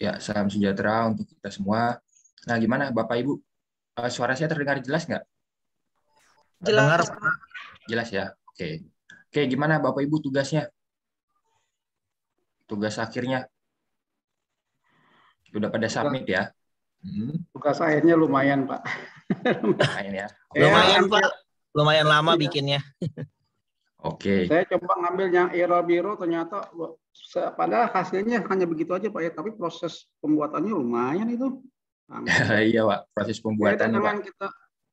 Ya, salam sejahtera untuk kita semua. Nah, gimana Bapak Ibu? Uh, suara saya terdengar jelas nggak? Jelas. Jelas ya. Oke. Oke, gimana Bapak Ibu tugasnya? Tugas akhirnya? Sudah pada submit ya? Hmm. Tugas akhirnya lumayan, Pak. lumayan ya. Lumayan, ya, Pak. Lumayan lama iya. bikinnya. Oke. Saya coba ngambil yang error biro ternyata padahal hasilnya hanya begitu aja Pak ya, tapi proses pembuatannya lumayan itu. iya Pak, proses pembuatan. Beda dengan Pak. kita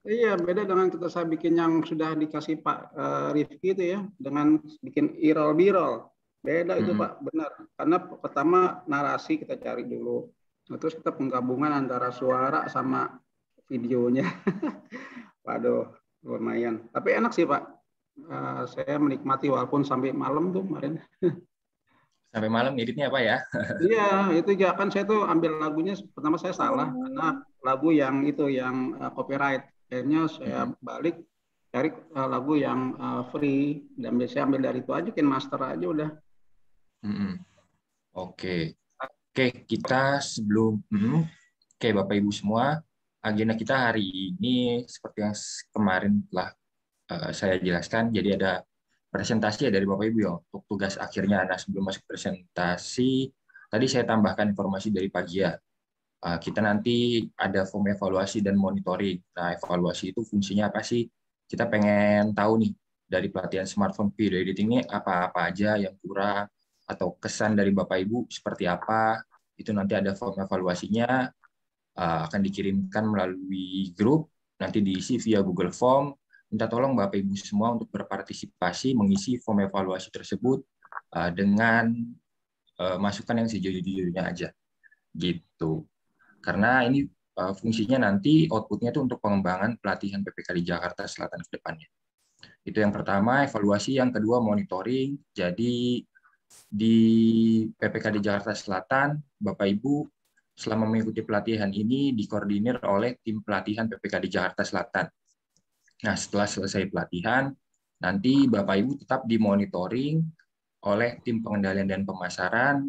iya beda dengan kita saya bikin yang sudah dikasih Pak uh, Rifki itu ya, dengan bikin error biro. Beda itu hmm. Pak, benar. Karena pertama narasi kita cari dulu. Nah, terus kita penggabungan antara suara sama videonya. Waduh, lumayan. Tapi enak sih Pak uh, saya menikmati walaupun sampai malam tuh kemarin. Sampai malam ngeditnya apa ya? iya, itu ya kan saya tuh ambil lagunya pertama saya salah karena lagu yang itu yang uh, copyright. Akhirnya saya hmm. balik cari uh, lagu yang uh, free dan biasanya ambil dari itu aja, bikin master aja udah. Hmm. Oke, oke kita sebelum, hmm. oke Bapak Ibu semua, agenda kita hari ini seperti yang kemarin telah uh, saya jelaskan. Jadi ada presentasi ya dari Bapak Ibu ya untuk tugas akhirnya. Nah sebelum masuk presentasi, tadi saya tambahkan informasi dari pagi ya. Uh, kita nanti ada form evaluasi dan monitoring. Nah evaluasi itu fungsinya apa sih? Kita pengen tahu nih dari pelatihan smartphone video editing ini apa-apa aja yang kurang atau kesan dari Bapak Ibu seperti apa. Itu nanti ada form evaluasinya uh, akan dikirimkan melalui grup nanti diisi via Google Form minta tolong Bapak Ibu semua untuk berpartisipasi mengisi form evaluasi tersebut uh, dengan uh, masukan yang sejujur-jujurnya aja. Gitu. Karena ini uh, fungsinya nanti outputnya itu untuk pengembangan pelatihan PPK di Jakarta Selatan ke depannya. Itu yang pertama. Evaluasi yang kedua monitoring. Jadi di PPK di Jakarta Selatan Bapak Ibu selama mengikuti pelatihan ini dikoordinir oleh tim pelatihan PPK di Jakarta Selatan Nah, setelah selesai pelatihan, nanti Bapak Ibu tetap dimonitoring oleh tim pengendalian dan pemasaran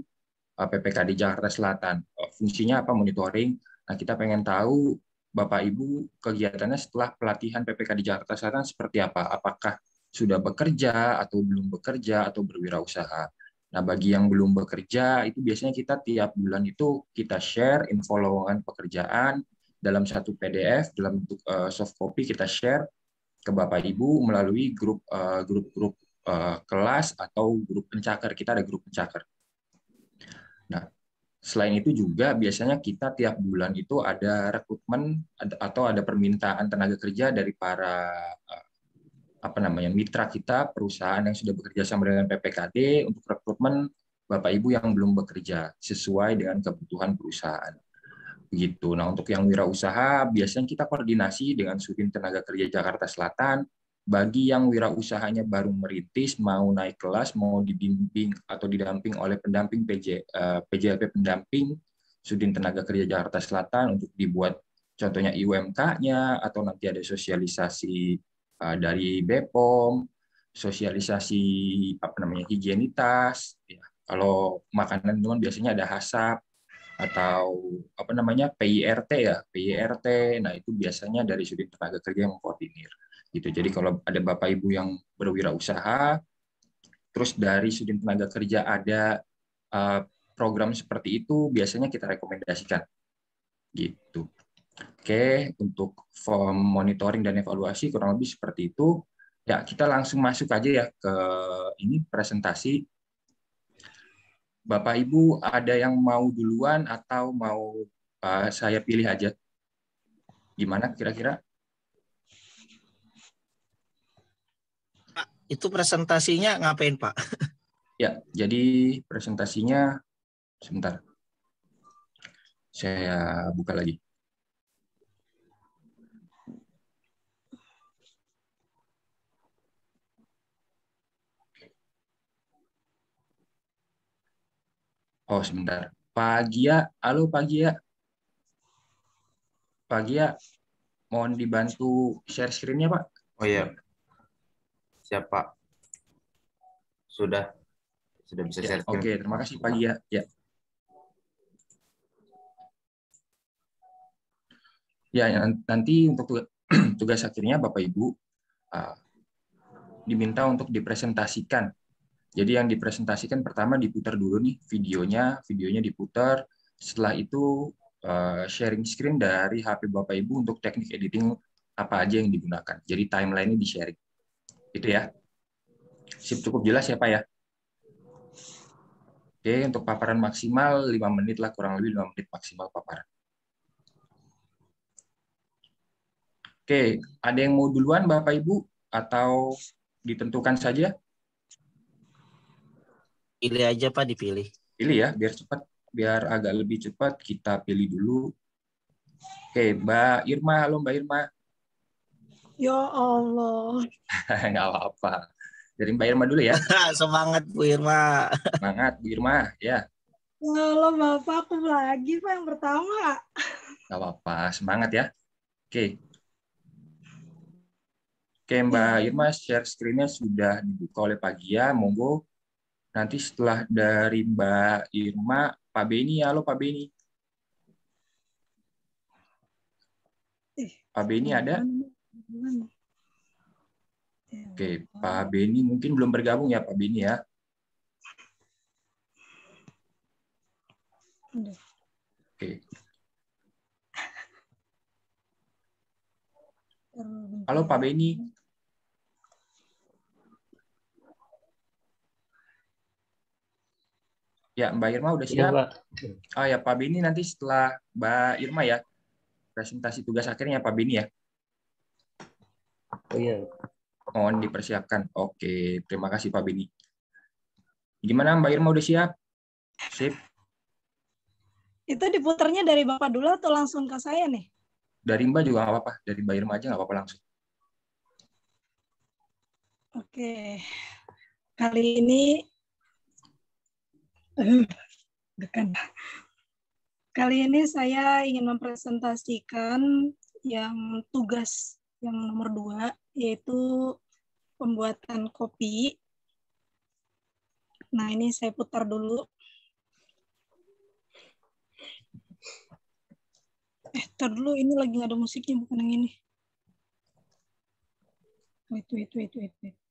eh, PPKD Jakarta Selatan. Eh, fungsinya apa monitoring? Nah, kita pengen tahu Bapak Ibu kegiatannya setelah pelatihan PPKD Jakarta Selatan seperti apa? Apakah sudah bekerja atau belum bekerja atau berwirausaha? Nah, bagi yang belum bekerja itu biasanya kita tiap bulan itu kita share info lowongan pekerjaan dalam satu PDF dalam bentuk uh, soft copy kita share ke Bapak Ibu melalui grup uh, grup-grup uh, kelas atau grup pencakar. Kita ada grup pencakar. Nah, selain itu juga biasanya kita tiap bulan itu ada rekrutmen atau ada permintaan tenaga kerja dari para uh, apa namanya mitra kita perusahaan yang sudah bekerja sama dengan PPKD untuk rekrutmen Bapak Ibu yang belum bekerja sesuai dengan kebutuhan perusahaan begitu. Nah, untuk yang wirausaha biasanya kita koordinasi dengan Sudin Tenaga Kerja Jakarta Selatan. Bagi yang wirausahanya baru merintis, mau naik kelas, mau dibimbing atau didamping oleh pendamping PJ, uh, eh, PJLP pendamping Sudin Tenaga Kerja Jakarta Selatan untuk dibuat contohnya IUMK-nya atau nanti ada sosialisasi uh, dari BPOM, sosialisasi apa namanya higienitas. Ya, kalau makanan teman biasanya ada hasap, atau apa namanya PIRT ya PIRT nah itu biasanya dari sudin tenaga kerja yang mengkoordinir gitu. Jadi kalau ada bapak ibu yang berwirausaha terus dari sudin tenaga kerja ada uh, program seperti itu biasanya kita rekomendasikan gitu. Oke untuk form monitoring dan evaluasi kurang lebih seperti itu. Ya kita langsung masuk aja ya ke ini presentasi Bapak Ibu ada yang mau duluan atau mau uh, saya pilih aja? Gimana kira-kira? Pak, itu presentasinya ngapain Pak? Ya, jadi presentasinya sebentar. Saya buka lagi. Oh sebentar. Pagi ya, halo pagi ya. Pagi ya, mohon dibantu share screen-nya Pak. Oh iya. Siap Pak. Sudah. Sudah bisa ya, share screen. Oke, terima kasih Pak ya. Ya. Ya, ya. nanti untuk tugas akhirnya Bapak Ibu uh, diminta untuk dipresentasikan jadi yang dipresentasikan pertama diputar dulu nih videonya, videonya diputar. Setelah itu uh, sharing screen dari HP Bapak Ibu untuk teknik editing apa aja yang digunakan. Jadi timeline-nya di-sharing. Itu ya. Sip cukup jelas ya Pak ya? Oke, untuk paparan maksimal 5 menit lah, kurang lebih 5 menit maksimal paparan. Oke, ada yang mau duluan Bapak Ibu atau ditentukan saja? Pilih aja Pak, dipilih. Pilih ya, biar cepat, biar agak lebih cepat kita pilih dulu. Oke, Mbak Irma, halo Mbak Irma. Ya Allah. Nggak apa-apa. Dari Mbak Irma dulu ya. Semangat Bu Irma. Semangat Bu Irma, ya. Halo Bapak, aku lagi Pak yang pertama. Nggak apa-apa, semangat ya. Oke. Oke Mbak Irma, share screen-nya sudah dibuka oleh Pak Gia, monggo. Nanti setelah dari Mbak Irma, Pak Beni, halo Pak Beni. Pak Beni ada? Oke, Pak Beni mungkin belum bergabung ya Pak Beni ya. Oke. Halo Pak Beni. Ya, Mbak Irma udah siap? Ya, Oh ya, Pak Beni nanti setelah Mbak Irma ya, presentasi tugas akhirnya Pak Beni ya. Oh iya. Mohon dipersiapkan. Oke, terima kasih Pak Beni. Gimana Mbak Irma udah siap? Sip. Itu diputarnya dari Bapak dulu atau langsung ke saya nih? Dari Mbak juga nggak apa-apa. Dari Mbak Irma aja nggak apa-apa langsung. Oke. Kali ini Dekan. Kali ini saya ingin mempresentasikan yang tugas yang nomor dua, yaitu pembuatan kopi. Nah, ini saya putar dulu. Eh, tar dulu, ini lagi nggak ada musiknya, bukan yang ini. Wait, wait, wait, wait, wait.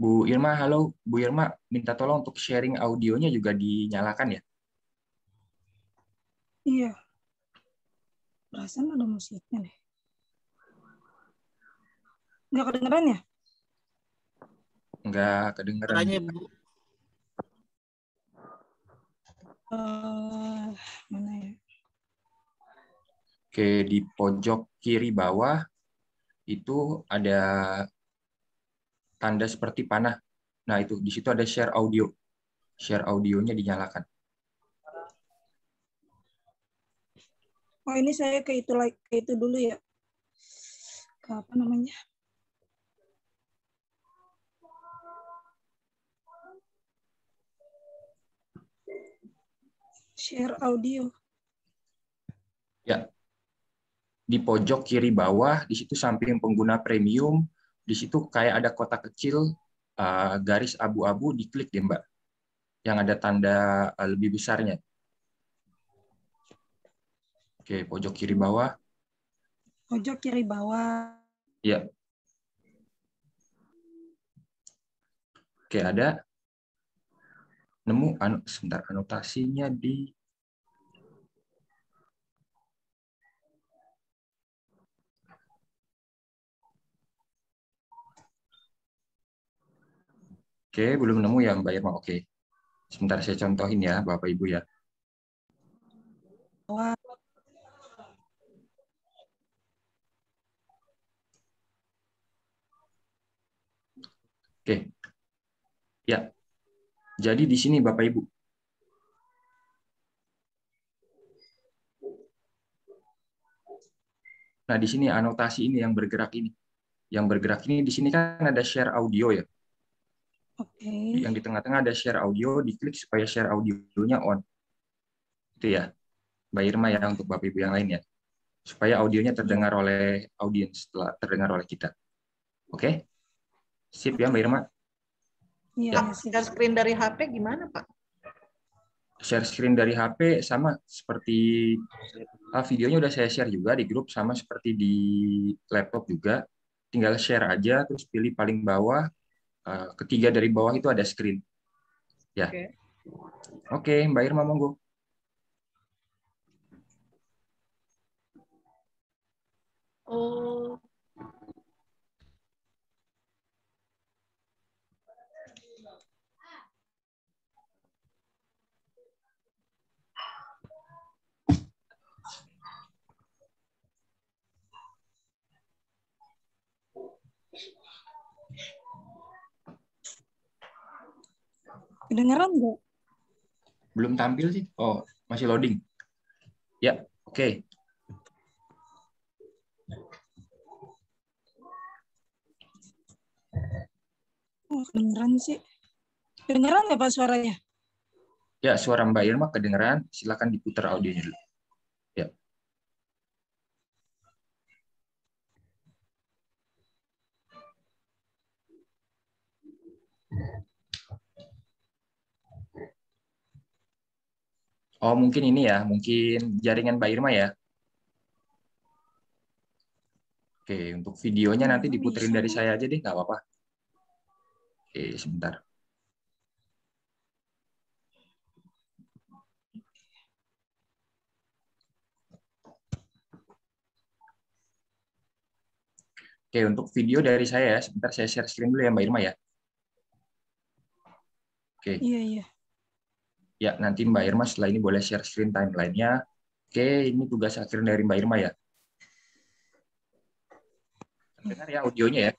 Bu Irma, halo Bu Irma, minta tolong untuk sharing audionya juga dinyalakan ya? Iya. Perasaan ada musiknya nih. Nggak kedengeran ya? Nggak kedengeran. Tanya, Bu. Uh, mana ya? Oke, di pojok kiri bawah itu ada tanda seperti panah. Nah, itu di situ ada share audio. Share audionya dinyalakan. Oh, ini saya ke itu like ke itu dulu ya. Ke apa namanya? Share audio. Ya. Di pojok kiri bawah, di situ samping pengguna premium, di situ kayak ada kotak kecil uh, garis abu-abu diklik deh mbak. Yang ada tanda uh, lebih besarnya. Oke pojok kiri bawah. Pojok kiri bawah. Ya oke ada. Nemu anu sebentar anotasinya di Oke, belum nemu ya Mbak Irma. Oke. Sebentar saya contohin ya Bapak Ibu ya. Oke. Ya. Jadi di sini Bapak Ibu. Nah, di sini anotasi ini yang bergerak ini. Yang bergerak ini di sini kan ada share audio ya. Okay. Yang di tengah-tengah ada share audio, diklik supaya share audionya on. Itu ya, Mbak Irma ya untuk Bapak Ibu yang lain ya. supaya audionya terdengar oleh audiens setelah terdengar oleh kita. Oke? Sip ya Mbak Irma? Iya, sip. share screen dari HP gimana, Pak? Share screen dari HP sama seperti ah, videonya udah saya share juga di grup sama seperti di laptop juga. Tinggal share aja terus pilih paling bawah. Eh, ketiga dari bawah itu ada screen. Ya. Oke. Oke, Mbak Irma monggo. Oh, Kedengeran nggak? Belum tampil sih. Oh, masih loading. Ya, oke. Oh, kedengeran sih. Kedengeran nggak Pak suaranya? Ya, suara Mbak Irma kedengeran. Silakan diputar audionya dulu. Ya. Oh, mungkin ini ya, mungkin jaringan Mbak Irma ya. Oke, untuk videonya nanti diputerin dari saya aja deh, nggak apa-apa. Oke, sebentar. Oke, untuk video dari saya ya, sebentar saya share screen dulu ya Mbak Irma ya. Oke, Iya, iya. Ya nanti Mbak Irma setelah ini boleh share screen timelinenya. Oke, ini tugas akhir dari Mbak Irma ya. Dengar ya audionya ya.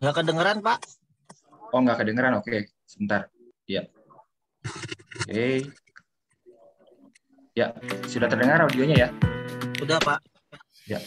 Nggak kedengeran, Pak. Oh, nggak kedengeran. Oke, sebentar. Ya. Oke. Ya, sudah terdengar audionya ya? Udah, Pak. Ya.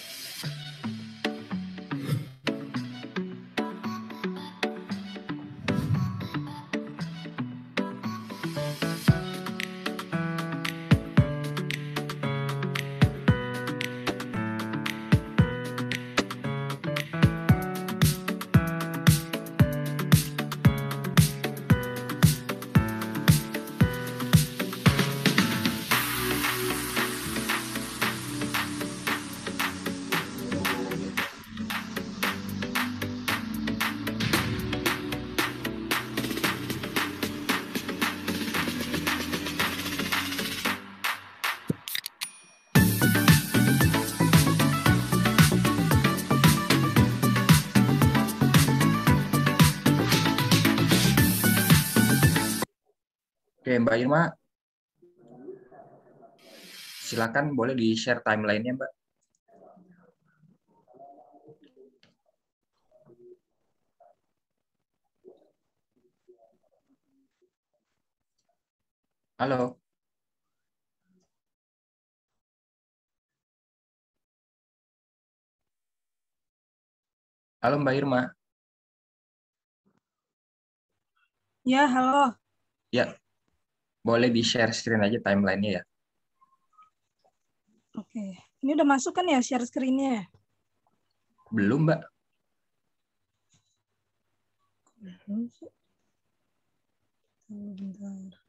Mbak Irma. Silakan boleh di-share timeline-nya, Mbak. Halo. Halo Mbak Irma. Ya, halo. Ya, boleh di-share screen aja timeline-nya ya. Oke. Ini udah masuk kan ya share screen-nya? Belum, Mbak. Belum sih. Bentar.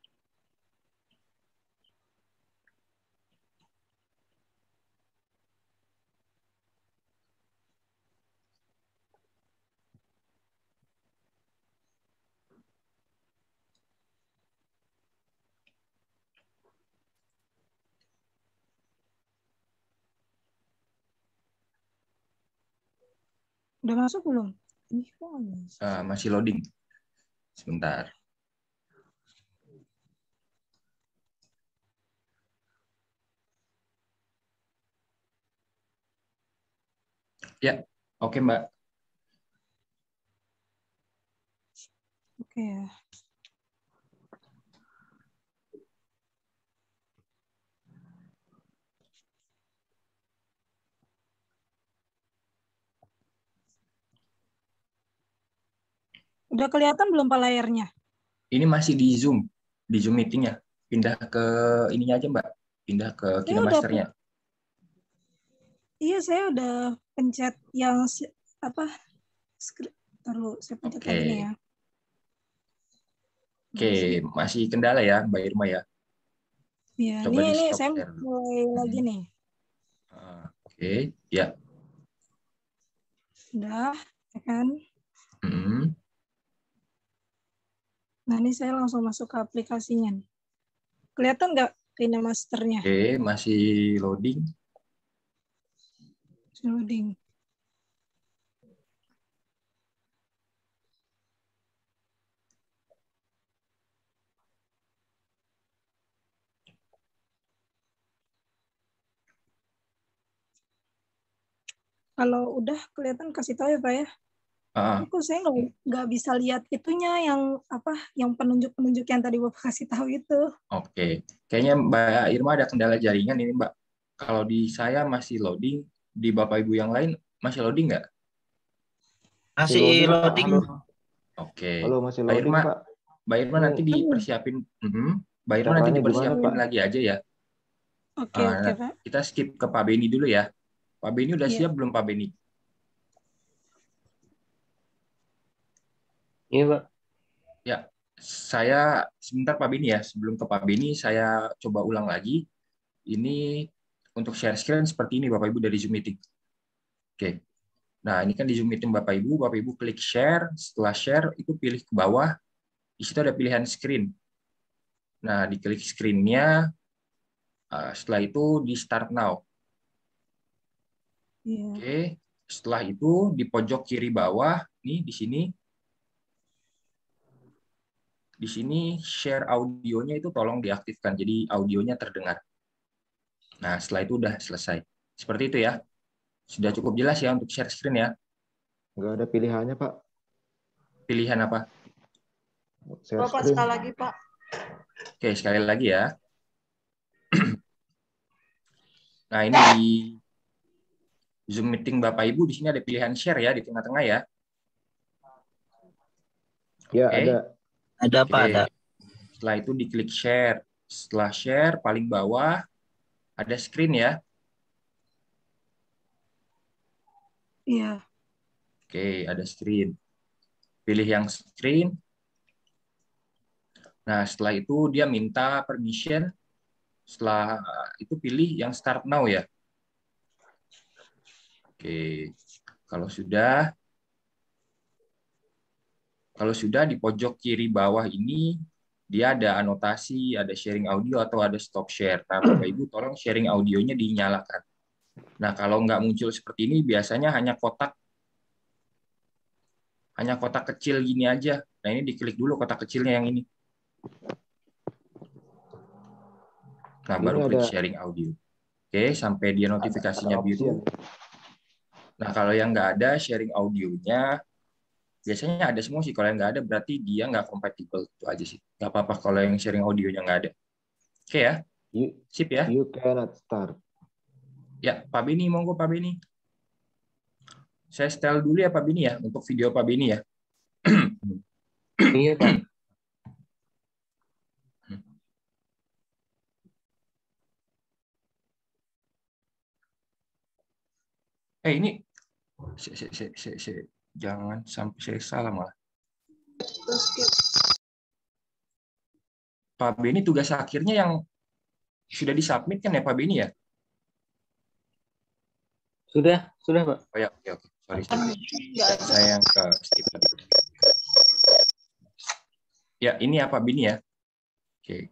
Udah masuk belum? Eh, masih loading. Sebentar. Ya, oke Mbak. Oke ya. Udah kelihatan belum Pak layarnya? Ini masih di Zoom, di Zoom meetingnya. Pindah ke ininya aja Mbak, pindah ke KineMaster-nya. Iya, saya udah pencet yang apa? Taruh, saya pencet Oke. lagi nih ya. Oke, masih kendala ya Mbak Irma ya. Iya, ini, ini saya mulai lagi nih. Ah, Oke, ya. Udah, ya kan? Mm. Nah, ini saya langsung masuk ke aplikasinya nih. Kelihatan nggak KineMaster-nya? Oke, masih loading. Loading. Kalau udah kelihatan kasih tahu ya Pak ya. Ah, Kok saya nggak nggak bisa lihat itunya yang apa yang penunjuk-penunjuk yang tadi Bapak kasih tahu itu. Oke, kayaknya Mbak Irma ada kendala jaringan ini Mbak. Kalau di saya masih loading, di Bapak Ibu yang lain masih loading nggak? Masih loading. Oke, halo masih Mbak loading Irma. Pak. Mbak Irma nanti dipersiapin, Mhm. Mbak Irma nanti gimana, dipersiapin Pak? lagi aja ya. Oke Ah, oke Pak. Kita skip ke Pak Beni dulu ya. Pak Beni udah Iya. siap belum Pak Beni? Iya, Pak. Saya sebentar Pak Beni ya. Sebelum ke Pak Beni, saya coba ulang lagi. Ini untuk share screen seperti ini Bapak Ibu dari Zoom meeting. Oke. Nah, ini kan di Zoom meeting Bapak Ibu, Bapak Ibu klik share, setelah share itu pilih ke bawah, di situ ada pilihan screen. Nah, diklik screen-nya, uh, setelah itu di start now. Iya. Oke, setelah itu di pojok kiri bawah, nih di sini, di sini share audionya itu tolong diaktifkan, jadi audionya terdengar. Nah, setelah itu udah selesai. Seperti itu ya. Sudah cukup jelas ya untuk share screen ya. Nggak ada pilihannya Pak. Pilihan apa? Share Bapak screen. sekali lagi, Pak. Oke, sekali lagi ya. Nah, ini di Zoom meeting Bapak Ibu di sini ada pilihan share ya di tengah-tengah ya. Ya Oke. ada. Ada apa Oke. ada? Setelah itu diklik share. Setelah share paling bawah ada screen ya. Iya. Oke, ada screen. Pilih yang screen. Nah, setelah itu dia minta permission. Setelah itu pilih yang start now ya. Oke. Kalau sudah kalau sudah di pojok kiri bawah ini dia ada anotasi, ada sharing audio atau ada stop share. Nah, Bapak Ibu tolong sharing audionya dinyalakan. Nah, kalau nggak muncul seperti ini, biasanya hanya kotak hanya kotak kecil gini aja. Nah, ini diklik dulu kotak kecilnya yang ini. Nah, Ini baru klik ada- sharing audio. Oke, sampai dia notifikasinya opsi biru. ya. Nah, kalau yang nggak ada sharing audionya, biasanya ada semua sih. Kalau yang nggak ada, berarti dia nggak compatible. Itu aja sih. Nggak apa-apa kalau yang sharing audionya nggak ada. Oke ya, You, sip ya. you cannot start. Ya, Pak Beni, monggo Pak Beni. Saya setel dulu ya Pak Beni ya, untuk video Pak Beni ya. Iya, Pak. Eh ini, se, se, se, se, se- jangan sampai saya salah malah. Pak Beni tugas akhirnya yang sudah disubmit kan ya Pak Beni ya? Sudah, sudah, Pak. Oh ya, oke, oke. Sorry. Saya yang ke skip tadi. Ya, ini ya Pak Bini ya. Oke.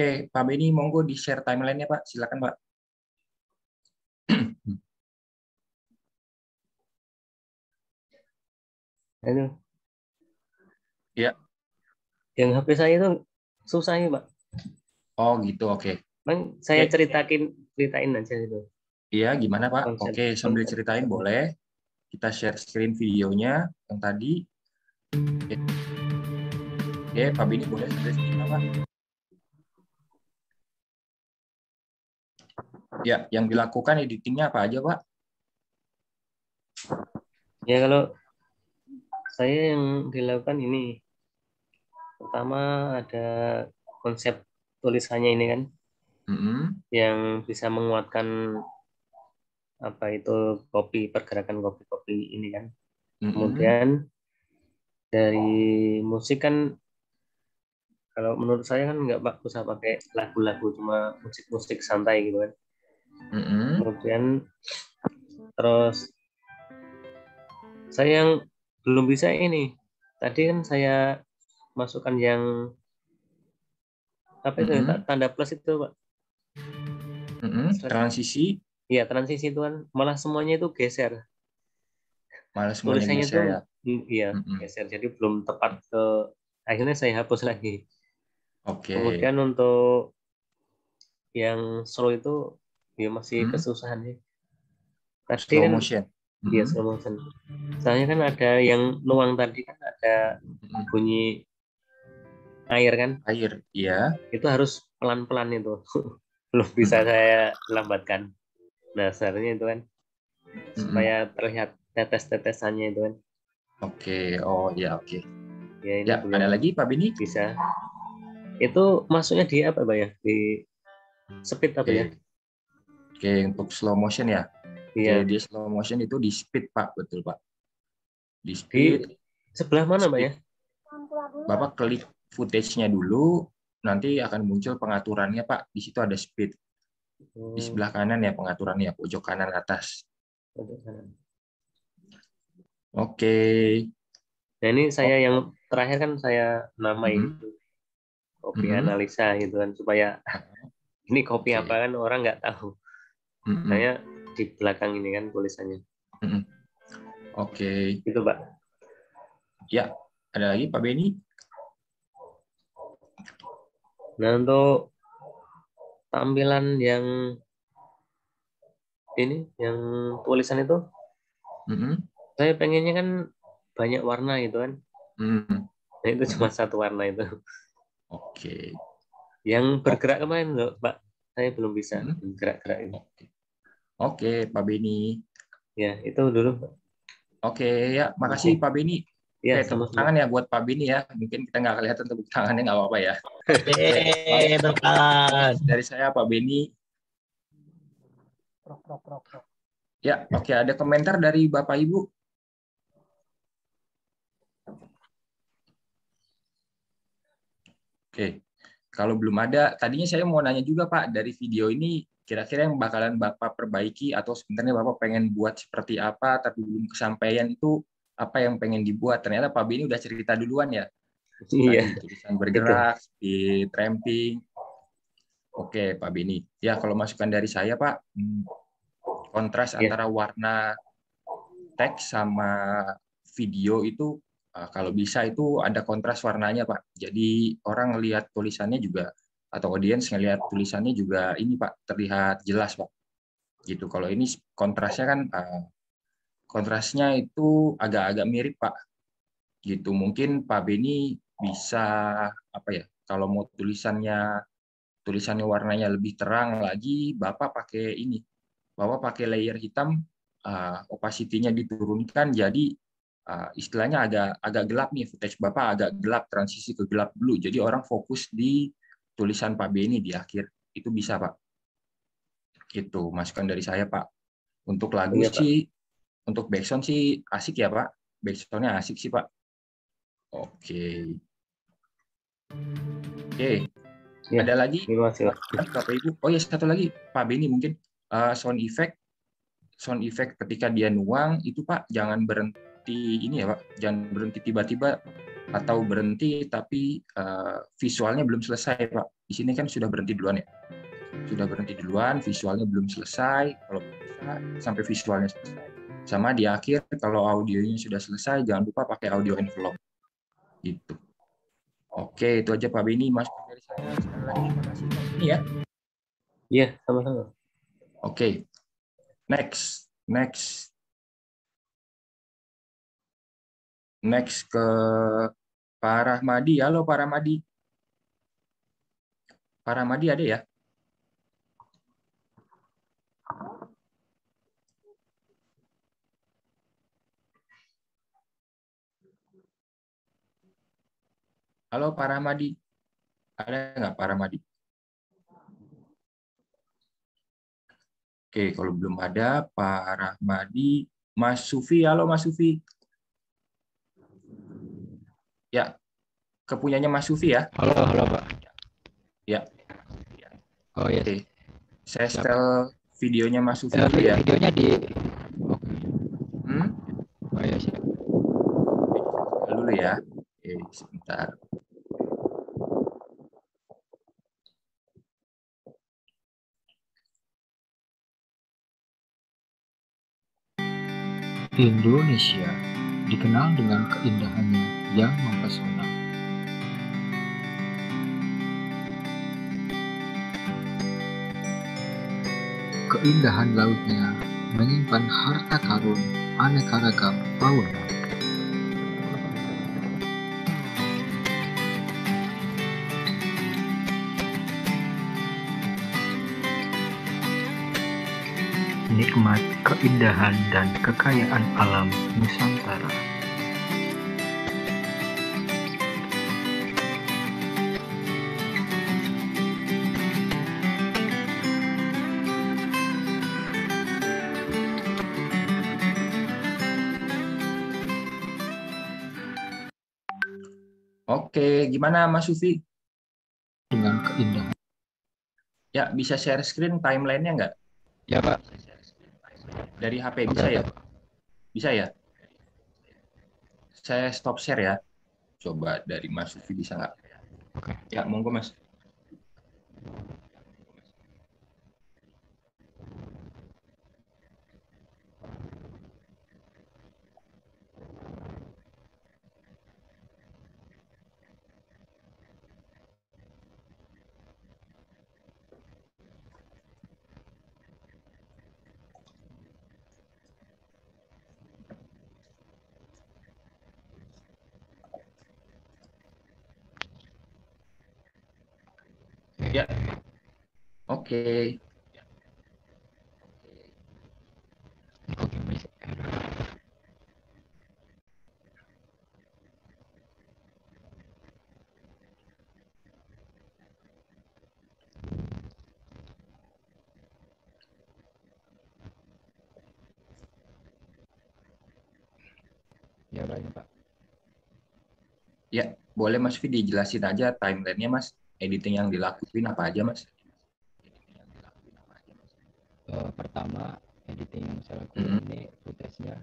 Oke, Pak Beni, monggo di share timeline-nya, Pak. Silakan, Pak. Aduh. Ya. Yang HP saya itu susah ya, Pak. Oh, gitu. Oke. Bang, saya Oke. ceritakin ceritain aja itu. Iya, gimana, Pak? Oke, sambil konsep. ceritain boleh. Kita share screen videonya yang tadi. Oke, Oke, Pak Beni boleh sambil cerita, Pak. Ya, yang dilakukan editingnya apa aja, Pak? Ya kalau saya yang dilakukan ini pertama ada konsep tulisannya ini kan Mm-mm. yang bisa menguatkan apa itu kopi pergerakan kopi-kopi ini kan. Mm-mm. Kemudian dari musik kan kalau menurut saya kan nggak usah pakai lagu-lagu cuma musik-musik santai gitu kan. Mm-mm. Kemudian terus saya yang belum bisa ini. Tadi kan saya masukkan yang apa itu Mhm. tanda plus itu Pak. Mm-mm. Transisi Iya transisi itu kan malah semuanya itu geser. malah semuanya Tulisannya geser tuh ya. mm, iya Mm-mm. geser. Jadi belum tepat ke akhirnya saya hapus lagi. Oke. Kemudian untuk yang slow itu ya masih Hmm. kesusahan sih. Tadi Slow kan motion. Iya Mm-mm. slow motion. Soalnya kan ada yang nuang tadi kan ada Mm-mm. bunyi air kan, Air, iya. itu harus pelan-pelan itu. Belum bisa saya lambatkan. Nah seharusnya itu kan Mm-mm. supaya terlihat tetes-tetesannya itu kan. Oke, oh ya oke. Ya ini Ya, ada lagi Pak Beni? bisa. Itu masuknya di apa Pak ya? Di speed apa ya? Oke. Untuk slow motion ya. Iya. Oke, di slow motion itu di speed Pak, betul Pak. Di Di speed, sebelah mana Pak ya? Bapak klik footage-nya dulu, nanti akan muncul pengaturannya Pak. Di situ ada speed. Oh, Di sebelah kanan ya pengaturannya, pojok kanan atas. pojok kanan. Oke. Nah ini saya yang terakhir kan saya namain Mhm. itu kopi Mhm. analisa gitu kan supaya ini kopi Oke. apa kan orang nggak tahu. Saya di belakang ini kan tulisannya. Oke. Gitu Pak. Ya, ada lagi Pak Beni? Nah untuk tampilan yang ini yang tulisan itu Mm-mm. saya pengennya kan banyak warna gitu kan. Mm. Nah itu cuma satu warna itu. Oke. Yang bergerak kemarin loh Pak. Saya belum bisa gerak-gerak itu. Oke. Oke, Pak Beni. Ya itu dulu Pak. Oke, ya, makasih Pak Beni. Ya Oke, tepuk sama-sama. tangan ya buat Pak Beni ya. Mungkin kita nggak kelihatan tepuk tangannya nggak apa-apa ya. Eh, tekan. Dari saya Pak Beni. Ya, oke. Ada komentar dari Bapak Ibu? Oke. Kalau belum ada, tadinya saya mau nanya juga Pak, dari video ini kira-kira yang bakalan Bapak perbaiki atau sebenarnya Bapak pengen buat seperti apa tapi belum kesampaian itu apa yang pengen dibuat. Ternyata Pak Beni udah cerita duluan ya. Iya. Tulisan bergerak, di tramping. Oke, Pak Beni. Ya, kalau masukan dari saya, Pak, hmm, kontras Ya. antara warna teks sama video itu uh, kalau bisa itu ada kontras warnanya, Pak. Jadi orang lihat tulisannya juga atau audiens ngelihat tulisannya juga ini, Pak, terlihat jelas, Pak. Gitu. Kalau ini kontrasnya kan uh, kontrasnya itu agak-agak mirip, Pak. Gitu. Mungkin Pak Beni bisa apa ya? Kalau mau tulisannya tulisannya warnanya lebih terang lagi, Bapak pakai ini. Bapak pakai layer hitam, uh, opacity-nya diturunkan jadi uh, istilahnya agak agak gelap nih footage Bapak agak gelap transisi ke gelap dulu. Jadi orang fokus di tulisan Pak Beni di akhir. Itu bisa, Pak. Itu masukan dari saya, Pak. Untuk lagu Iya, Pak. sih untuk backsound sih asik ya, Pak. Backsound-nya asik sih, Pak. Oke. Oke. Ya, Ada lagi Pak. Bapak Ibu. Oh ya satu lagi Pak Beni mungkin uh, sound effect sound effect ketika dia nuang itu Pak jangan berhenti ini ya Pak jangan berhenti tiba-tiba atau berhenti tapi uh, visualnya belum selesai Pak di sini kan sudah berhenti duluan ya. Sudah berhenti duluan, visualnya belum selesai. Kalau bisa sampai visualnya selesai. Sama di akhir kalau audionya sudah selesai, jangan lupa pakai audio envelope. Gitu. Oke, itu aja Pak Beni. Mas dari saya sekali lagi terima kasih Beni ya. Iya, sama-sama. Oke. Next. Next. Next ke Pak Rahmadi. Halo Pak Rahmadi. Pak Rahmadi ada ya? Halo Pak Rahmadi. Ada nggak Pak Rahmadi? Oke, kalau belum ada Pak Rahmadi, Mas Sufi, halo Mas Sufi. Ya, kepunyanya Mas Sufi ya. Halo, halo Pak. Ya. Oh iya. Oke. Saya setel videonya Mas Sufi Eh, dulu ya. videonya di. Oke. Hmm? Oh iya siap. Dulu ya. Oke, sebentar. Indonesia dikenal dengan keindahannya yang mempesona. Keindahan lautnya menyimpan harta karun aneka ragam fauna. Nikmat keindahan dan kekayaan alam Nusantara. Gimana Mas Sufi? Dengan keindahan Ya, bisa share screen timelinenya nggak? Ya Pak. Dari HP Oke, bisa ya? oke. Bisa ya? Saya stop share ya. Coba dari Mas Sufi bisa nggak? Oke. Ya, monggo Mas. Oke. Oke, bisa. Ya baik Pak. Ya, boleh Mas Sufi dijelasin aja timelinenya Mas. Editing yang dilakuin apa aja Mas? Eh, pertama editing yang saya lakukan Mhm. ini footage-nya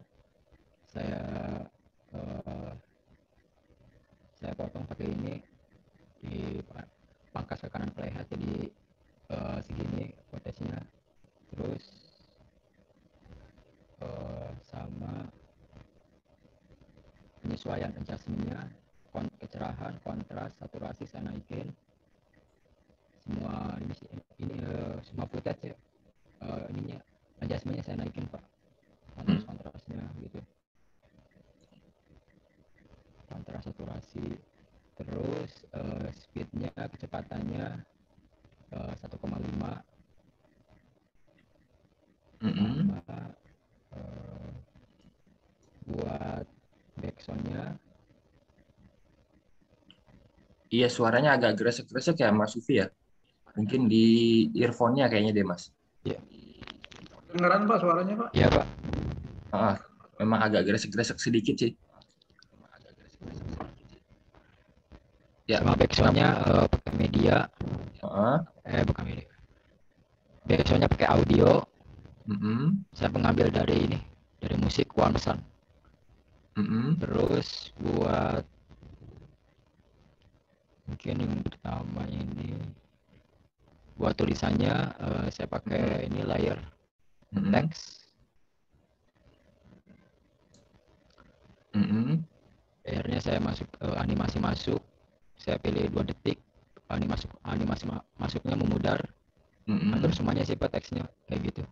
saya eh, saya potong pakai ini di pa- pangkas ke kanan playhead jadi eh, segini footage-nya terus eh, sama penyesuaian adjustment-nya kon- kecerahan kontras saturasi saya naikin semua ini sih ini eh, semua footage ya eh, ininya adjustmentnya saya naikin pak kontras kontrasnya gitu kontras saturasi terus eh, speednya kecepatannya eh, 1,5 Mm-mm. sama eh, buat backsoundnya Iya, suaranya agak gresek-gresek ya Mas Sufi ya. Mungkin di earphone-nya kayaknya deh Mas. Dengeran Pak suaranya Pak? ya pak Ah, memang agak gresek-gresek sedikit sih. Ya, sama backsoundnya eh, pakai media Ah, eh bukan media backsoundnya pakai audio mm-mm, saya mengambil dari ini dari musik One Sun mm-mm. terus buat mungkin yang pertama ini buat tulisannya eh, saya pakai ini layar Mm-mm. text Mm-mm. layarnya saya masuk eh, animasi masuk saya pilih dua detik animasi animasi ma- masuknya memudar Mm-mm. atur semuanya sifat teksnya kayak gitu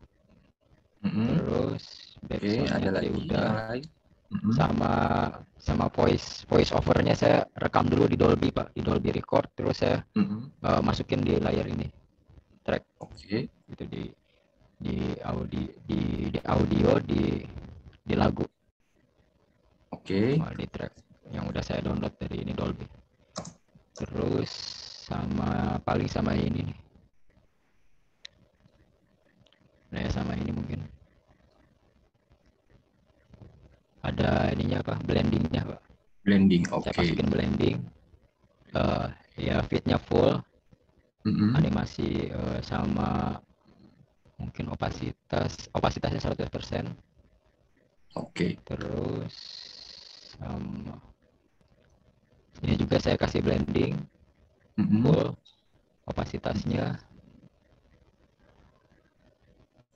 Mm-mm. terus Oke, backsoundnya ada tadi lagi udah yang lain. Mm-mm. sama sama voice voice overnya saya rekam dulu di Dolby pak di Dolby Record terus saya Mm-mm. eh, masukin di layar ini track Oke. gitu di di audio di, di audio di di lagu Oke. sama di track yang udah saya download dari ini Dolby terus sama paling sama ini nih nah ya sama ini mungkin ada ininya apa blendingnya pak Blending. saya Oke. masukin blending eh ya fitnya full Mm-mm. animasi eh, sama mungkin opasitas opasitasnya 100% Oke. terus sama ini juga saya kasih blending Mm-mm. full opasitasnya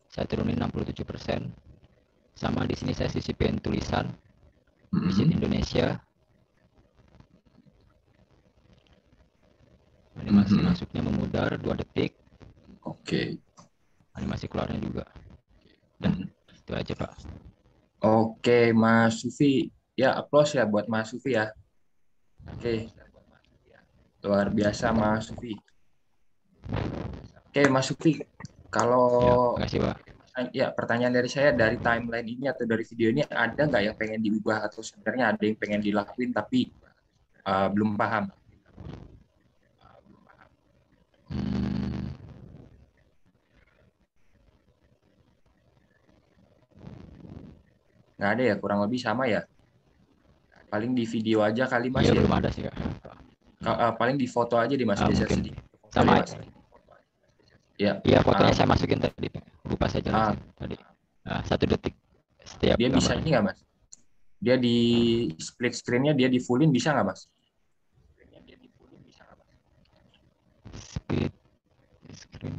saya turunin 67% sama di sini saya sisipin tulisan visit Mm-mm. Indonesia animasi Mhm. masuknya memudar 2 detik Oke. animasi keluarnya juga dan itu aja pak Oke, Mas Sufi. Ya, applause ya buat Mas Sufi ya. Oke. Luar biasa Mas Sufi. Oke, Mas Sufi. ya Kalau makasih pak ya pertanyaan dari saya dari timeline ini atau dari video ini ada nggak yang pengen diubah atau sebenarnya ada yang pengen dilakuin tapi uh, belum paham? Nggak ada ya, kurang lebih sama ya. Paling di video aja kali Mas iya ya. belum ada sih kak Ka- uh, paling di foto aja di Mas bisa mungkin. sedikit. sama ya, Mas. Ya. iya fotonya Ah. saya masukin tadi lupa saya jelasin tadi nah, satu detik setiap Dia bisa gambar. ini nggak Mas? Dia di split screen-nya dia di fullin bisa nggak Mas? speed screen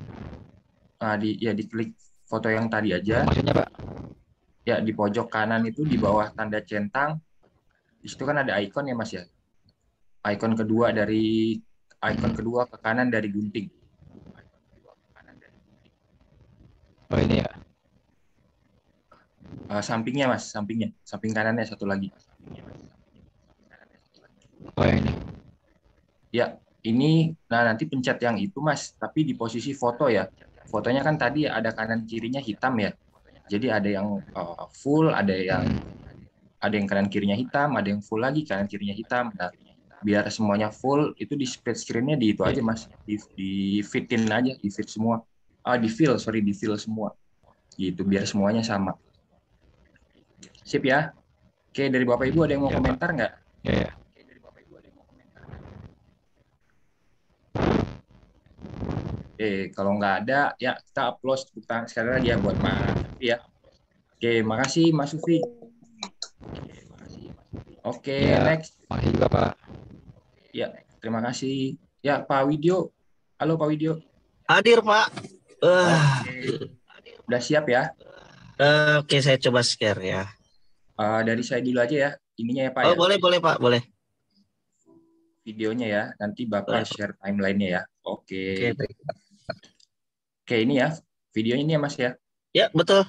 Ah, di ya diklik foto yang tadi aja. maksudnya pak Ya di pojok kanan itu di bawah tanda centang. Di situ kan ada icon ya Mas ya. Icon kedua dari icon kedua ke kanan dari gunting. oh ini ya Ah, sampingnya Mas, sampingnya, samping kanannya satu lagi. oh ya ini Ya, ini nah nanti pencet yang itu Mas, tapi di posisi foto ya. Fotonya kan tadi ada kanan kirinya hitam ya. Jadi ada yang uh, full, ada yang ada yang kanan kirinya hitam, ada yang full lagi kanan kirinya hitam. Nah, biar semuanya full itu di split screen-nya di itu aja Mas, di, di fitin aja, di fit semua. Ah, di fill, sorry, di fill semua. Gitu biar semuanya sama. Sip ya. Oke, dari Bapak Ibu ada yang mau Ya, komentar nggak? ya ya Oke, kalau nggak ada, ya kita applause tepuk tangan sekali lagi ya buat Mas Sufi ya. Oke, makasih Mas Sufi. Oke, Ya. next. makasih juga pak Ya, terima kasih. Ya, Pak Widyo. Halo Pak Widyo. Hadir Pak. Eh, Oke. Udah siap ya? eh, Oke saya coba share ya. Eh, dari saya dulu aja ya. Ininya ya Pak Oh ya. boleh boleh Pak boleh. Videonya ya. Nanti Bapak Boleh. share timelinenya ya. Oke. Oke baik. Oke, ini ya. Videonya ini ya Mas ya. Ya betul.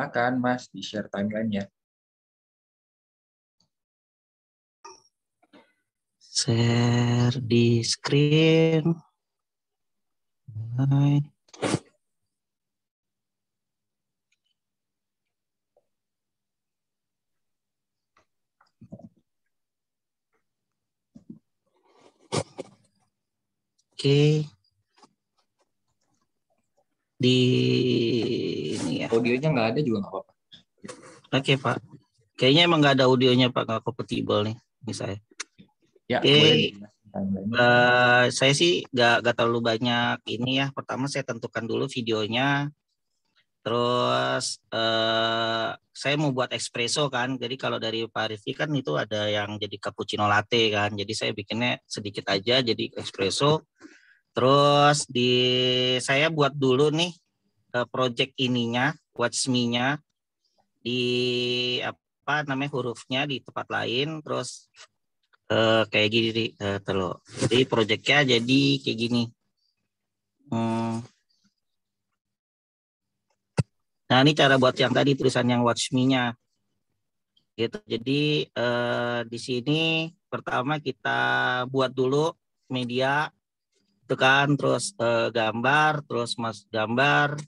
Silakan Mas di share timeline-nya. Share di screen. Mulai. Oke. Di ini ya. Audionya nggak ada juga nggak apa-apa. Oke Pak. Kayaknya emang nggak ada audionya Pak, nggak kompatibel nih. Ini saya. Ya, Oke. di timeline. Eh, saya sih nggak nggak terlalu banyak ini ya. Pertama saya tentukan dulu videonya. Terus eh saya mau buat espresso kan. Jadi kalau dari Pak Rifki kan itu ada yang jadi cappuccino latte kan. Jadi saya bikinnya sedikit aja jadi espresso. Terus di saya buat dulu nih eh, project ininya, watch me-nya di apa namanya hurufnya di tempat lain. Terus eh, kayak gini terus. Jadi projectnya jadi kayak gini. Hmm. Nah ini cara buat yang tadi tulisan yang watch me-nya. Gitu. Jadi eh, di sini pertama kita buat dulu media itu kan terus eh, gambar terus mas gambar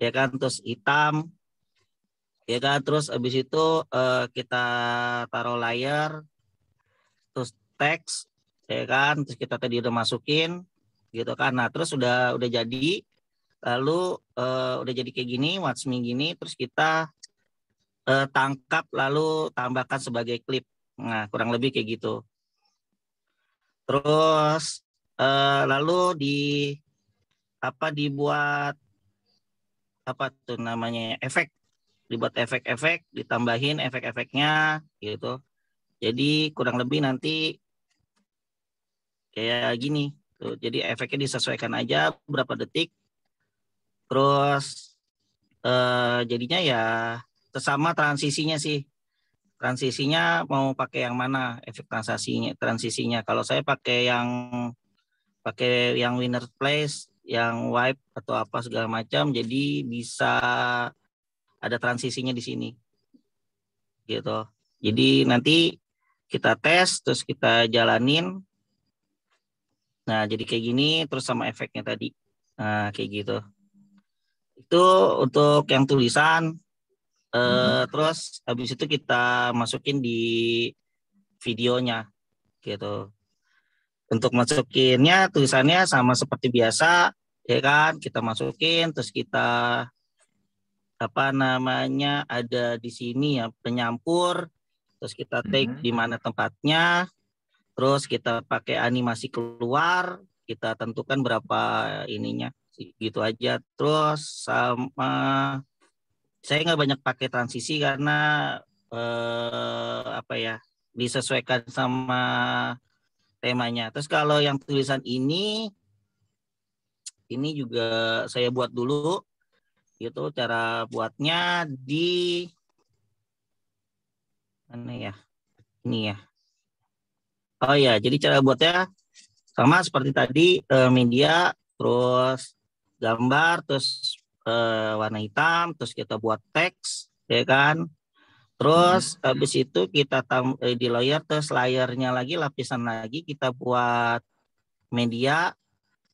ya kan terus hitam ya kan terus habis itu eh, kita taruh layar terus teks ya kan terus kita tadi udah masukin gitu kan. Nah terus udah udah jadi lalu eh, udah jadi kayak gini watch me gini terus kita eh, tangkap lalu tambahkan sebagai klip. Nah kurang lebih kayak gitu. Terus eh, lalu di apa dibuat apa tuh namanya efek. Dibuat efek-efek ditambahin efek-efeknya gitu. Jadi kurang lebih nanti kayak gini tuh. Jadi efeknya disesuaikan aja berapa detik. Terus eh, jadinya ya sesama transisinya sih. Transisinya mau pakai yang mana efek transisinya transisinya. Kalau saya pakai yang pakai yang winner place yang wipe atau apa segala macam jadi bisa ada transisinya di sini. Gitu. Jadi nanti kita tes terus kita jalanin. Nah jadi kayak gini terus sama efeknya tadi. Nah kayak gitu. Itu untuk yang tulisan. Eh, terus habis itu kita masukin di videonya. Gitu untuk masukinnya tulisannya sama seperti biasa ya kan? Kita masukin terus kita apa namanya ada di sini ya penyampur. Terus kita take Mhm. di mana tempatnya. Terus kita pakai animasi keluar. Kita tentukan berapa ininya. Gitu aja. Terus sama saya nggak banyak pakai transisi karena eh, apa ya disesuaikan sama temanya. Terus kalau yang tulisan ini ini juga saya buat dulu gitu cara buatnya di mana ya? Ini ya. Oh ya, jadi cara buatnya sama seperti tadi eh, media terus gambar terus eh, warna hitam terus kita buat teks ya kan Terus habis itu kita tam eh, di layer terus layarnya lagi lapisan lagi kita buat media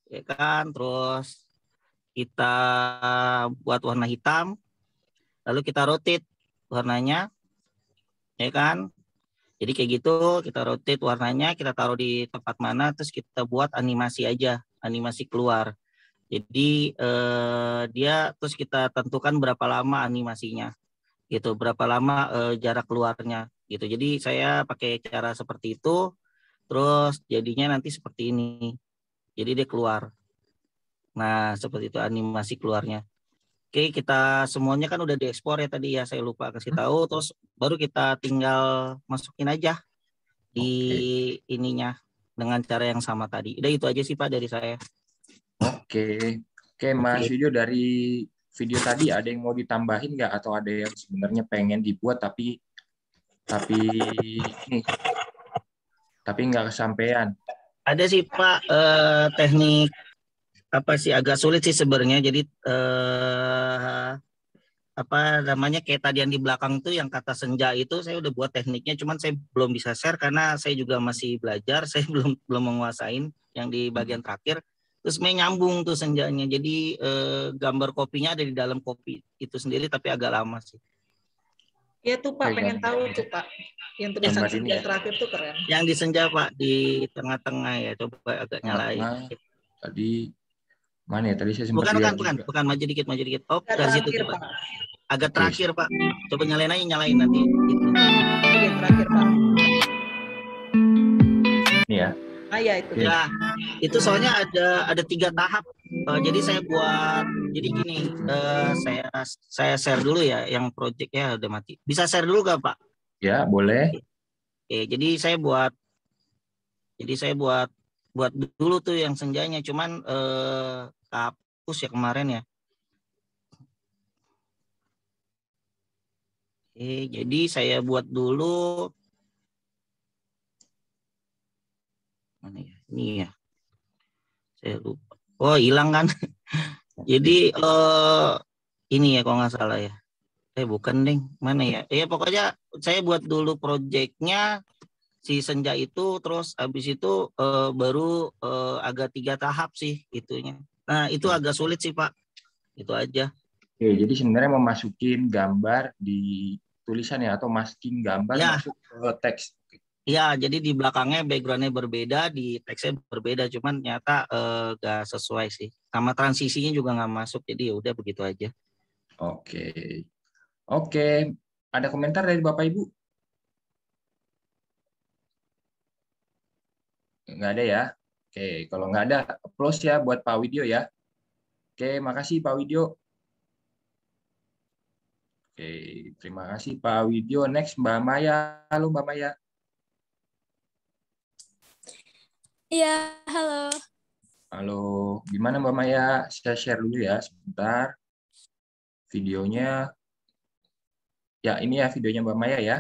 ya kan? Terus kita buat warna hitam lalu kita rotate warnanya ya kan? Jadi kayak gitu kita rotate warnanya kita taruh di tempat mana terus kita buat animasi aja animasi keluar. Jadi eh, dia terus kita tentukan berapa lama animasinya gitu berapa lama eh, jarak keluarnya gitu. Jadi saya pakai cara seperti itu terus jadinya nanti seperti ini. Jadi dia keluar. Nah seperti itu animasi keluarnya. Oke kita semuanya kan udah diekspor ya tadi ya saya lupa kasih tahu. Terus baru kita tinggal masukin aja di ininya dengan cara yang sama tadi. Udah itu aja sih pak dari saya. Oke, oke Mas Oke. Yudo dari video tadi ada yang mau ditambahin nggak atau ada yang sebenarnya pengen dibuat tapi tapi ini tapi nggak kesampaian. ada sih pak eh, teknik apa sih agak sulit sih sebenarnya. Jadi eh, apa namanya kayak tadi yang di belakang tuh yang kata senja itu saya udah buat tekniknya, cuman saya belum bisa share karena saya juga masih belajar, saya belum belum menguasain yang di bagian terakhir. Terus main nyambung tuh senjanya. Jadi eh, gambar kopinya ada di dalam kopi itu sendiri tapi agak lama sih. Ya tuh Pak, Oke, pengen gambar tahu ini. tuh Pak. Yang tulisan Gambar senja ya. terakhir tuh keren. Yang di senja Pak di tengah-tengah ya coba agak nyalain. Tadi mana ya? Tadi saya sempat Bukan bukan bukan bukan maju dikit maju dikit. Oh Yang dari situ. Pak. Agak terakhir Pak. Coba nyalain aja nyalain nanti. Gitu. Itu yang terakhir Pak. Ini ya. Ah ya itu. Ya, itu soalnya ada ada tiga tahap. Eh, jadi saya buat, jadi gini, eh, saya saya share dulu ya, yang project ya udah mati. Bisa share dulu gak Pak? Ya, boleh. Oke, jadi saya buat, jadi saya buat buat dulu tuh yang senjanya, cuman eh, hapus ya kemarin ya. Oke, jadi saya buat dulu. Mana ya? Ini ya. Saya lupa. Oh, hilang kan? Jadi eh ini ya kalau nggak salah ya. Eh bukan ding, mana ya? Ya pokoknya saya buat dulu proyeknya si senja itu, terus habis itu eh, baru eh, agak tiga tahap sih itunya. Nah itu agak sulit sih Pak. Itu aja. Oke, jadi sebenarnya memasukin gambar di tulisan ya atau masking gambar Ya. masuk ke teks. Iya, jadi di belakangnya backgroundnya berbeda, di teksnya berbeda, cuman ternyata eh, gak sesuai sih. Sama transisinya juga nggak masuk, jadi ya udah begitu aja. Oke. Oke, ada komentar dari Bapak Ibu? Nggak ada ya? Oke, kalau nggak ada, applause ya buat Pak Widyo ya. Oke, makasih Pak Widyo. Oke, terima kasih Pak Widyo. Next Mbak Maya. Halo Mbak Maya. Iya, halo. Halo, gimana Mbak Maya? Saya share dulu ya sebentar. Videonya. Ya, ini ya videonya Mbak Maya ya.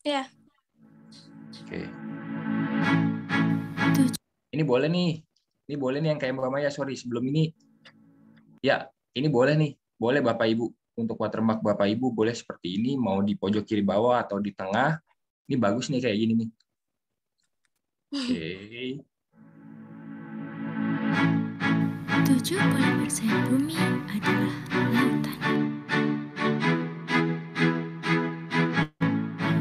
Iya. Oke. Ini boleh nih. Ini boleh nih yang kayak Mbak Maya, sorry. Sebelum ini, ya ini boleh nih. Boleh Bapak Ibu. Untuk watermark Bapak Ibu boleh seperti ini, mau di pojok kiri bawah atau di tengah. Ini bagus nih kayak gini nih. Oke. 70% bumi adalah lautan.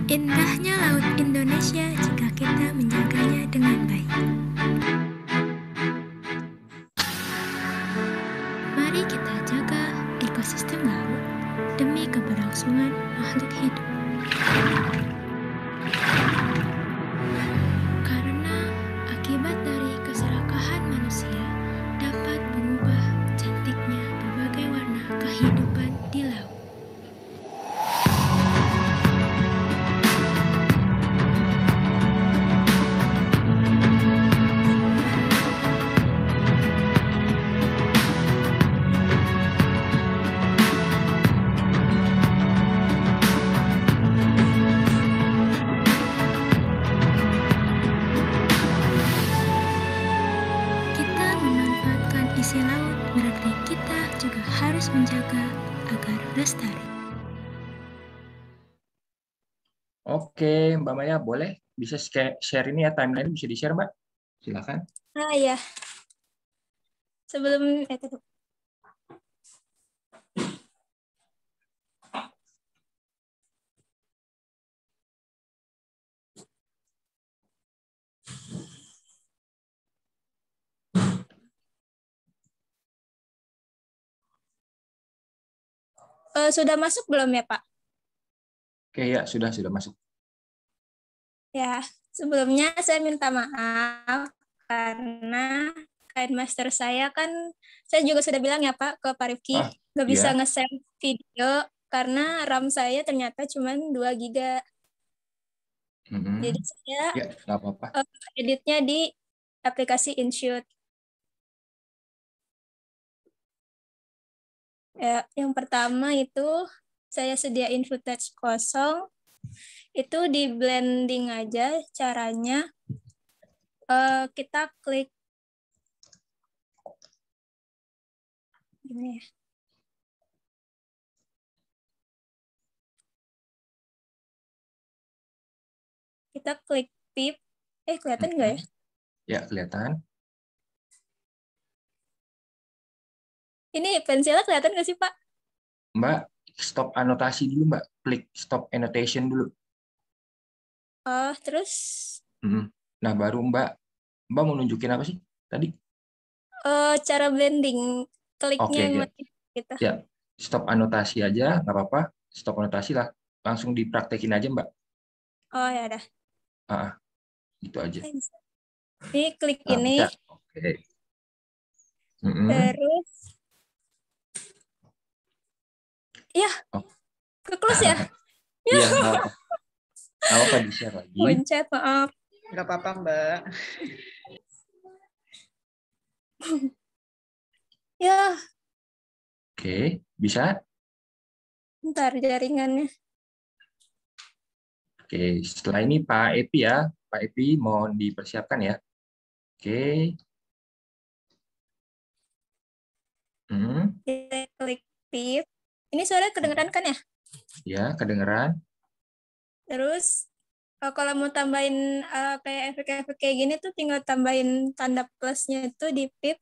Indahnya laut Indonesia jika kita menjaganya dengan baik. Mari kita jaga ekosistem laut demi keberlangsungan makhluk hidup. Mbak Maya boleh bisa share share ini ya timeline bisa di-share, Mbak. Silakan. Ah ya. Sebelum eh. Eh, sudah masuk belum ya Pak? Oke, ya sudah sudah masuk. Ya, sebelumnya saya minta maaf karena kain master saya kan saya juga sudah bilang ya Pak ke Pak Rifki Ah, nggak bisa iya. nge-save video karena RAM saya ternyata cuma 2 giga. Mhm. Jadi saya Ya, apa-apa. eh, editnya di aplikasi InShoot. Ya, yang pertama itu saya sediain footage kosong. Itu di blending aja caranya. Eh, kita klik gimana ya? Kita klik tip. Eh, kelihatan nggak ya? Ya, kelihatan. Ini pensilnya kelihatan nggak sih, Pak? Mbak, stop anotasi dulu, Mbak. Klik stop annotation dulu. Oh, terus Mm. Nah, baru Mbak, Mbak mau nunjukin apa sih tadi? eh, cara blending kliknya yang ya. gitu. Ya, stop anotasi aja, nggak apa-apa. Stop anotasi lah. Langsung dipraktekin aja, Mbak. Oh, ya udah. Ah, gitu aja. Ini klik Nah, ini. Oke. Mm-mm. terus ya, Oh. ke close ya? Iya. Nggak apa-apa di-share lagi. Pencet, maaf. Nggak apa-apa, Mbak. Ya, Oke, bisa? ntar jaringannya. Oke, setelah ini Pak Epi ya. Pak Epi mohon dipersiapkan ya. Oke. Hmm, Kita klik tip. Ini suara kedengeran kan ya? ya, kedengeran. Terus eh, kalau mau tambahin eh, kayak efek-efek kayak gini tuh tinggal tambahin tanda plusnya itu di pip.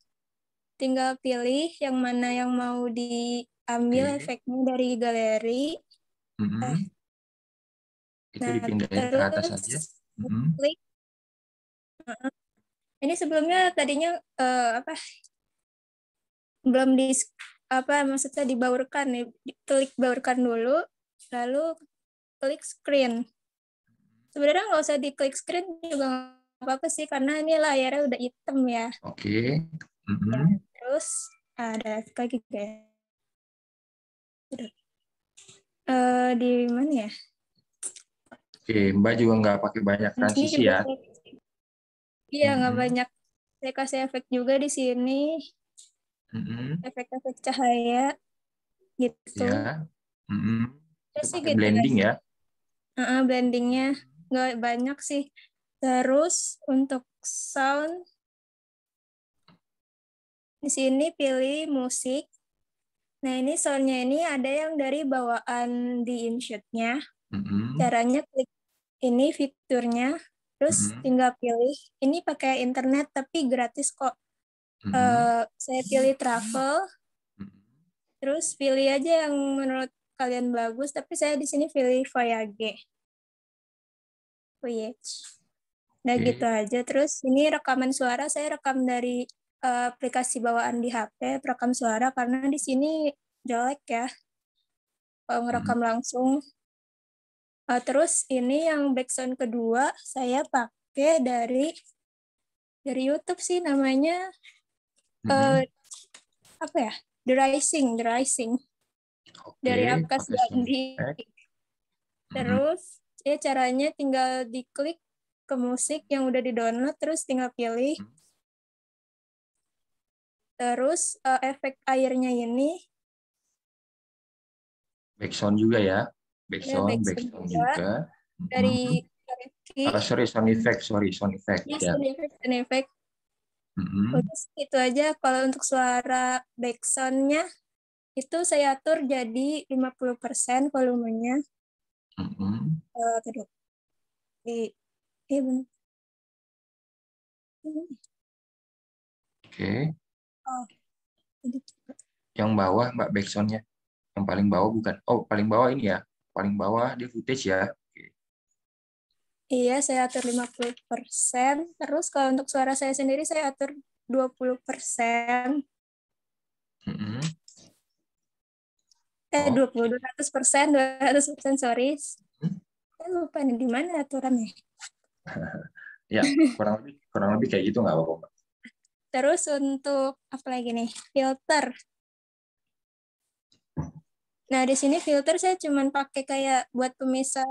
Tinggal pilih yang mana yang mau diambil Oke. efeknya dari galeri. Mm-mm. Itu Nah, dipindahin ke atas terus aja. Mm-mm. klik. Heeh. Ini sebelumnya tadinya eh, apa? Belum di apa maksudnya dibaurkan nih. Klik baurkan dulu, lalu klik screen. Sebenarnya nggak usah diklik screen juga nggak apa-apa sih karena ini layarnya udah hitam ya. Oke. Mm-mm. Terus ada lagi Udah. Eh, di mana ya? Oke, Mbak juga nggak pakai banyak Di transisi ya. Iya, nggak Mhm. banyak. Saya kasih efek juga di sini, Efek-efek cahaya gitu. Ya. Mm-mm. Terus sih gitu blending aja. ya. Heeh, blendingnya nggak banyak sih. Terus untuk sound di sini pilih musik. Nah ini soundnya ini ada yang dari bawaan di InShoot-nya. Mm-mm. Caranya klik ini fiturnya, terus Mhm. tinggal pilih. Ini pakai internet tapi gratis kok. Eh, saya pilih travel, Mm-mm. terus pilih aja yang menurut kalian bagus. Tapi saya di sini pilih Voyage. Voyage. Nah Oke. gitu aja. Terus ini rekaman suara saya rekam dari eh, aplikasi bawaan di HP, perekam suara karena di sini jelek ya. Kalau ngerekam langsung. Eh, terus ini yang backsound kedua saya pakai dari dari YouTube sih namanya Eh apa ya? The Rising, The Rising. Dari Oke, Apkas Gandhi. effect. Mm-mm. Terus ya caranya tinggal diklik ke musik yang udah di-download terus tinggal pilih. Hmm. Terus eh, efek airnya ini Backsound juga ya. ya Backsound, backsound backsound juga juga. Mm-mm. dari Rifki. Ah, sorry, sound effect, sorry, sound effect. Ya, Ya. sound effect, sound effect. Terus itu aja kalau untuk suara backsound-nya itu saya atur jadi 50% volumenya. Eh, tunggu. Di bener. Oke. Oh, ini. Yang bawah, Mbak, backsound-nya. Yang paling bawah bukan. Oh, paling bawah ini ya. Paling bawah dia footage ya. Iya, saya atur 50%. Terus kalau untuk suara saya sendiri saya atur 20%. Mm-mm. Eh, Oh. 20, 200%, 200%, sorry. Hmm. Saya lupa nih, di mana aturannya. Ya, kurang lebih kurang lebih kayak gitu nggak apa-apa. Terus untuk apa lagi nih? Filter. Nah, di sini filter saya cuman pakai kayak buat pemisah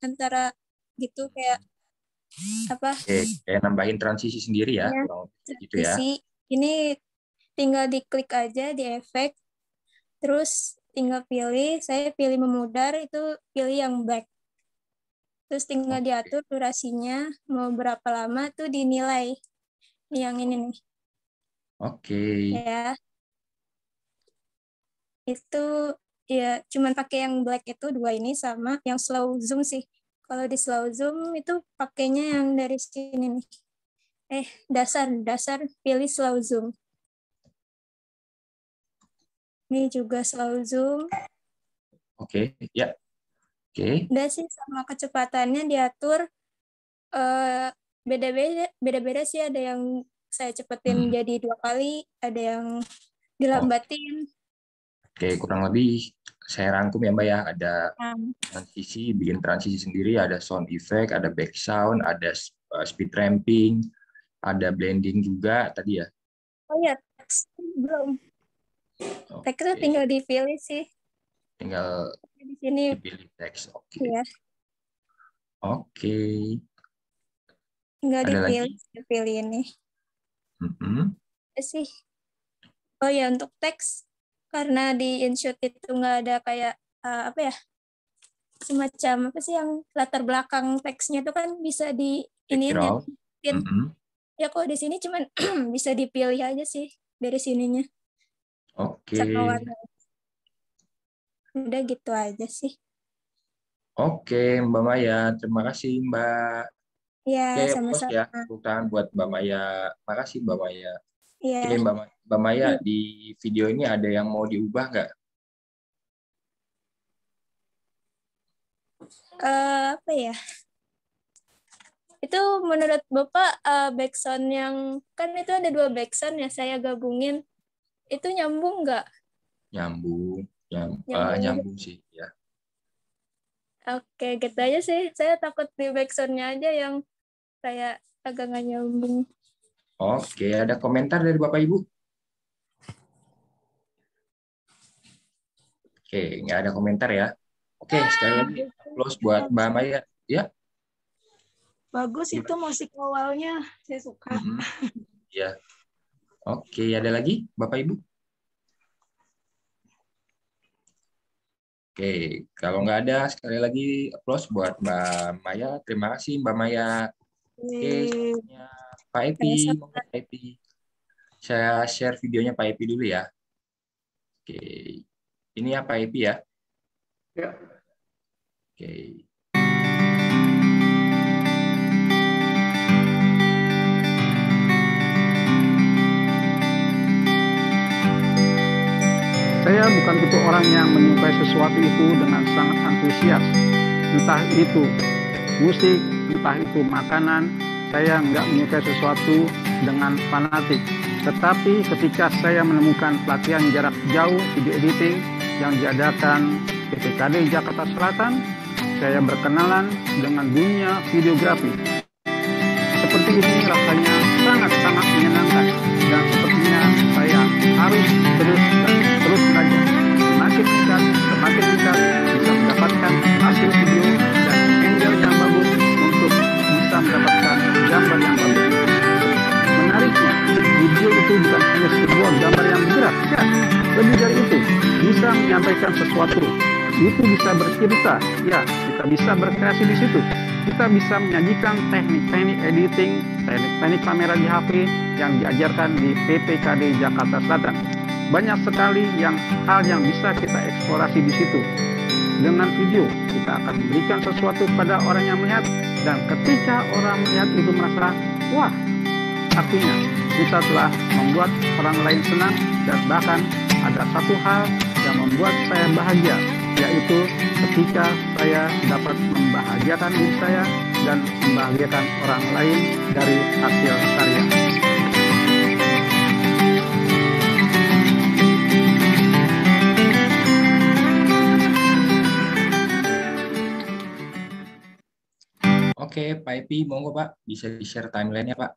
antara gitu kayak apa? Oke, kayak nambahin transisi sendiri ya, Iya, kurang lebih kayak gitu ya. transisi. Ini tinggal diklik aja di efek. Terus tinggal pilih, saya pilih memudar itu pilih yang back. Terus tinggal Oke. diatur durasinya mau berapa lama tuh dinilai. Yang ini nih Oke. ya. itu ya cuman pakai yang black itu dua ini sama yang slow zoom sih. Kalau di slow zoom itu pakainya yang dari sini nih. Eh, dasar, dasar pilih slow zoom. Ini juga slow zoom. Oke, ya. Oke. Udah sih sama kecepatannya diatur eh beda-beda beda-beda sih ada yang saya cepetin Hmm. jadi dua kali, ada yang dilambatin. Oke, kurang lebih saya rangkum ya Mbak ya. Ada Um, transisi, bikin transisi sendiri, ada sound effect, ada back sound, ada uh, speed ramping, ada blending juga tadi ya. oh ya, teks belum. Teksnya Oke, tinggal dipilih sih tinggal di sini. dipilih teks. Oke. Ya, Oke. tinggal Ada lagi? dipilih, dipilih ini. Mm-mm. Ada sih. Oh ya, untuk teks karena di InShot itu nggak ada kayak uh, apa ya? Semacam apa sih yang latar belakang teksnya itu kan bisa di ini ya. Mm-mm. Ya kok di sini cuman bisa dipilih aja sih dari sininya Oke. warna. Udah gitu aja sih. Oke, Mbak Maya. Terima kasih, Mbak. Ya, Oke, bos sama-sama. ya. Tepuk tangan buat Mbak Maya. Makasih, Mbak Maya. Iya. Oke, Mbak, Ma- Mbak Maya, di video ini ada yang mau diubah nggak? Eh, apa ya? Itu menurut Bapak eh, backsound yang kan itu ada dua backsound ya saya gabungin. Itu nyambung nggak? Nyambung. Nyam, Nyambung eh, aja. nyambung sih, ya. Oke, gitu aja sih. Saya takut di backsoundnya aja yang kayak agak nggak nyambung. Oke, ada komentar dari Bapak Ibu? Oke, nggak ada komentar ya. Oke, sekali lagi close buat Mbak Maya. Ya, Bagus itu musik awalnya, saya suka. Mhm. ya. Oke, ada lagi Bapak Ibu? Oke, kalau nggak ada, sekali lagi applause buat Mbak Maya. Terima kasih Mbak Maya. Oke, selanjutnya Pak Epi. Pak Epi. Saya share videonya Pak Epi dulu ya. Oke, ini ya Pak Epi ya. Ya. Oke. Saya bukan tipe orang yang menyukai sesuatu itu dengan sangat antusias. Entah itu musik, entah itu makanan, saya nggak menyukai sesuatu dengan fanatik. Tetapi ketika saya menemukan pelatihan jarak jauh video editing yang diadakan PPKD Jakarta Selatan, saya berkenalan dengan dunia videografi. Seperti ini rasanya sangat-sangat menyenangkan dan sepertinya saya harus terus dan terus belajar. Semakin dekat, semakin dekat bisa mendapatkan hasil video dan angle yang bagus untuk bisa mendapatkan gambar yang bagus. Menariknya, video itu bukan hanya sebuah gambar yang bergerak, ya, lebih dari itu, bisa menyampaikan sesuatu. Itu bisa bercerita, ya, kita bisa berkreasi di situ. Kita bisa menyajikan teknik-teknik editing, teknik-teknik kamera di HP yang diajarkan di PPKD Jakarta Selatan. Banyak sekali yang hal yang bisa kita eksplorasi di situ. Dengan video, kita akan memberikan sesuatu pada orang yang melihat dan ketika orang melihat itu merasa, wah, artinya kita telah membuat orang lain senang dan bahkan ada satu hal yang membuat saya bahagia yaitu ketika saya dapat membahagiakan diri saya dan membahagiakan orang lain dari hasil karya. Oke, Pak Epi, monggo Pak, bisa di-share timeline-nya Pak.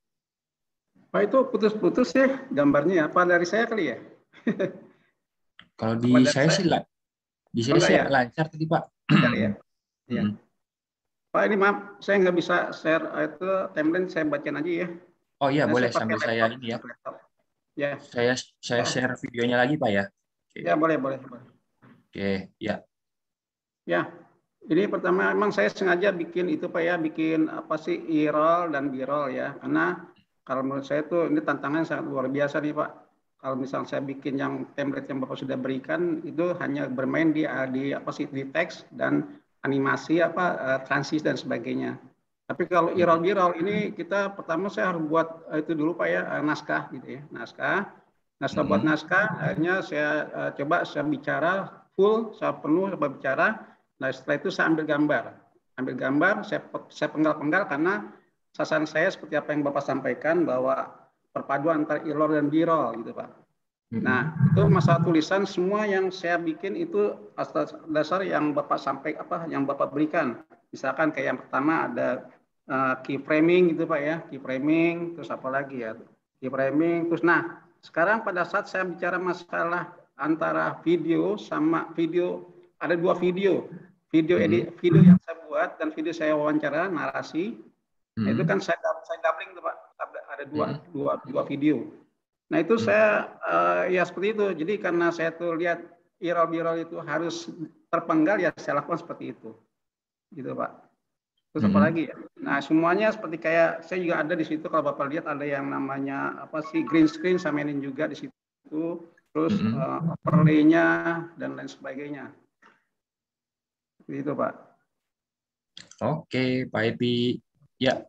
Pak itu putus-putus ya gambarnya apa dari saya kali ya? Kalau di saya saya? sih la- di Oh, saya ya? lancar tadi Pak. Ya. Iya. Hmm. Pak ini maaf, saya nggak bisa share itu timeline saya bacain aja ya. Oh iya, Nah, boleh sambil saya laptop, ini ya. laptop. Ya, Saya saya share videonya lagi Pak ya. ya boleh, boleh, boleh. Oke, ya. Ya, ini pertama emang saya sengaja bikin itu Pak ya, bikin apa sih e-roll dan b-roll ya. Karena kalau menurut saya tuh ini tantangan sangat luar biasa nih Pak. Kalau misalnya saya bikin yang template yang Bapak sudah berikan itu hanya bermain di di apa sih di teks dan animasi apa uh, transis dan sebagainya. Tapi kalau iral biral ini kita pertama saya harus buat uh, itu dulu Pak ya uh, naskah gitu ya, naskah. Nah setelah buat naskah akhirnya saya uh, coba saya bicara full, saya penuh saya bicara. Nah setelah itu saya ambil gambar, ambil gambar, saya saya penggal-penggal karena sasaran saya seperti apa yang Bapak sampaikan bahwa perpaduan antara ilor dan birol gitu Pak. Nah, itu masalah tulisan semua yang saya bikin itu atas dasar yang Bapak sampai apa yang Bapak berikan. Misalkan kayak yang pertama ada uh, key framing gitu Pak ya, key framing, terus apa lagi ya? Key framing, terus nah, sekarang pada saat saya bicara masalah antara video sama video ada dua video. Video edit video yang saya buat dan video saya wawancara narasi. Nah, itu kan saya saya doubling tuh Pak ada dua hmm. dua dua video. Nah itu hmm. saya uh, ya seperti itu. Jadi karena saya tuh lihat iral biral itu harus terpenggal ya saya lakukan seperti itu, gitu pak. Terus hmm. apa lagi ya? Nah semuanya seperti kayak saya juga ada di situ kalau bapak lihat ada yang namanya apa sih green screen saya mainin juga di situ. Terus hmm. uh, overlay-nya dan lain sebagainya. Gitu pak. Oke, Pak Epi. Ya,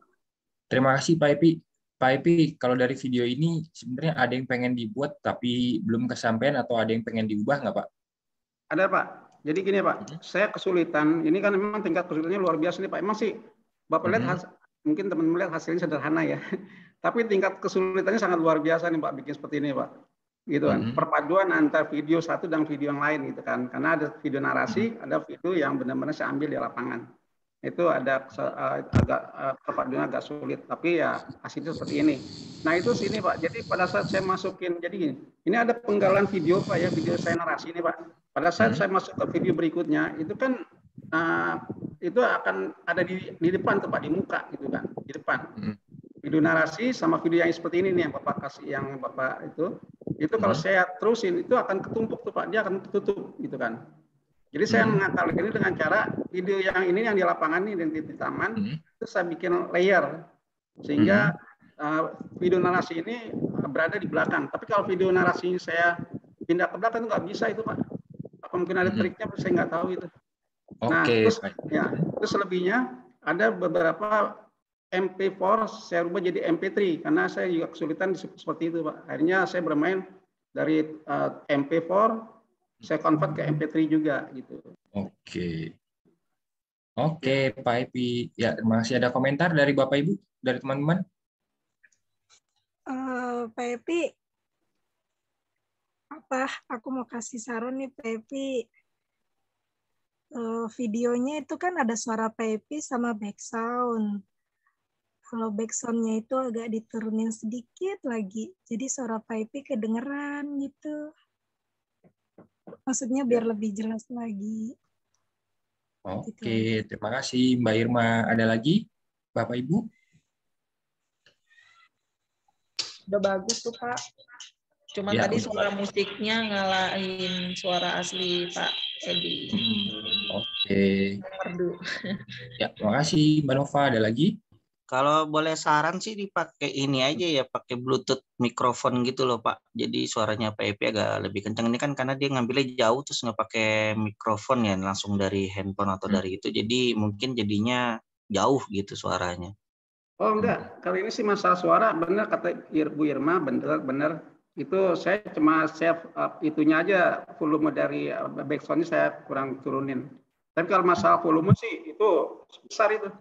terima kasih Pak Epi. Pak Epi, kalau dari video ini sebenarnya ada yang pengen dibuat tapi belum kesampaian atau ada yang pengen diubah nggak Pak? Ada Pak. Jadi gini Pak, hmm. saya kesulitan. Ini kan memang tingkat kesulitannya luar biasa nih Pak. Emang sih Bapak lihat hmm. mungkin teman teman lihat hasilnya sederhana ya. tapi tingkat kesulitannya sangat luar biasa nih Pak bikin seperti ini Pak. Gitu kan. Hmm. Perpaduan antara video satu dan video yang lain gitu kan. Karena ada video narasi, hmm. ada video yang benar-benar saya ambil di lapangan itu ada uh, agak uh, perpaduan agak sulit tapi ya hasilnya seperti ini. Nah itu sini pak. Jadi pada saat saya masukin jadi gini ini ada penggalan video pak ya video saya narasi ini pak. Pada saat hmm. saya masuk ke video berikutnya itu kan uh, itu akan ada di, di depan tuh pak di muka gitu kan di depan. Hmm. video narasi sama video yang seperti ini nih yang bapak kasih yang bapak itu. Itu kalau hmm. saya terusin itu akan ketumpuk tuh pak. Dia akan tutup gitu kan jadi saya hmm. ini dengan cara video yang ini yang di lapangan ini di taman hmm. itu saya bikin layer sehingga hmm. uh, video narasi ini berada di belakang. Tapi kalau video narasi saya pindah ke belakang itu nggak bisa itu pak. Apa mungkin ada hmm. triknya? Saya nggak tahu itu. Nah okay. terus ya terus lebihnya ada beberapa MP4 saya rubah jadi MP3 karena saya juga kesulitan seperti itu pak. Akhirnya saya bermain dari uh, MP4 saya convert ke MP3 juga gitu. Oke. Oke, Pak Epi. Ya, masih ada komentar dari Bapak Ibu, dari teman-teman? Uh, Pak Epi, apa? Aku mau kasih saran nih, Pak Epi. Uh, videonya itu kan ada suara Pak Epi sama background. Kalau backgroundnya itu agak diturunin sedikit lagi, jadi suara Pak Epi kedengeran gitu. Maksudnya biar lebih jelas lagi. Oke, gitu. terima kasih Mbak Irma. Ada lagi, Bapak Ibu? Udah bagus tuh Pak. Cuma ya, tadi suara musiknya ngalahin suara asli Pak Edi. Hmm, Oke. Merdu. Ya, terima kasih Mbak Nova. Ada lagi? Kalau boleh saran sih dipakai ini aja ya, pakai Bluetooth mikrofon gitu loh Pak. Jadi suaranya PEP agak lebih kencang. Ini kan karena dia ngambilnya jauh terus nggak pakai mikrofon ya, langsung dari handphone atau hmm. dari itu. Jadi mungkin jadinya jauh gitu suaranya. Oh enggak, kalau ini sih masalah suara benar kata Bu Irma benar benar itu saya cuma save uh, itunya aja volume dari uh, backsound saya kurang turunin. Tapi kalau masalah volume sih itu besar itu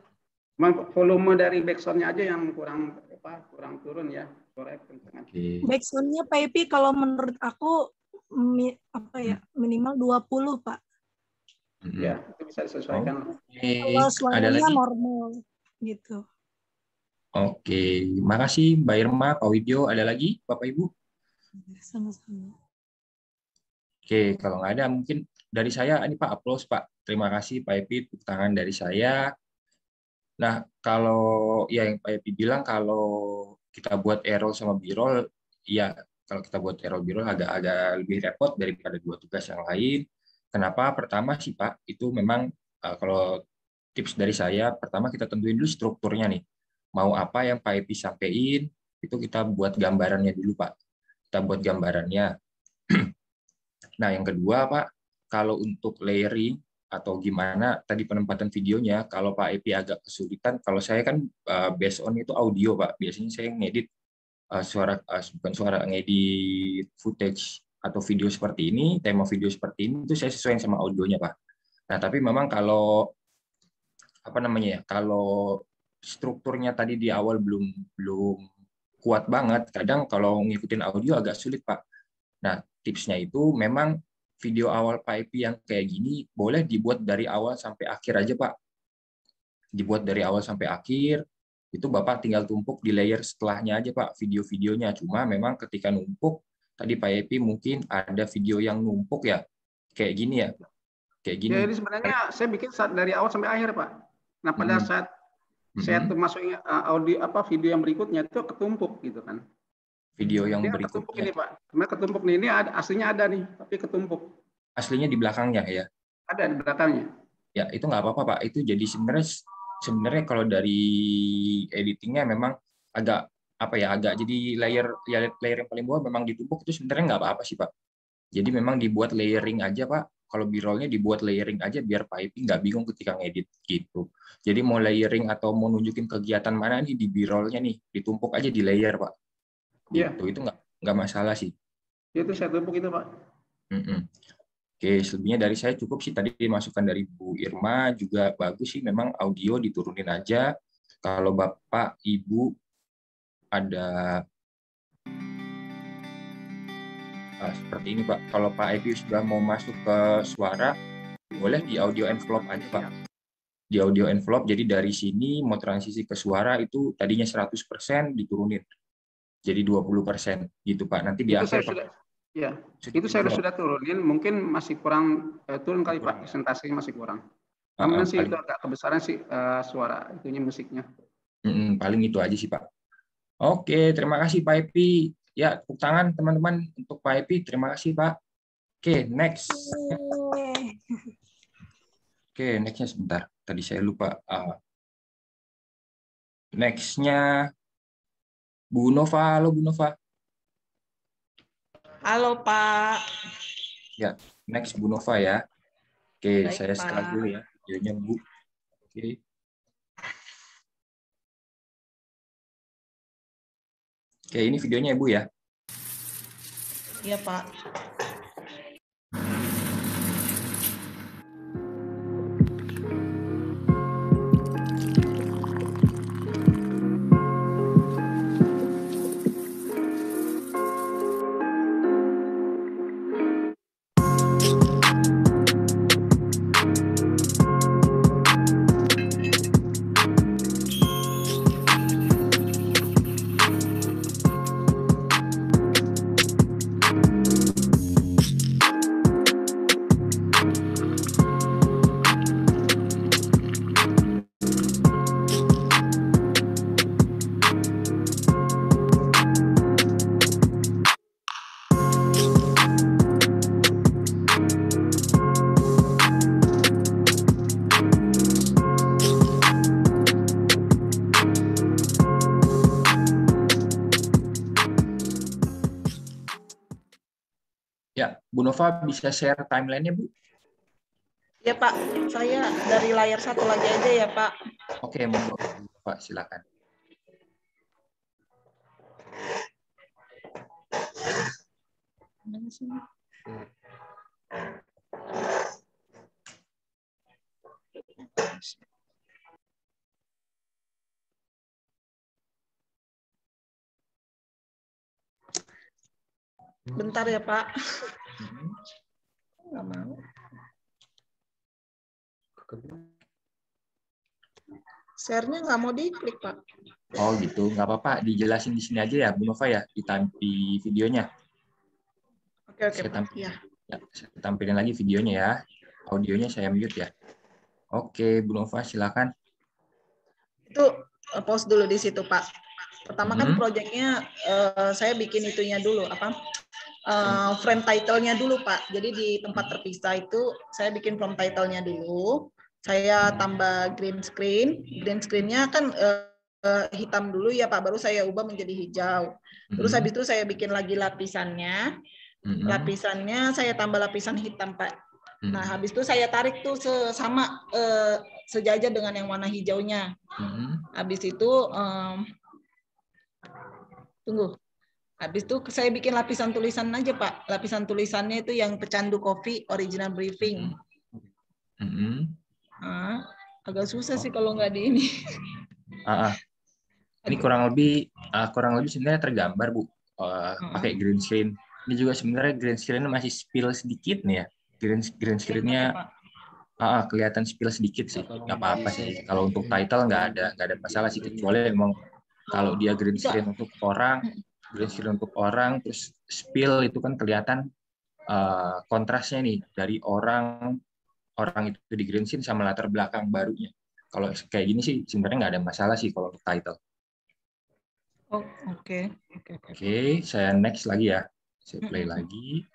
volume dari backsoundnya aja yang kurang apa kurang turun ya. Suara okay. backsoundnya Pak Epi kalau menurut aku mi, apa ya hmm. minimal 20 Pak. Hmm. ya itu bisa disesuaikan. Okay. kalau suaranya normal gitu. Oke. Okay. makasih Mbak Irma Pak Widyo. Ada lagi Bapak Ibu? Sama-sama. Oke kalau nggak ada mungkin dari saya ini Pak aplaus Pak. Terima kasih Pak Epi tangan dari saya Nah, kalau ya yang Pak Epi bilang kalau kita buat error sama birol, ya kalau kita buat error birol agak-agak lebih repot daripada dua tugas yang lain. Kenapa? Pertama sih Pak, itu memang uh, kalau tips dari saya, pertama kita tentuin dulu strukturnya nih. Mau apa yang Pak Epi sampaikan, itu kita buat gambarannya dulu Pak. kita buat gambarannya. nah, yang kedua, Pak, kalau untuk layering atau gimana tadi penempatan videonya, kalau Pak Epi agak kesulitan, kalau saya kan uh, based on itu audio, Pak. Biasanya saya ngedit uh, suara uh, bukan suara ngedit footage atau video seperti ini, tema video seperti ini itu saya sesuaikan sama audionya, Pak. Nah, tapi memang kalau apa namanya ya, kalau strukturnya tadi di awal belum belum kuat banget, kadang kalau ngikutin audio agak sulit, Pak. Nah, tipsnya itu memang video awal Pak Epi yang kayak gini boleh dibuat dari awal sampai akhir aja, Pak. Dibuat dari awal sampai akhir, itu Bapak tinggal tumpuk di layer setelahnya aja, Pak, video-videonya. Cuma memang ketika numpuk, tadi Pak Epi mungkin ada video yang numpuk ya, kayak gini ya. Kayak gini. Jadi sebenarnya saya bikin saat dari awal sampai akhir, Pak. Nah, pada Hmm. saat saya tuh masukin uh, audio apa video yang berikutnya itu ketumpuk gitu kan. Video yang Ini ketumpuk berikutnya ini, Pak. Sebenarnya ketumpuk nih, ini ada, aslinya ada nih, tapi ketumpuk. aslinya di belakangnya ya. Ada di belakangnya. Ya, itu nggak apa-apa, Pak. Itu jadi sebenarnya sebenarnya kalau dari editingnya memang agak apa ya agak jadi layer ya, layer yang paling bawah memang ditumpuk itu sebenarnya nggak apa-apa sih pak jadi memang dibuat layering aja pak kalau b-rollnya dibuat layering aja biar Pak Ipi nggak bingung ketika ngedit gitu jadi mau layering atau mau nunjukin kegiatan mana nih di b-rollnya nih ditumpuk aja di layer pak Iya. gitu itu nggak nggak masalah sih Itu saya tumpuk itu, Pak. Mm-mm. Oke, selebihnya dari saya cukup sih tadi masukan dari Bu Irma juga bagus sih memang audio diturunin aja. Kalau Bapak Ibu ada Ah, seperti ini Pak. Kalau Pak Epi sudah mau masuk ke suara, boleh di audio envelope aja Pak. Di audio envelope, jadi dari sini mau transisi ke suara itu tadinya 100% diturunin. Jadi 20% gitu Pak. Nanti di Itu saya akhir sudah ya, Sudah itu saya sudah turunin, mungkin masih kurang eh, turun kali Pak, presentasinya masih kurang. Ah, Namun ah, sih paling- itu agak kebesaran sih eh, suara itunya musiknya. Mm-mm, paling itu aja sih Pak. Oke, terima kasih Pak Epi. Ya, tepuk tangan teman-teman untuk Pak Epi. Terima kasih Pak. Oke, next. Oke, nextnya sebentar. Tadi saya lupa. Ah. Nextnya Bu Nova. Halo Bu Nova. Halo Pak. Ya, next Bu Nova ya. Oke, Baik, saya setelah dulu ya videonya Bu. Oke. Oke, ini videonya ya Bu ya. Iya Pak. Nova bisa share timeline-nya, Bu? Ya Pak, saya dari layar satu lagi aja ya Pak. Oke, monggo, Nova, silakan. Bentar ya Pak. Nggak mau. Share-nya nggak mau diklik Pak. Oh gitu, nggak apa-apa, dijelasin di sini aja ya, Bu Nova ya, di, tam- di videonya. Oke oke Saya Pak. tampilin, Ya. ya, saya tampilin lagi videonya ya. Audionya saya mute ya. Oke, Bu Nova silakan. Itu eh, pause dulu di situ Pak. Pertama kan Mhm. proyeknya eh, saya bikin itunya dulu apa? Eh, frame title-nya dulu Pak. Jadi di tempat terpisah itu saya bikin frame title-nya dulu. Saya tambah green screen. Green screen-nya kan eh, hitam dulu ya Pak, baru saya ubah menjadi hijau. Terus Mhm. habis itu saya bikin lagi lapisannya. Mhm. Lapisannya saya tambah lapisan hitam Pak. Nah, Mhm. habis itu saya tarik tuh sama eh, sejajar dengan yang warna hijaunya. Mhm. Habis itu em, tunggu. Habis itu saya bikin lapisan tulisan aja, Pak. Lapisan tulisannya itu yang pecandu kopi original briefing. Mhm. Ah, agak susah sih kalau nggak di ini. Ah, ah. Ini kurang lebih ah, kurang lebih sebenarnya tergambar bu Eh, pakai green screen. Ini juga sebenarnya green screen masih spill sedikit nih ya. Green green screennya ah, ah, kelihatan spill sedikit sih. Nggak apa-apa sih. Kalau untuk title nggak ada nggak ada masalah sih kecuali memang kalau dia green screen untuk orang, green screen untuk orang, terus spill itu kan kelihatan eh, kontrasnya nih dari orang orang itu di green screen sama latar belakang barunya. Kalau kayak gini sih sebenarnya nggak ada masalah sih kalau title. Oh, oke. Oke, oke. Oke, saya next lagi ya. Saya play lagi.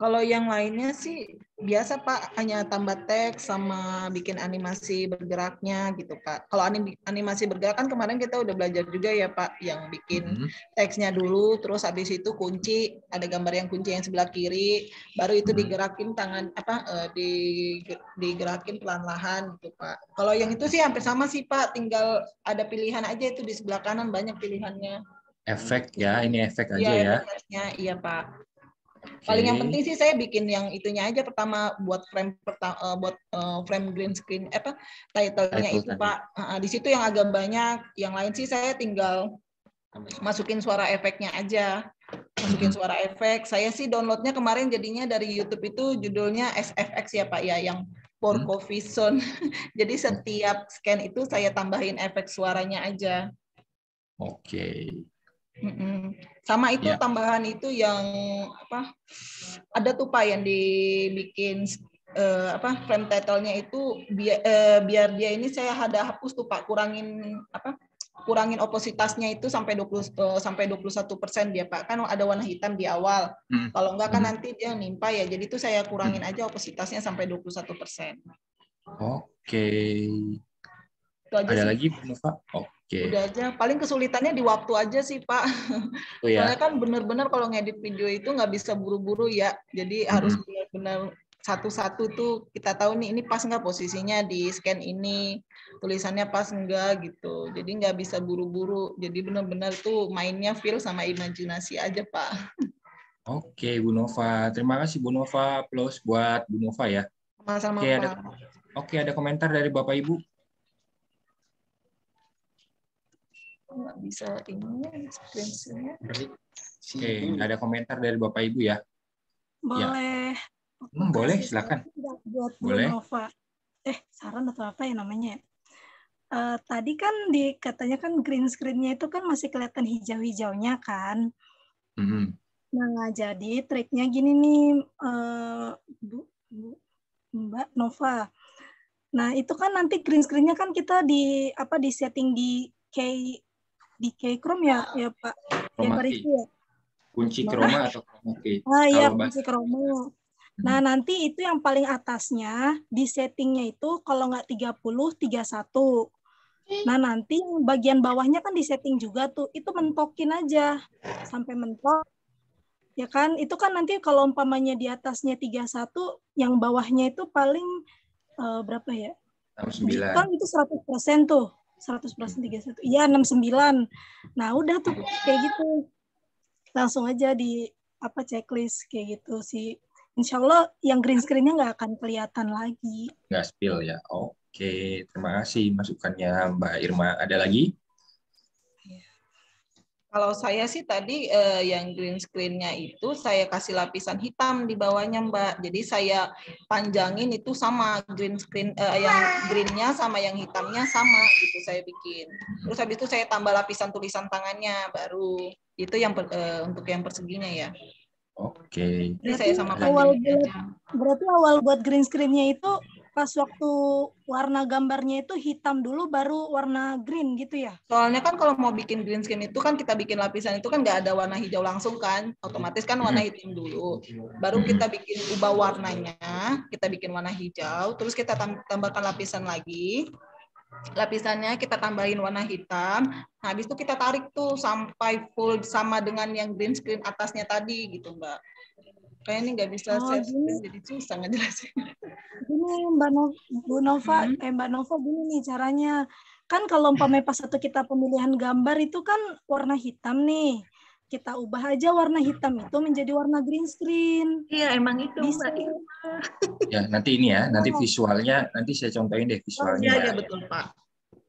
Kalau yang lainnya sih biasa Pak, hanya tambah teks sama bikin animasi bergeraknya gitu Pak. Kalau anim- animasi bergerak kan kemarin kita udah belajar juga ya Pak, yang bikin Mhm. teksnya dulu, terus habis itu kunci, ada gambar yang kunci yang sebelah kiri, baru itu digerakin tangan apa eh, di digerakin pelan-lahan gitu Pak. Kalau yang itu sih hampir sama sih Pak, tinggal ada pilihan aja itu di sebelah kanan banyak pilihannya. Efek ya, ini efek aja Iya, ya. efeknya, iya Pak. Paling yang penting sih saya bikin yang itunya aja pertama buat frame pertama buat eh, frame green screen eh, apa title-nya Title itu tadi. Pak. Ah, di situ yang agak banyak, yang lain sih saya tinggal masukin suara efeknya aja. Masukin suara efek. Saya sih downloadnya kemarin jadinya dari YouTube itu judulnya SFX ya Pak ya yang for coffee zone. Jadi setiap scan itu saya tambahin efek suaranya aja. Oke. Mm-mm. Sama itu Ya. tambahan itu yang apa? Ada tuh Pak yang dibikin eh, apa frame title-nya itu biar biar dia ini saya ada hapus tuh Pak kurangin apa? Kurangin opositasnya itu sampai 20 eh, sampai 21% dia Pak. Kan ada warna hitam di awal. Hmm. Kalau enggak kan nanti dia nimpa ya. Jadi itu saya kurangin aja opositasnya sampai 21%. Oke. Itu aja Ada sih. lagi Bu Nova? Oke. Udah aja. Paling kesulitannya di waktu aja sih Pak. Oh ya. Soalnya kan benar-benar kalau ngedit video itu nggak bisa buru-buru ya. Jadi harus benar-benar satu-satu tuh kita tahu nih ini pas nggak posisinya di scan ini tulisannya pas enggak gitu. Jadi nggak bisa buru-buru. Jadi benar-benar tuh mainnya feel sama imajinasi aja Pak. Oke, Bu Nova. Terima kasih Bu Nova. Plus buat Bu Nova ya. Sama-sama Oke, ada. Oke, ada komentar dari Bapak Ibu? Nggak bisa ini screen-nya. Oke, nggak ada komentar dari Bapak Ibu ya. Boleh. Hmm, boleh, silakan. buat Bu Boleh. Nova. Eh, saran atau apa ya namanya? ya? Eh, tadi kan di katanya kan green screen-nya itu kan masih kelihatan hijau-hijaunya kan. Mhm. Nah, jadi triknya gini nih, eh, Bu, Bu, Mbak Nova. Nah, itu kan nanti green screen-nya kan kita di apa di setting di K di K Chrome ya, ya Pak. Ya Chroma key. Rizky ya. Kunci chroma atau chroma key? Ah iya, kunci Chrome. Nah, nanti itu yang paling atasnya di settingnya itu kalau nggak 30, 31. Nah, nanti yang bagian bawahnya kan di setting juga tuh. Itu mentokin aja sampai mentok. Ya kan? Itu kan nanti kalau umpamanya di atasnya 31, yang bawahnya itu paling eh, berapa ya? 69. Kan itu 100% tuh. 100% 31. Iya, 69. Nah, udah tuh kayak gitu. Langsung aja di apa checklist kayak gitu sih. Insya Allah yang green screen-nya nggak akan kelihatan lagi. Nggak spill ya. Oke, terima kasih masukannya Mbak Irma. Ada lagi? Kalau saya sih tadi eh, yang green screen-nya itu saya kasih lapisan hitam di bawahnya Mbak. Jadi saya panjangin itu sama green screen eh, yang green-nya sama yang hitamnya sama gitu saya bikin. Terus habis itu saya tambah lapisan tulisan tangannya baru. Itu yang per- eh, untuk yang perseginya ya. Oke. Jadi saya sama awal buat, berarti awal buat green screen-nya itu pas waktu warna gambarnya itu hitam dulu baru warna green gitu ya? Soalnya kan kalau mau bikin green screen itu kan kita bikin lapisan itu kan nggak ada warna hijau langsung kan, otomatis kan warna hitam dulu. Baru kita bikin ubah warnanya, kita bikin warna hijau, terus kita tam- tambahkan lapisan lagi. lapisannya kita tambahin warna hitam. Nah, habis itu kita tarik tuh sampai full sama dengan yang green screen atasnya tadi gitu, Mbak. Kayaknya ini nggak bisa Oh, screen jadi susah ngejelasin. Gini Mbak no Bu Nova, Hmm. eh Mbak Nova gini nih caranya. Kan kalau umpamanya pas satu kita pemilihan gambar itu kan warna hitam nih. Kita ubah aja warna hitam itu menjadi warna green screen. Iya, emang itu Bisa. Mbak. Ya, nanti ini ya, nanti Oh. visualnya, nanti saya contohin deh Oh visualnya. iya, ya. iya betul, Pak.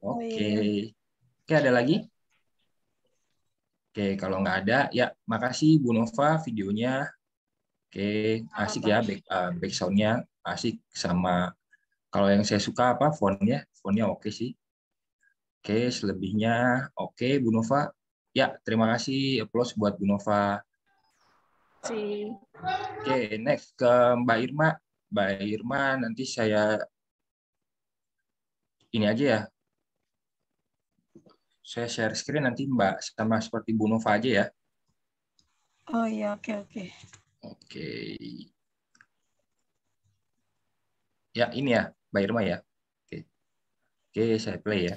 Oh, Oke. iya. Oke, ada lagi? Oke, kalau nggak ada, ya makasih Bu Nova videonya. Oke, asik ya back, uh, back sound-nya asik sama kalau yang saya suka apa fontnya, fontnya oke sih. Oke, selebihnya oke Bu Nova. Ya, terima kasih applause buat Bu Nova. Si. Oke, next ke Mbak Irma. Mbak Irma nanti saya ini aja ya. Saya share screen nanti Mbak sama seperti Bu Nova aja ya. Oh iya, oke oke. Oke. Ya, ini ya, Mbak Irma ya. Oke. Oke, saya play ya.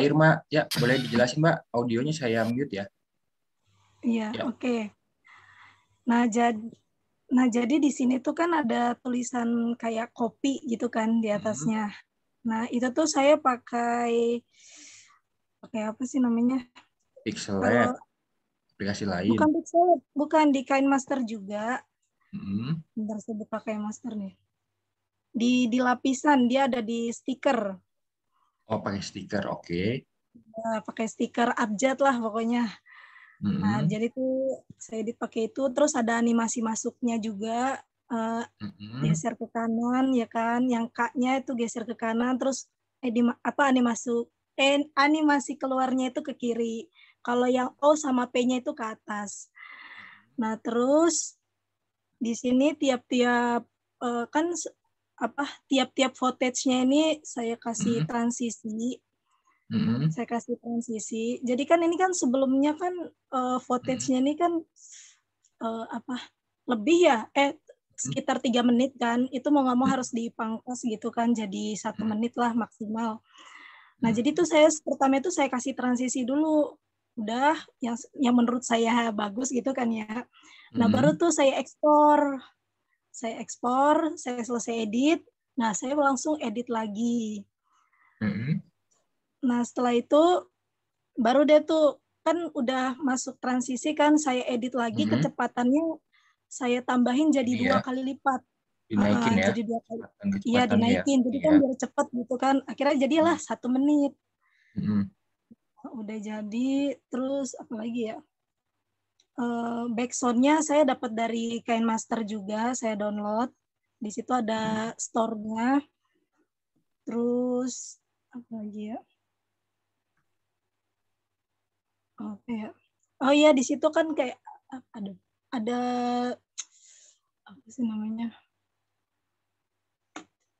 Mbak Irma, ya boleh dijelasin Mbak, audionya saya mute ya. Iya, Ya. oke. Nah, jadi nah jadi di sini tuh kan ada tulisan kayak kopi gitu kan di atasnya. Nah, itu tuh saya pakai pakai apa sih namanya? Pixel Lab, aplikasi lain. bukan pixel, bukan di Kain Master juga. Mm-mm. Bentar saya buka Kain Master nih. Di di lapisan dia ada di stiker. Oh, pakai stiker, oke. Ya, pakai stiker abjad lah pokoknya. Nah, Mm-mm. jadi tuh saya dipakai itu terus ada animasi masuknya juga eh, Mm-mm. geser ke kanan ya kan yang kaknya itu geser ke kanan terus edi- apa animasi eh, animasi keluarnya itu ke kiri kalau yang O sama P-nya itu ke atas nah terus di sini tiap-tiap eh, kan apa tiap-tiap footage-nya ini saya kasih transisi. Mm-mm. saya kasih transisi. Jadi kan ini kan sebelumnya kan eh, footage-nya ini kan eh, apa lebih ya? Eh sekitar tiga menit kan? Itu mau nggak mau harus dipangkas gitu kan? Jadi satu menit lah maksimal. Nah jadi tuh saya pertama itu saya kasih transisi dulu. Udah yang yang menurut saya bagus gitu kan ya. Nah baru tuh saya ekspor, saya ekspor, saya selesai edit. Nah saya langsung edit lagi. Mm-mm. Nah, setelah itu baru deh tuh kan udah masuk transisi kan saya edit lagi Mhm. kecepatannya saya tambahin jadi Ini dua ya. kali lipat. Dinaikin Ah, ya. Jadi dua kali. Iya kecepatannya ya. dinaikin. Jadi kan Iya. biar cepet gitu kan. Akhirnya jadilah satu menit. Mm-mm. Udah jadi. Terus apa lagi ya? Eh, backsoundnya saya dapat dari Kain Master juga. Saya download. Di situ ada store-nya. Terus apa lagi ya? Oke ya. Oh iya di situ kan kayak ada ada apa sih namanya?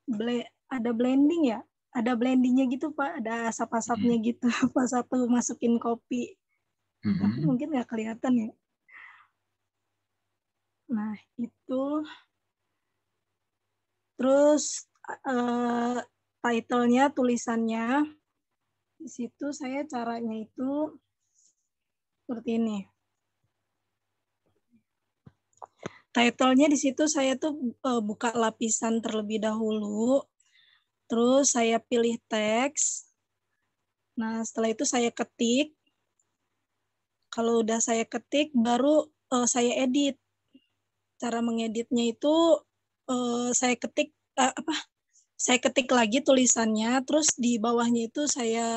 Ble, ada blending ya? Ada blendingnya gitu Pak, ada asap-asapnya gitu pas aku masukin kopi. Tapi Mm-mm. mungkin nggak kelihatan ya. Nah itu terus eh, title-nya, tulisannya di situ saya caranya itu seperti ini. Title-nya di situ saya tuh eh, buka lapisan terlebih dahulu, terus saya pilih teks. Nah, setelah itu saya ketik. Kalau udah saya ketik, baru eh, saya edit. Cara mengeditnya itu eh, saya ketik eh, apa? Saya ketik lagi tulisannya, terus di bawahnya itu saya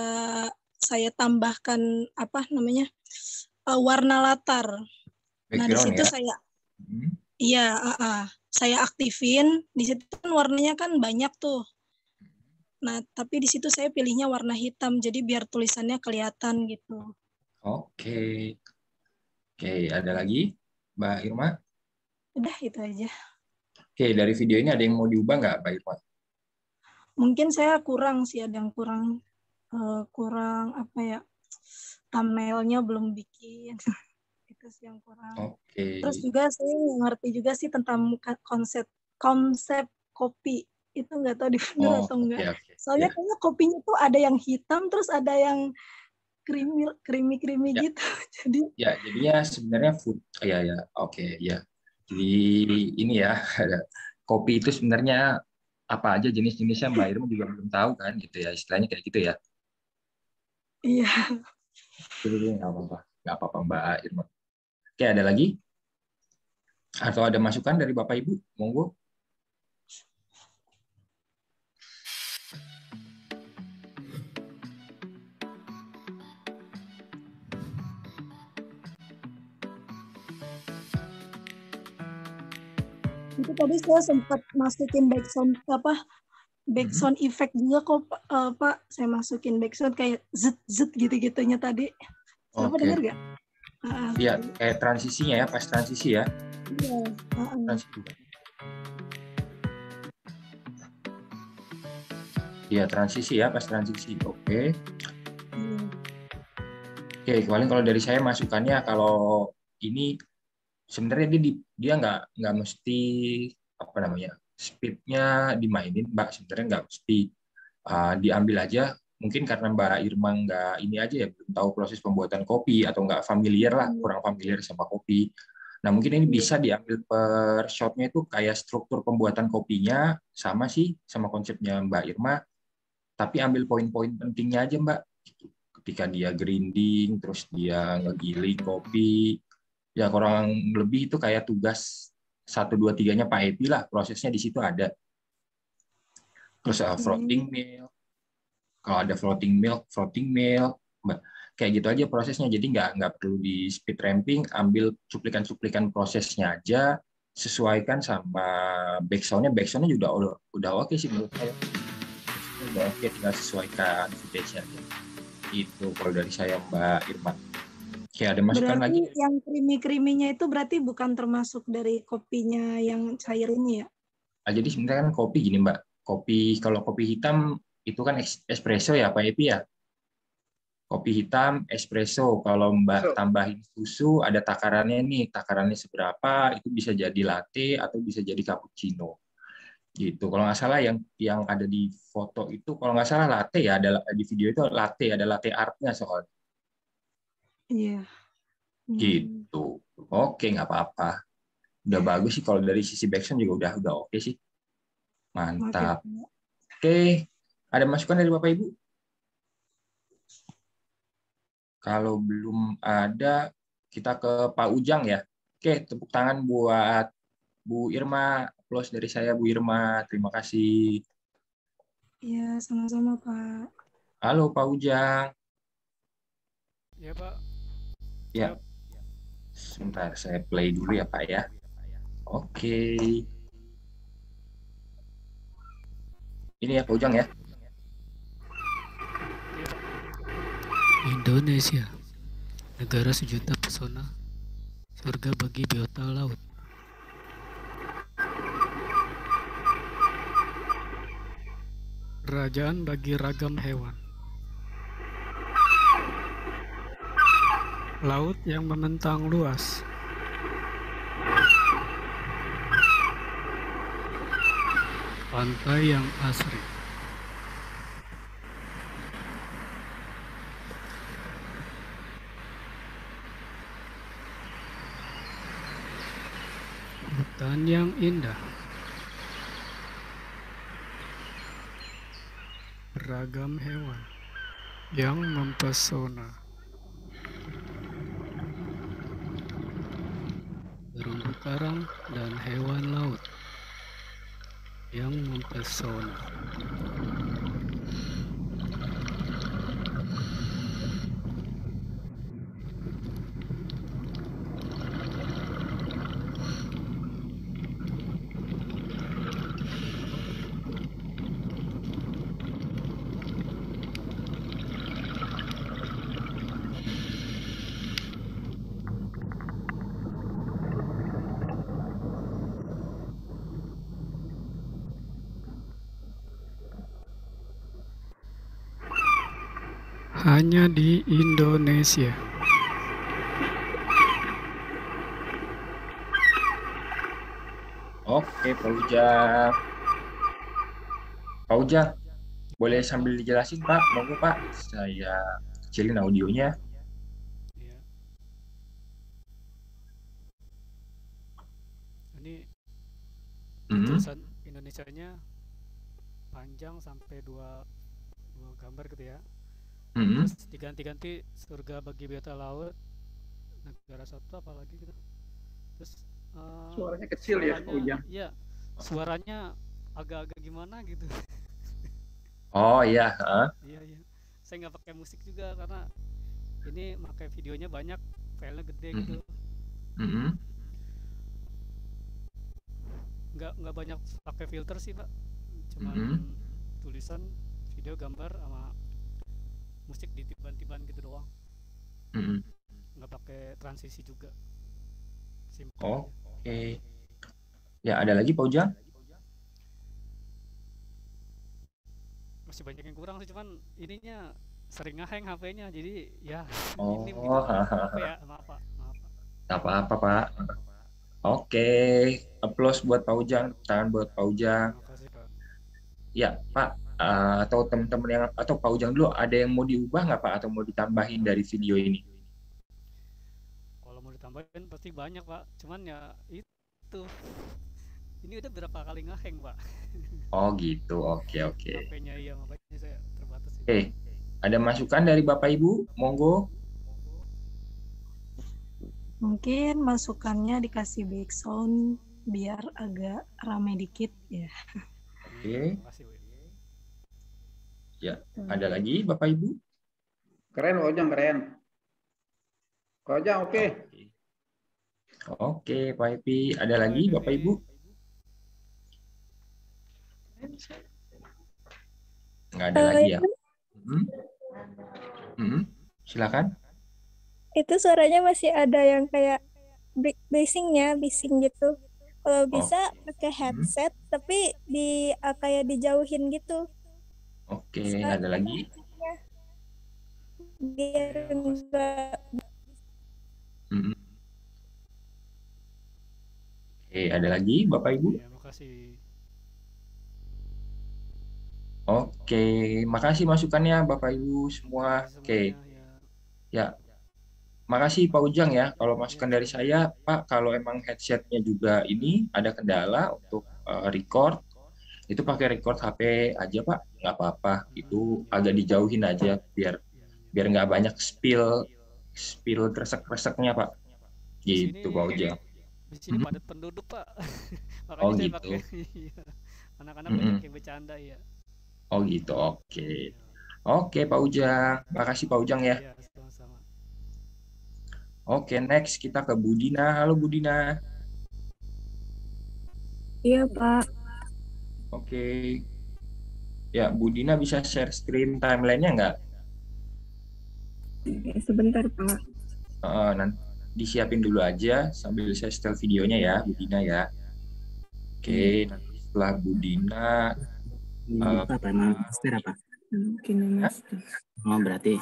saya tambahkan apa namanya eh, warna latar. Nah di Background situ ya. saya Hmm. Iya, ah, ah. saya aktifin. Di situ kan warnanya kan banyak tuh. Nah, tapi di situ saya pilihnya warna hitam, jadi biar tulisannya kelihatan gitu. Oke. Oke, ada lagi? Mbak Irma? Udah itu aja. Oke, dari video ini ada yang mau diubah nggak, Mbak Irma? Mungkin saya kurang sih, ada yang kurang eh, kurang apa ya thumbnailnya belum bikin. itu sih yang kurang. Oke. Terus juga saya ngerti juga sih tentang konsep konsep kopi itu nggak tahu di Oh, atau enggak. oke. Soalnya Ya. kayaknya kopinya tuh ada yang hitam terus ada yang creamy creamy Ya. gitu. Jadi Ya, jadinya sebenarnya food. oh, Ya, ya. Oke, ya. Jadi ini ya, ada kopi itu sebenarnya apa aja jenis-jenisnya Mbak Irma juga belum tahu kan gitu ya. Istilahnya kayak gitu ya. iya. Jadi nggak apa-apa. Nggak apa-apa Mbak Irma. Oke, ada lagi? Atau ada masukan dari Bapak Ibu? Monggo. Itu tadi saya sempat masukin background apa background Mm-hmm. effect juga kok Pak. Eh, Pak. Saya masukin background kayak zet zet gitu-gitunya tadi. Bapak Oke. dengar nggak? Ah, Iya, kayak transisinya ya, pas transisi ya. Iya. ah, ah. Transisi. Iya, transisi ya, pas transisi. Oke. Iya. Oke, paling kalau dari saya masukannya kalau ini sebenarnya dia di- dia nggak nggak mesti apa namanya speednya dimainin, Mbak. Sebenarnya nggak mesti uh, diambil aja. Mungkin karena Mbak Irma nggak ini aja ya belum tahu proses pembuatan kopi atau nggak familiar lah, kurang familiar sama kopi. Nah mungkin ini bisa diambil per shotnya itu kayak struktur pembuatan kopinya sama sih sama konsepnya Mbak Irma, tapi ambil poin-poin pentingnya aja Mbak ketika dia grinding, terus dia ngegiling kopi, ya kurang lebih itu kayak tugas satu dua tiganya Pak Epi lah, prosesnya di situ ada. Terus uh, floating milk, kalau ada floating milk, floating Mbak. kayak gitu aja prosesnya. Jadi nggak nggak perlu di speed ramping, ambil cuplikan-cuplikan prosesnya aja, sesuaikan sama backsoundnya. Backsoundnya juga udah udah oke sih menurut saya. Udah oke, tinggal sesuaikan footage-nya aja. Itu kalau dari saya Mbak Irma. Oke, ada masukan Berarti lagi? yang creamy-creaminya itu berarti bukan termasuk dari kopinya yang cair ini ya? Nah, jadi sebenarnya kan kopi gini Mbak. Kopi kalau kopi hitam itu kan es- espresso ya Pak Epi ya. Kopi hitam espresso. Kalau Mbak tambahin susu ada takarannya nih. Takarannya seberapa itu bisa jadi latte atau bisa jadi cappuccino. Gitu. Kalau nggak salah yang yang ada di foto itu kalau nggak salah latte ya ada di video itu latte ada latte artnya soal Iya. Hmm. gitu. Oke nggak apa-apa. Udah bagus sih kalau dari sisi backsound juga udah udah oke sih. Mantap. Oke, ada masukan dari Bapak Ibu? Kalau belum ada, kita ke Pak Ujang ya. Oke, tepuk tangan buat Bu Irma. Applause dari saya Bu Irma. Terima kasih. Iya, sama-sama Pak. Halo Pak Ujang. Ya Pak. Ya. Sebentar, saya play dulu ya Pak ya. Oke. Ini ya Pak Ujang ya. Indonesia, negara sejuta pesona, surga bagi biota laut. Kerajaan bagi ragam hewan. Laut yang membentang luas. Pantai yang asri. Hutan yang indah. Beragam hewan yang mempesona. terumbu karang, dan hewan laut yang mempesona. Hanya di Indonesia. Oke, Pak Ujang. Boleh sambil dijelasin, Pak? Monggo, Pak. Saya kecilin audionya. Ini Mhm. tulisan Indonesianya panjang sampai dua dua gambar gitu ya. Terus diganti-ganti surga bagi biota laut, negara satu apalagi gitu. Terus eh, Suaranya kecil ya, suaranya- Ujang. Iya, suaranya agak-agak gimana gitu. Oh iya, heeh. Iya iya. Saya nggak pakai musik juga karena ini pakai videonya banyak, filenya gede Mhm. gitu. Mhm. Nggak nggak banyak pakai filter sih pak. Cuman Mhm. tulisan, video, gambar sama musik ditiban-tiban gitu doang. Mhm. Nggak pakai transisi juga. Simple Oh, oke. Ya, ada lagi Pak Ujang? Masih banyak yang kurang sih cuman ininya sering ngehang HP-nya jadi ya Oh, minim gitu. Apa ya? Maaf pak. Maaf pak. Apa-apa, Pak. Oke, applause buat Pak Ujang, tangan buat Pak Ujang. Pak. Ya, Pak, eh, atau teman-teman yang atau Pak Ujang dulu ada yang mau diubah nggak Pak atau mau ditambahin dari video ini? Kalau mau ditambahin pasti banyak pak. Cuman ya itu. Ini udah berapa kali ngehang pak. Oh gitu, oke oke. HP-nya iya makanya saya terbatas. sih. Oke, ada masukan dari Bapak Ibu? Monggo. Mungkin masukannya dikasih background biar agak rame dikit ya. Oke. Wi. Ya, ada lagi Bapak Ibu? Keren, Ojang, keren. Ojang, oke. Oke, Pak Epi. Ada lagi Bapak Ibu? Nggak ada Eh, lagi ya? itu, Hmm? Hmm, Silakan. itu suaranya masih ada yang kayak bisingnya, bising gitu. Kalau bisa pakai headset, tapi di ah, kayak dijauhin gitu. Oke, Bisa ada lagi? biar enggak Hmm. Oke, ada lagi Bapak Ibu? Ya makasih. Oke, makasih masukannya Bapak Ibu semua. Oke, ya. ya. Makasih Pak Ujang ya. Kalau masukan dari saya, Pak, kalau emang headsetnya juga ini ada kendala untuk eh, record, itu pakai record HP aja Pak, nggak apa-apa. Itu agak dijauhin aja biar biar nggak banyak spill spill kresek-kreseknya Pak. Di Gitu Pak Ujang. di sini Mhm. padat penduduk pak. Makanya Oh saya gitu. pakai. Anak-anak Mhm. banyak yang bercanda ya. Oh gitu, oke. Oke Pak Ujang, makasih Pak Ujang ya. Iya sama-sama. Oke, next kita ke Budina. Halo Budina. Iya, Pak. Oke. Ya, Budina bisa share screen timeline-nya nggak? Sebentar, Pak. Eh, nanti disiapin dulu aja sambil saya setel videonya ya, Budina ya. Oke, nanti setelah Budina, eh, apa apa emang master apa Mungkin Mas. oh berarti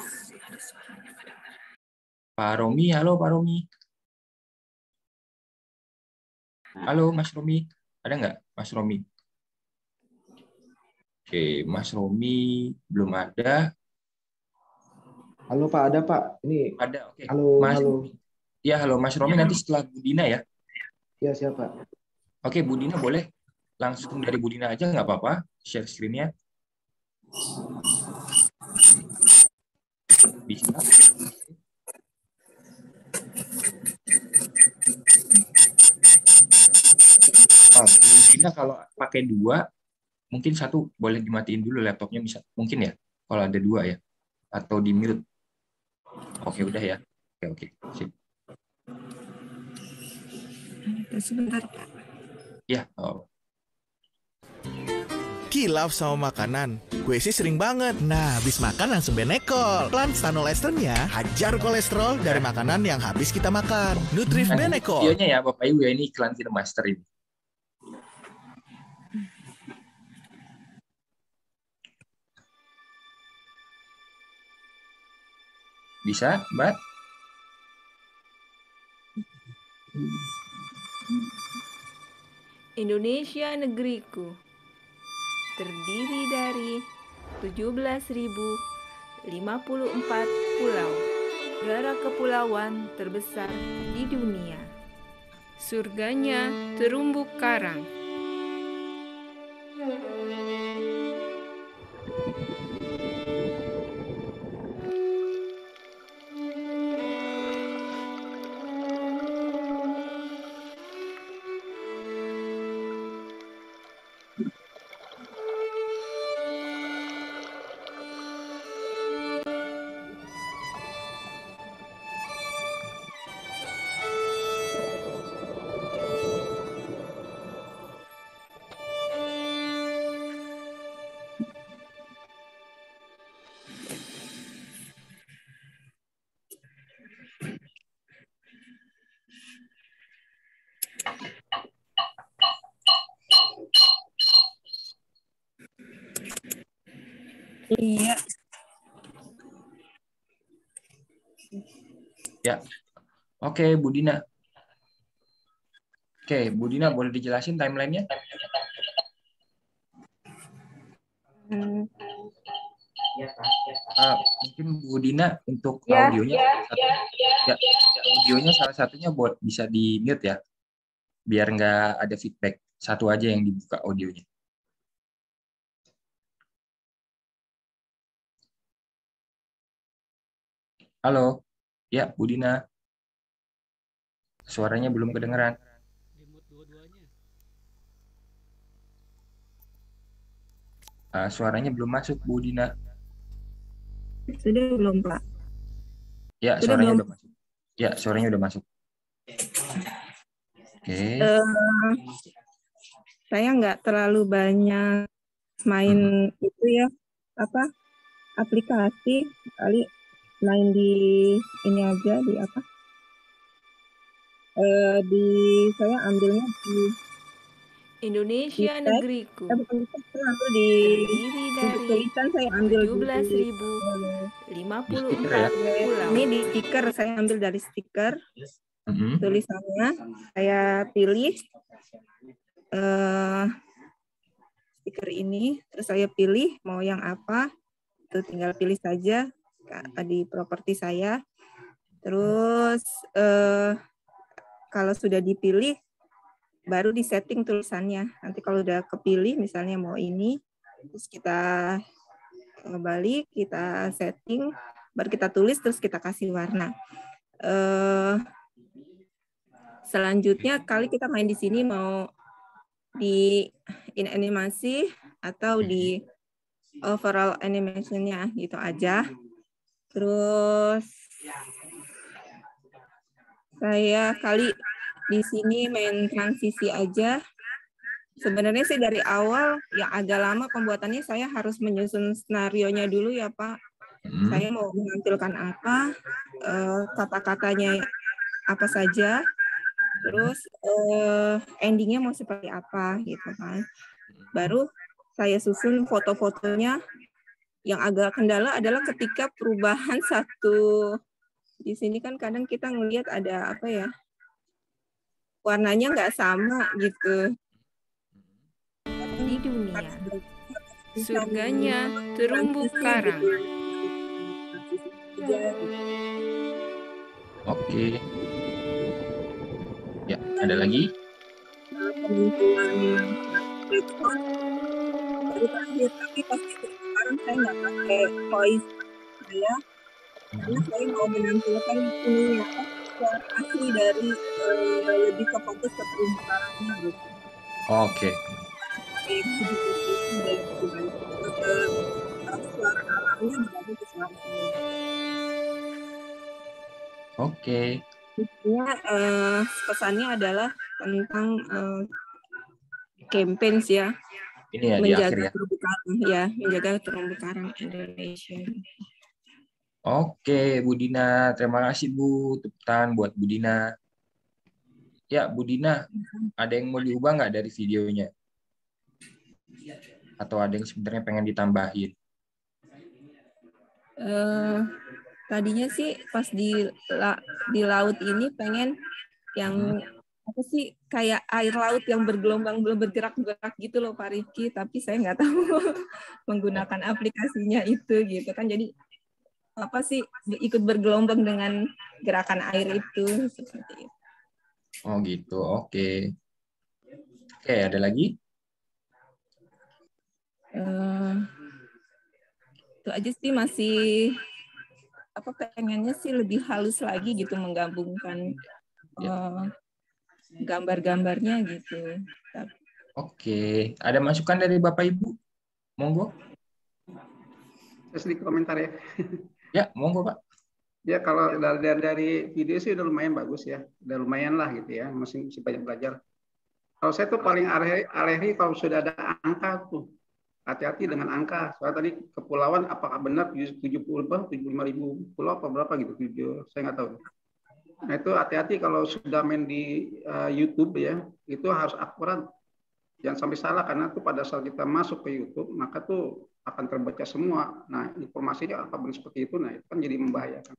Pak Romi, halo Pak Romi. Halo Mas Romi, ada nggak Mas Romi? Oke, Mas Romi belum ada. Halo Pak, ada Pak. Ini Ada, oke. halo, Mas halo. Romi. Ya, halo Mas Romi nanti setelah Budina ya. Ya siapa? Oke, Budina boleh langsung dari Budina aja nggak apa-apa, share screen-nya. Bisa. Oh, Dina kalau pakai dua, mungkin satu boleh dimatiin dulu laptopnya bisa. Mungkin ya, kalau ada dua ya. Atau di mute. Oke, udah ya. Oke, oke. Sip. Sebentar, Pak. Ya, oh. Kilaf sama makanan. Gue sih sering banget. Nah, habis makan langsung benekol. Plan stanol esternya hajar kolesterol dari makanan yang habis kita makan. Nutrif Nah, benekol. Videonya ya, Bapak Ibu ya, ini iklan Master ini. Bisa, Mbak? Indonesia negeriku terdiri dari 17.054 pulau, negara kepulauan terbesar di dunia. Surganya terumbu karang. Ya. Oke, Bu Dina. Oke, Bu Dina boleh dijelasin timelinenya? Hmm, Ah, mungkin Bu Dina untuk Ya, audionya ya, salah satu- ya, audionya salah satunya buat bisa di mute ya, biar nggak ada feedback. Satu aja yang dibuka audionya. Halo, ya Bu Dina. Suaranya belum kedengeran. Ah, suaranya belum masuk Bu Dina. Sudah belum, Pak? Ya, Sudah suaranya belum? udah masuk. Ya, suaranya udah masuk. Oke. Eh, saya nggak terlalu banyak main itu ya apa aplikasi kali main di ini aja di apa eh di saya ambilnya di Indonesia Di negeriku eh, bukan saya ambil di terdiri dari tulisan saya ambil di, 17.054 ya? pulau. ini di stiker saya ambil dari stiker Mhm. tulisannya saya pilih eh stiker ini terus saya pilih mau yang apa itu tinggal pilih saja di properti saya. Terus eh kalau sudah dipilih baru di setting tulisannya. Nanti kalau udah kepilih misalnya mau ini terus kita eh, balik kita setting baru kita tulis terus kita kasih warna. Eh selanjutnya kali kita main di sini mau di in animasi atau di overall animationnya gitu aja terus saya kali di sini main transisi aja. Sebenarnya sih dari awal yang agak lama pembuatannya saya harus menyusun skenario nya dulu ya Pak. Saya mau menampilkan apa eh, kata-katanya apa saja. Terus eh, endingnya mau seperti apa gitu kan. Baru saya susun foto-fotonya yang agak kendala adalah ketika perubahan satu di sini kan kadang kita ngelihat ada apa ya warnanya nggak sama gitu di dunia. Surganya terumbu karang. Oke. Ya, ada lagi? tapi pasti sekarang saya nggak pakai voice saya karena saya mau menampilkan ini apa suara asli dari eh, lebih ke fokus ke terumbu karangnya gitu Oke. suara alamnya diganti ke suara. Oke. Intinya eh, pesannya adalah tentang eh, campaigns ya, Ini ya di akhir menjaga ya. terumbu karang ya, menjaga terumbu karang Indonesia. Oke, Bu Dina. Terima kasih Bu. Tepuk tangan buat Bu Dina. Ya, Bu Dina, ada yang mau diubah nggak dari videonya? Atau ada yang sebenarnya pengen ditambahin? Eh, tadinya sih pas di la- di laut ini pengen yang apa sih kayak air laut yang bergelombang belum bergerak-gerak gitu loh Pak Rifki tapi saya nggak tahu menggunakan aplikasinya itu gitu kan jadi apa sih ikut bergelombang dengan gerakan air itu seperti itu. Oh gitu, oke. Oke, ada lagi? Eh, itu aja sih masih apa pengennya sih lebih halus lagi gitu menggabungkan eh, gambar-gambarnya gitu. Oke, ada masukan dari Bapak Ibu? Monggo. Saya sedikit komentar ya. Ya, monggo Pak. Ya kalau dari, dari, dari video sih udah lumayan bagus ya, udah lumayan lah gitu ya, masih, masih banyak belajar. Kalau saya tuh paling alergi, alergi kalau sudah ada angka tuh, hati-hati dengan angka. Soalnya tadi kepulauan apakah benar 70 apa, 75 ribu pulau apa berapa gitu, video saya nggak tahu. Nah itu hati-hati kalau sudah main di uh, YouTube ya, itu harus akurat. Jangan sampai salah karena tuh pada saat kita masuk ke YouTube maka tuh akan terbaca semua. Nah informasinya apa benar seperti itu, nah itu kan jadi membahayakan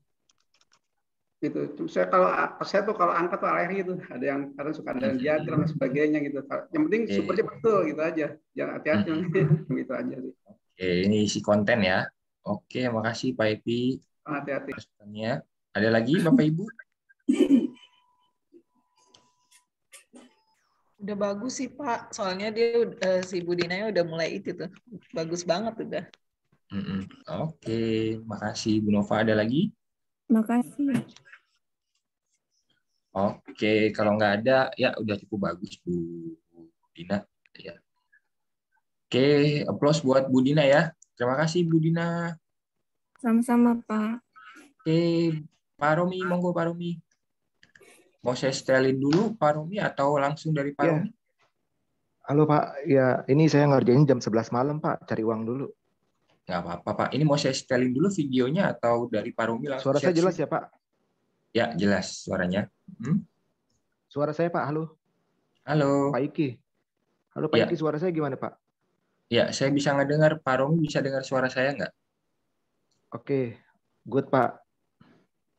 gitu. Saya kalau saya tuh kalau angka tuh alergi itu ada yang kadang suka ada yang diagram dan sebagainya gitu. Yang penting sumbernya betul gitu aja. Jangan hati-hati gitu aja sih. Oke, ini isi konten ya. Oke, makasih Pak Epi. Hati-hati. Ada lagi Bapak Ibu? Udah bagus sih Pak, soalnya dia eh, si Budinanya udah mulai itu tuh, bagus banget udah. Mm-mm. Oke, makasih Bu Nova. Ada lagi? makasih. Oke, kalau nggak ada, ya udah cukup bagus Bu Dina. Ya. Oke, applause buat Bu Dina ya. Terima kasih Bu Dina. Sama-sama Pak. Oke, Pak Romi, monggo Pak Romi. Mau saya setelin dulu Pak Romi atau langsung dari Pak Iya. Romi? Halo Pak, ya ini saya ngerjain jam 11 malam Pak, cari uang dulu. Nggak apa-apa Pak. Ini mau saya setelin dulu videonya atau dari Pak Romi langsung Suara saya share jelas ya Pak? Ya, jelas suaranya. Hmm? Suara saya Pak, halo. Halo. Pak Iki. Halo Pak Ya. Iki, suara saya gimana Pak? Ya, saya bisa ngedengar. Pak Romi bisa dengar suara saya nggak? Oke, good Pak.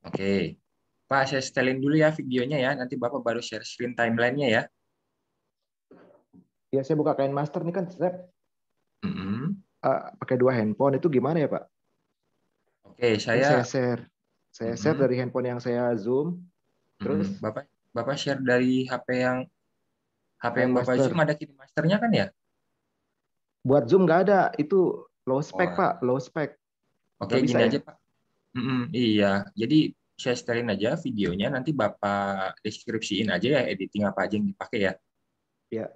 Oke. Pak, saya setelin dulu ya videonya ya. Nanti Bapak baru share screen timeline-nya ya. Ya saya buka kain master nih kan saya Mm-mm. eh, pakai dua handphone itu gimana ya Pak? Oke, Ini saya... saya share. Saya share Mm-mm. dari handphone yang saya zoom. Terus Mm, Bapak Bapak share dari HP yang HP yang Bapak master. Zoom ada key masternya kan ya? buat zoom nggak ada, itu low spec Oh. Pak, low spec. Oke, bisa gini ya? aja Pak. Mm-mm, iya, jadi saya setelin aja videonya, nanti Bapak deskripsiin aja ya editing apa aja yang dipakai ya. Ya,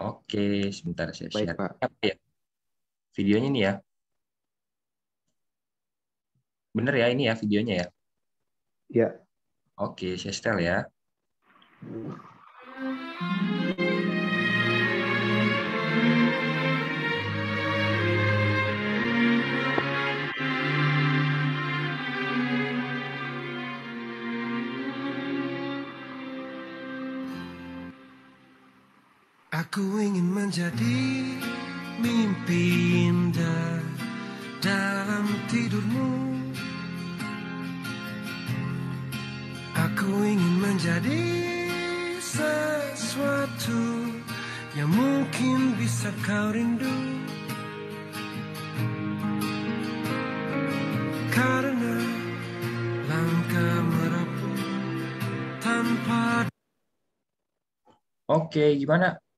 Oke, sebentar saya baik share. Pak. Apa ya? Videonya nih ya. Bener ya ini ya videonya ya? Ya, Oke, saya setel ya. Aku ingin menjadi mimpi indah dalam tidurmu. Aku ingin menjadi sesuatu yang mungkin bisa kau rindu. Karena langkah merapu tanpa Oke, gimana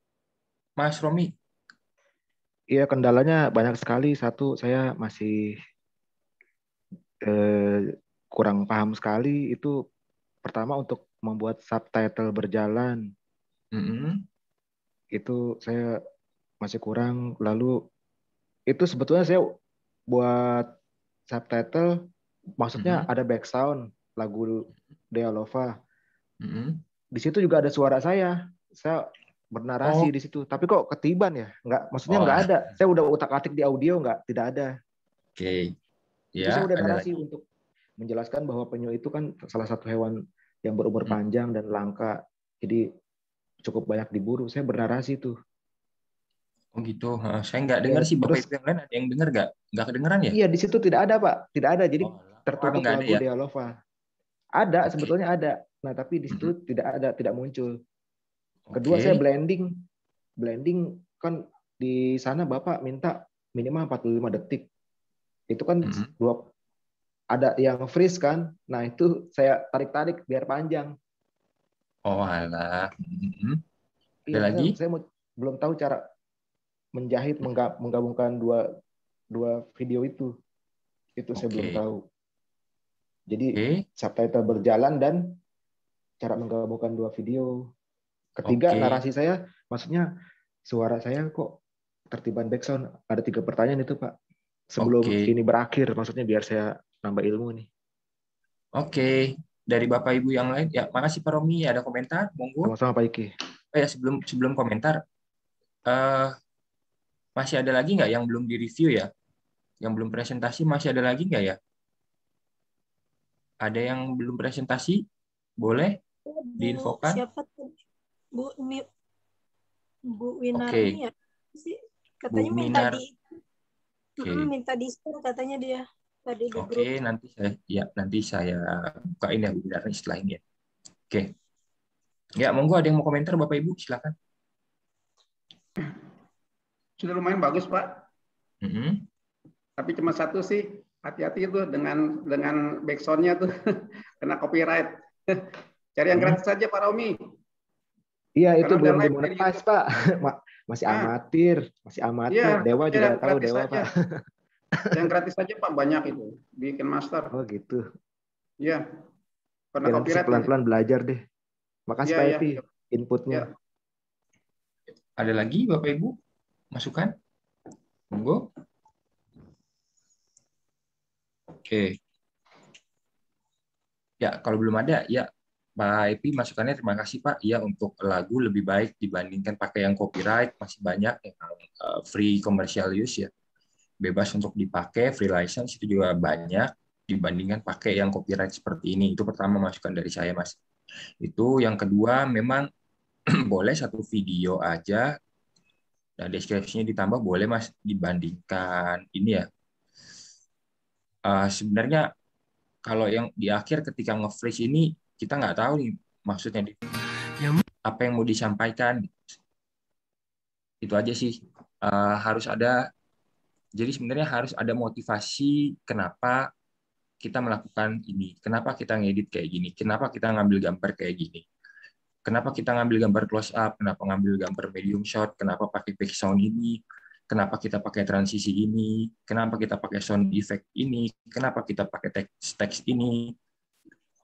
Mas Romi? Iya kendalanya banyak sekali. Satu saya masih eh, kurang paham sekali. Itu pertama untuk membuat subtitle berjalan. Mm-mm. itu saya masih kurang. Lalu itu sebetulnya saya buat subtitle, maksudnya ada back sound lagu Dealova. Di situ juga ada suara saya. Saya bernarasi Oh. di situ. Tapi kok ketiban ya? Nggak, maksudnya Oh. nggak ada. Saya udah utak-atik di audio nggak, tidak ada. Oke. Itu Ya, saya udah ada narasi untuk menjelaskan bahwa penyu itu kan salah satu hewan yang berumur panjang dan langka. Jadi cukup banyak diburu. Saya bernarasi tuh. Oh gitu. Saya nggak dengar sih Bapak Terus- Ibu yang lain ada yang dengar nggak? Nggak kedengeran ya? Iya, di situ tidak ada, Pak. Tidak ada. Jadi tertutup nggak ada lagu ya? Dealova. Ada, sebetulnya ada. Nah, tapi di situ tidak ada, tidak muncul. Kedua, Oke. saya blending. Blending kan di sana Bapak minta minimal 45 detik. Itu kan dua ada yang freeze kan. Nah, itu saya tarik-tarik biar panjang. Oh alah. Mhm. Ada Iya, lagi? Saya, mau, belum tahu cara menjahit mengga- menggabungkan dua dua video itu. Itu saya belum tahu. Jadi subtitle berjalan dan cara menggabungkan dua video. Ketiga Oke. narasi saya, maksudnya suara saya kok tertiban backsound. Ada tiga pertanyaan itu Pak. Sebelum Oke. ini berakhir, maksudnya biar saya nambah ilmu nih. Oke. Dari Bapak Ibu yang lain, ya makasih Pak Romi. Ada komentar? Monggo. Sama-sama Pak Iki. Oh ya sebelum sebelum komentar, eh masih ada lagi nggak yang belum direview ya? Yang belum presentasi masih ada lagi nggak ya? Ada yang belum presentasi? Boleh diinfokan? Siapa? Bu Mi, Bu. Winarni ya? Sih katanya Bu minta Minar. di. Mm, minta diskon katanya dia tadi di Oke, grup. nanti saya ya nanti saya bukain ya webinarnya setelah ini ya. Oke. Ya, monggo ada yang mau komentar Bapak Ibu, silakan. Sudah lumayan bagus, Pak. Mhm. Tapi cuma satu sih, hati-hati itu dengan dengan backsound-nya tuh kena copyright. Cari yang gratis saja Pak Romi. Iya, itu belum dimonetize, Pak. Ma- Masih Ah. amatir, masih amatir. Iya, Dewa iya, juga yang tahu Dewa, saja. Pak. Yang gratis saja Pak banyak itu. Bikin master. Oh, gitu. Iya. Karena nanti copyright. pelan-pelan belajar deh. Makasih Iya, Pak iya. Epi inputnya. Ada lagi Bapak Ibu masukan? Monggo. Oke. Ya, kalau belum ada, ya Pak Epi masukannya terima kasih Pak. Ya untuk lagu lebih baik dibandingkan pakai yang copyright masih banyak yang eh, free commercial use ya. Bebas untuk dipakai, free license itu juga banyak dibandingkan pakai yang copyright seperti ini. Itu pertama masukan dari saya Mas. Itu yang kedua memang boleh satu video aja Nah, deskripsinya ditambah boleh Mas dibandingkan ini ya. Eh, sebenarnya kalau yang di akhir ketika nge-freeze ini kita nggak tahu nih maksudnya di- apa yang mau disampaikan. Itu aja sih. Eh, harus ada jadi sebenarnya harus ada motivasi kenapa kita melakukan ini, kenapa kita ngedit kayak gini, kenapa kita ngambil gambar kayak gini? Kenapa kita ngambil gambar close up, kenapa ngambil gambar medium shot, kenapa pakai back sound ini, kenapa kita pakai transisi ini, kenapa kita pakai sound effect ini, kenapa kita pakai teks teks ini,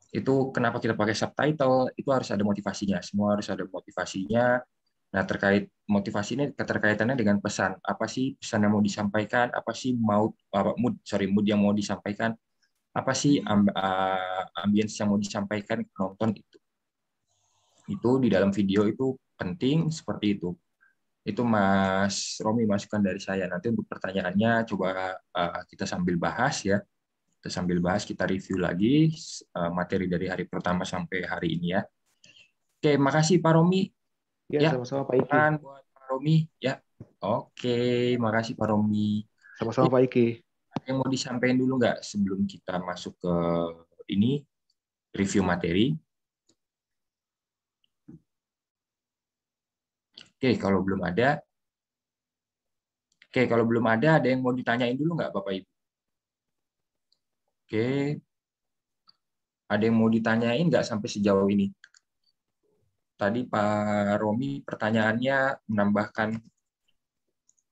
itu kenapa kita pakai subtitle, itu harus ada motivasinya, semua harus ada motivasinya. Nah terkait motivasi ini keterkaitannya dengan pesan, apa sih pesan yang mau disampaikan, apa sih mau apa mood sorry mood yang mau disampaikan, apa sih amb- uh, ambience yang mau disampaikan ke penonton itu itu di dalam video itu penting seperti itu. Itu Mas Romi masukan dari saya. Nanti untuk pertanyaannya coba uh, kita sambil bahas ya. Kita sambil bahas, kita review lagi uh, materi dari hari pertama sampai hari ini ya. Oke, makasih Pak Romi. Ya, sama-sama Pak Iki. Buat Pak Romi ya. Oke, makasih Pak Romi. Sama-sama Pak Iki. Ada yang mau disampaikan dulu nggak sebelum kita masuk ke ini review materi? Oke, kalau belum ada, oke kalau belum ada, ada yang mau ditanyain dulu nggak Bapak Ibu? Oke, ada yang mau ditanyain nggak sampai sejauh ini? Tadi Pak Romi pertanyaannya menambahkan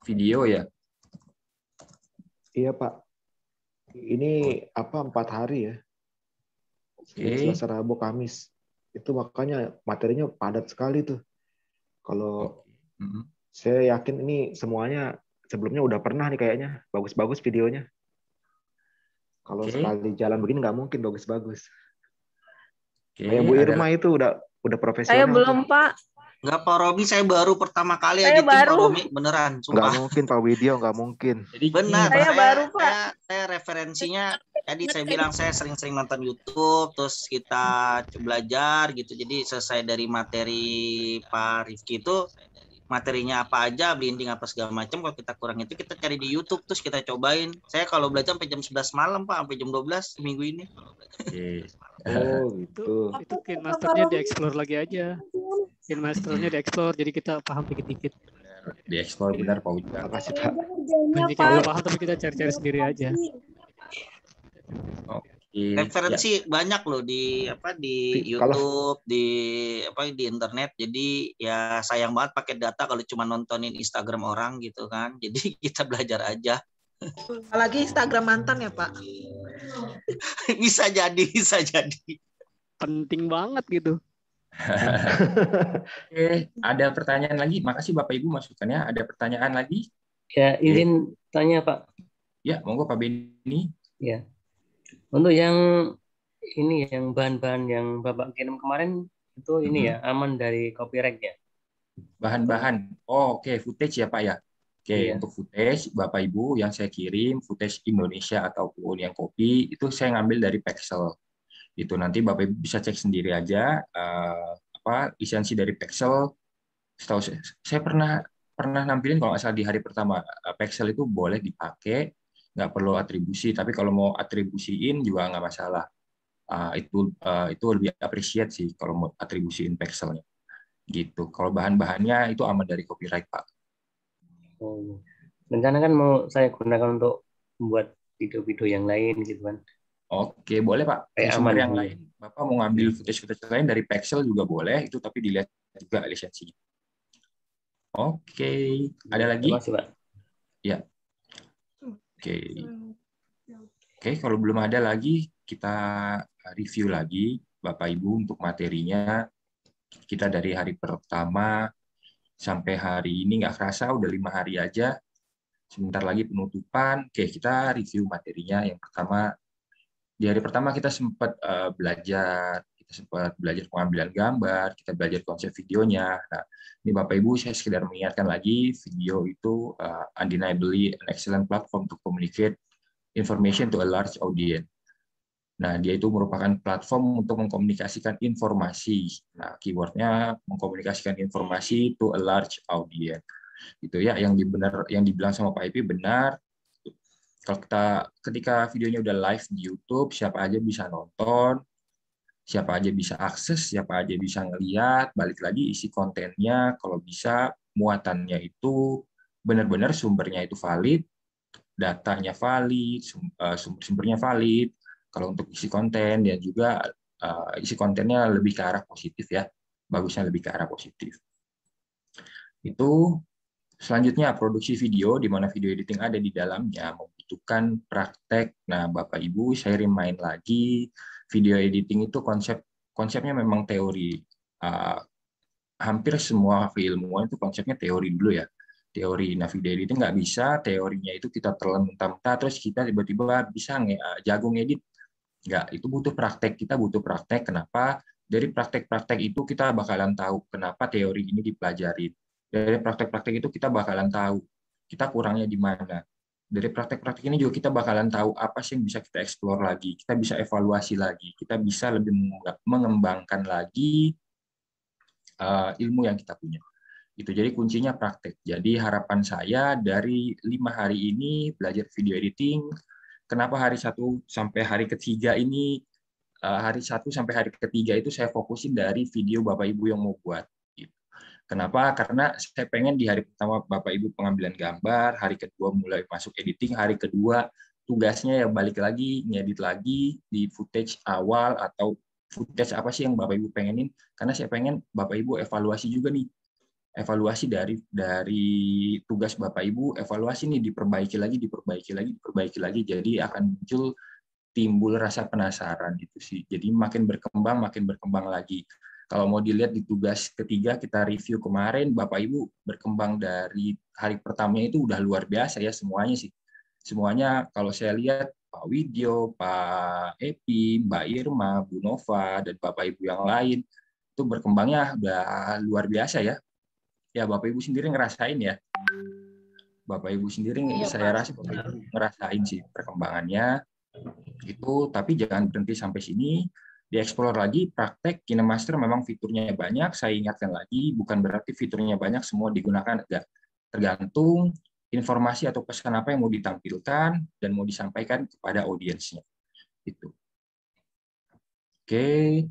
video ya? Iya Pak. Ini apa empat hari ya? Oke. Selasa, Rabu, Kamis. Itu makanya materinya padat sekali tuh. Kalau Mm-mm. Saya yakin ini semuanya sebelumnya udah pernah nih kayaknya bagus-bagus videonya. Kalau Oke. sekali jalan begini nggak mungkin bagus-bagus. Oke, Kayak Bu ada- Irma itu udah udah profesional. Saya tuh. belum, Pak. Enggak Pak Robi saya baru pertama kali Saya editing Pak baru. Robi beneran Nggak sumpah. mungkin Pak Widyo nggak mungkin. Benar. Saya baru, Pak. Saya, saya referensinya tadi saya bilang saya sering-sering nonton YouTube terus kita belajar gitu. Jadi selesai dari materi Pak Rifki itu materinya apa aja, blending apa segala macam kalau kita kurang itu kita cari di YouTube terus kita cobain. Saya kalau belajar sampai jam 11 malam Pak, sampai jam 12 minggu ini. Oke. Oh itu gitu. itu Kin Masternya dieksplor lagi aja Kin Masternya dieksplor jadi kita paham dikit-dikit Dieksplor benar Pak Ujang. Makasih Pak. banyak yang belum paham tapi kita cari-cari sendiri aja Oke. Referensi banyak loh di apa di Di- kalau- YouTube, di apa di internet. Jadi ya sayang banget pakai data kalau cuma nontonin Instagram orang gitu kan. Jadi kita belajar aja. Apalagi Instagram mantan ya Pak. bisa jadi, bisa jadi. penting banget gitu Oke, ada pertanyaan lagi? Makasih Bapak Ibu masukannya. Ada pertanyaan lagi? Ya, izin tanya Pak. Ya, monggo Pak Beni. Ya. Untuk yang ini yang bahan-bahan yang Bapak kirim kemarin itu ini ya aman dari copyright ya. Bahan-bahan. Oh, oke, footage ya Pak ya. Oke, Iya. untuk footage Bapak Ibu yang saya kirim, footage Indonesia ataupun yang kopi, itu saya ngambil dari Pexel. Itu nanti Bapak Ibu bisa cek sendiri aja eh, apa lisensi dari Pexel. Setahu saya, saya pernah pernah nampilin kalau nggak salah di hari pertama eh, Pexel itu boleh dipakai, nggak perlu atribusi. Tapi kalau mau atribusiin juga nggak masalah. Ah, itu eh, itu lebih appreciate sih kalau mau atribusiin Pexelnya gitu. Kalau bahan-bahannya itu aman dari copyright Pak. Oh. Rencana kan mau saya gunakan untuk membuat video-video yang lain gitu kan. Oke, boleh Pak. Sumber aman. yang lain, Bapak mau ngambil footage-footage lain dari Pexel juga boleh, itu tapi dilihat juga lisensinya. Oke, ada lagi? Terima kasih Pak. Ya. Oke. Oke, kalau belum ada lagi, kita review lagi Bapak Ibu untuk materinya. Kita dari hari pertama sampai hari ini nggak kerasa udah lima hari aja. Sebentar lagi penutupan. Oke, kita review materinya. Yang pertama di hari pertama kita sempat eh, belajar, kita sempat belajar pengambilan gambar, kita belajar konsep videonya. Nah, ini Bapak Ibu saya sekedar mengingatkan lagi, video itu eh, undeniably an excellent platform to communicate information to a large audience. Nah, dia itu merupakan platform untuk mengkomunikasikan informasi. Nah, keywordnya mengkomunikasikan informasi to a large audience. Itu ya, yang dibenar, yang dibilang sama Pak Ipi benar. Kalau kita ketika videonya udah live di YouTube, siapa aja bisa nonton, siapa aja bisa akses, siapa aja bisa ngeliat. Balik lagi isi kontennya, kalau bisa muatannya itu benar-benar sumbernya itu valid, datanya valid, sum- eh, sumber-sumbernya valid. Kalau untuk isi konten dan juga eh, isi kontennya lebih ke arah positif ya, bagusnya lebih ke arah positif. Itu selanjutnya produksi video di mana video editing ada di dalamnya membutuhkan praktek. Nah, Bapak Ibu, saya remind lagi, video editing itu konsep konsepnya memang teori. Uh, hampir semua keilmuan itu konsepnya teori dulu ya. Teori. Nah, video editing nggak bisa, teorinya itu kita telan mentah-mentah, terus kita tiba-tiba bisa nge- uh, jago ngedit. Nggak, itu butuh praktek. Kita butuh praktek. Kenapa? Dari praktek-praktek itu kita bakalan tahu kenapa teori ini dipelajari. Dari praktek-praktek itu kita bakalan tahu kita kurangnya di mana. Dari praktek-praktek ini juga kita bakalan tahu apa sih yang bisa kita explore lagi, kita bisa evaluasi lagi, kita bisa lebih mengemba- mengembangkan lagi uh, ilmu yang kita punya. Itu jadi kuncinya praktek. Jadi harapan saya dari lima hari ini belajar video editing. Kenapa hari satu sampai hari ketiga ini, uh, hari satu sampai hari ketiga itu saya fokusin dari video Bapak Ibu yang mau buat. Kenapa? Karena saya pengen di hari pertama Bapak Ibu pengambilan gambar, hari kedua mulai masuk editing, hari kedua tugasnya ya balik lagi, ngedit lagi di footage awal atau footage apa sih yang Bapak Ibu pengenin? Karena saya pengen Bapak Ibu evaluasi juga nih. Evaluasi dari dari tugas Bapak Ibu, evaluasi nih diperbaiki lagi, diperbaiki lagi, diperbaiki lagi. Jadi akan muncul timbul rasa penasaran gitu sih. Jadi makin berkembang, makin berkembang lagi. Kalau mau dilihat di tugas ketiga kita review kemarin, Bapak Ibu berkembang dari hari pertamanya itu udah luar biasa ya semuanya sih. Semuanya kalau saya lihat Pak Widyo, Pak Epi, Mbak Irma, Bu Nova, dan Bapak Ibu yang lain itu berkembangnya udah luar biasa ya. Ya Bapak Ibu sendiri ngerasain ya. Bapak Ibu sendiri Iya, saya rasa Bapak Ibu ngerasain sih perkembangannya itu tapi jangan berhenti sampai sini dieksplor lagi praktek KineMaster memang fiturnya banyak. Saya ingatkan lagi bukan berarti fiturnya banyak semua digunakan enggak tergantung informasi atau pesan apa yang mau ditampilkan dan mau disampaikan kepada audiensnya. Itu. Oke.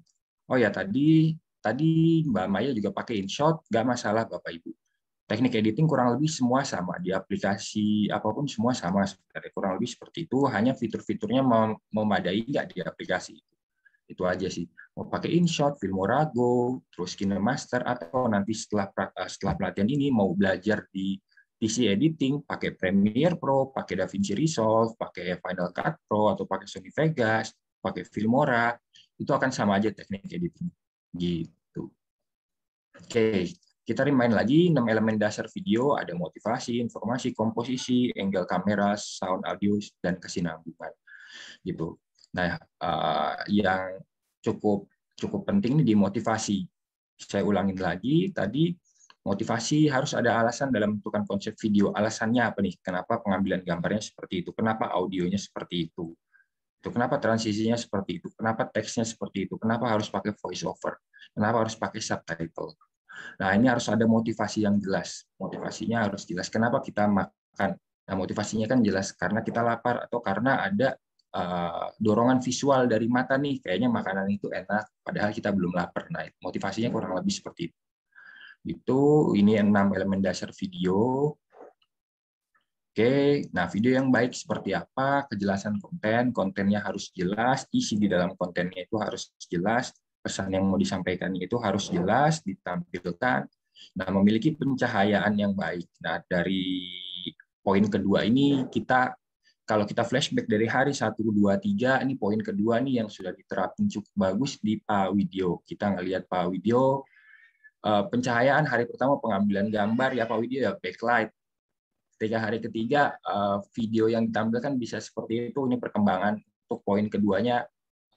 Oh ya tadi tadi Mbak Maya juga pakai InShot nggak masalah Bapak Ibu. Teknik editing kurang lebih semua sama di aplikasi apa pun semua sama sebenarnya kurang lebih seperti itu. Hanya fitur-fiturnya mem- memadai nggak di aplikasi itu itu aja sih mau pakai InShot, Filmora Go, terus KineMaster atau nanti setelah eh, setelah pelatihan ini mau belajar di PC editing pakai Premiere Pro, pakai DaVinci Resolve, pakai Final Cut Pro atau pakai Sony Vegas, pakai Filmora itu akan sama aja teknik editing gitu. Oke, kita remind lagi 6 elemen dasar video ada motivasi, informasi, komposisi, angle kamera, sound audio dan kesinambungan. Gitu. Nah, eh, yang cukup cukup penting ini di motivasi. Saya ulangin lagi tadi motivasi harus ada alasan dalam menentukan konsep video. Alasannya apa nih? Kenapa pengambilan gambarnya seperti itu? Kenapa audionya seperti itu? Itu kenapa transisinya seperti itu? Kenapa teksnya seperti itu? Kenapa harus pakai voice over? Kenapa harus pakai subtitle? Nah, ini harus ada motivasi yang jelas. Motivasinya harus jelas. Kenapa kita makan? Nah, motivasinya kan jelas karena kita lapar atau karena ada uh, dorongan visual dari mata nih, kayaknya makanan itu enak, padahal kita belum lapar. Nah, motivasinya kurang lebih seperti itu. Itu ini enam elemen dasar video. Oke, nah video yang baik seperti apa? Kejelasan konten, kontennya harus jelas, isi di dalam kontennya itu harus jelas, pesan yang mau disampaikan itu harus jelas, ditampilkan. Nah, memiliki pencahayaan yang baik. Nah, dari poin kedua ini kita kalau kita flashback dari hari 1, 2, 3, ini poin kedua nih yang sudah diterapin cukup bagus di Pak Widyo. Kita ngelihat Pak Widyo, eh, pencahayaan hari pertama pengambilan gambar ya Pak Widyo ya backlight. Ketika hari ketiga eh, video yang ditampilkan bisa seperti itu. Ini perkembangan untuk poin keduanya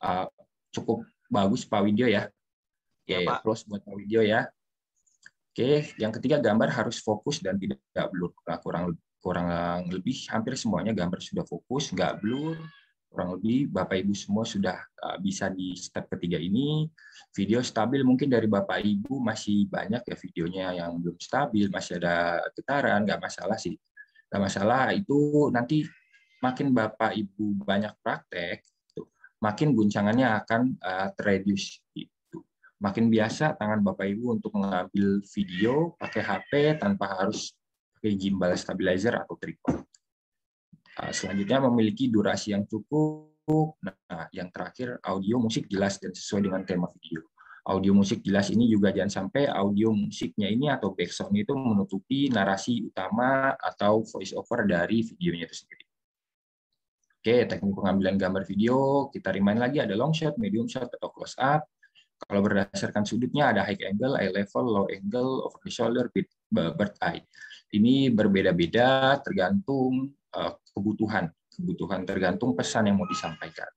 eh, cukup bagus Pak Widyo ya. Ya, ya plus buat Pak Widyo ya. Oke, yang ketiga gambar harus fokus dan tidak blur. Nah, kurang kurang lebih hampir semuanya gambar sudah fokus, nggak blur. Kurang lebih Bapak Ibu semua sudah uh, bisa di step ketiga ini. Video stabil mungkin dari Bapak Ibu masih banyak ya videonya yang belum stabil, masih ada getaran, nggak masalah sih. Nggak masalah itu nanti makin Bapak Ibu banyak praktek, makin guncangannya akan uh, terreduce. Gitu. Makin biasa tangan Bapak Ibu untuk mengambil video pakai HP tanpa harus pakai gimbal stabilizer atau tripod. Uh, Selanjutnya memiliki durasi yang cukup. Nah, yang terakhir audio musik jelas dan sesuai dengan tema video. Audio musik jelas ini juga jangan sampai audio musiknya ini atau background itu menutupi narasi utama atau voice over dari videonya itu sendiri. Oke, teknik pengambilan gambar video kita remind lagi ada long shot, medium shot atau close up. Kalau berdasarkan sudutnya ada high angle, eye level, low angle, over the shoulder, bird eye. Ini berbeda-beda tergantung uh, kebutuhan, kebutuhan tergantung pesan yang mau disampaikan.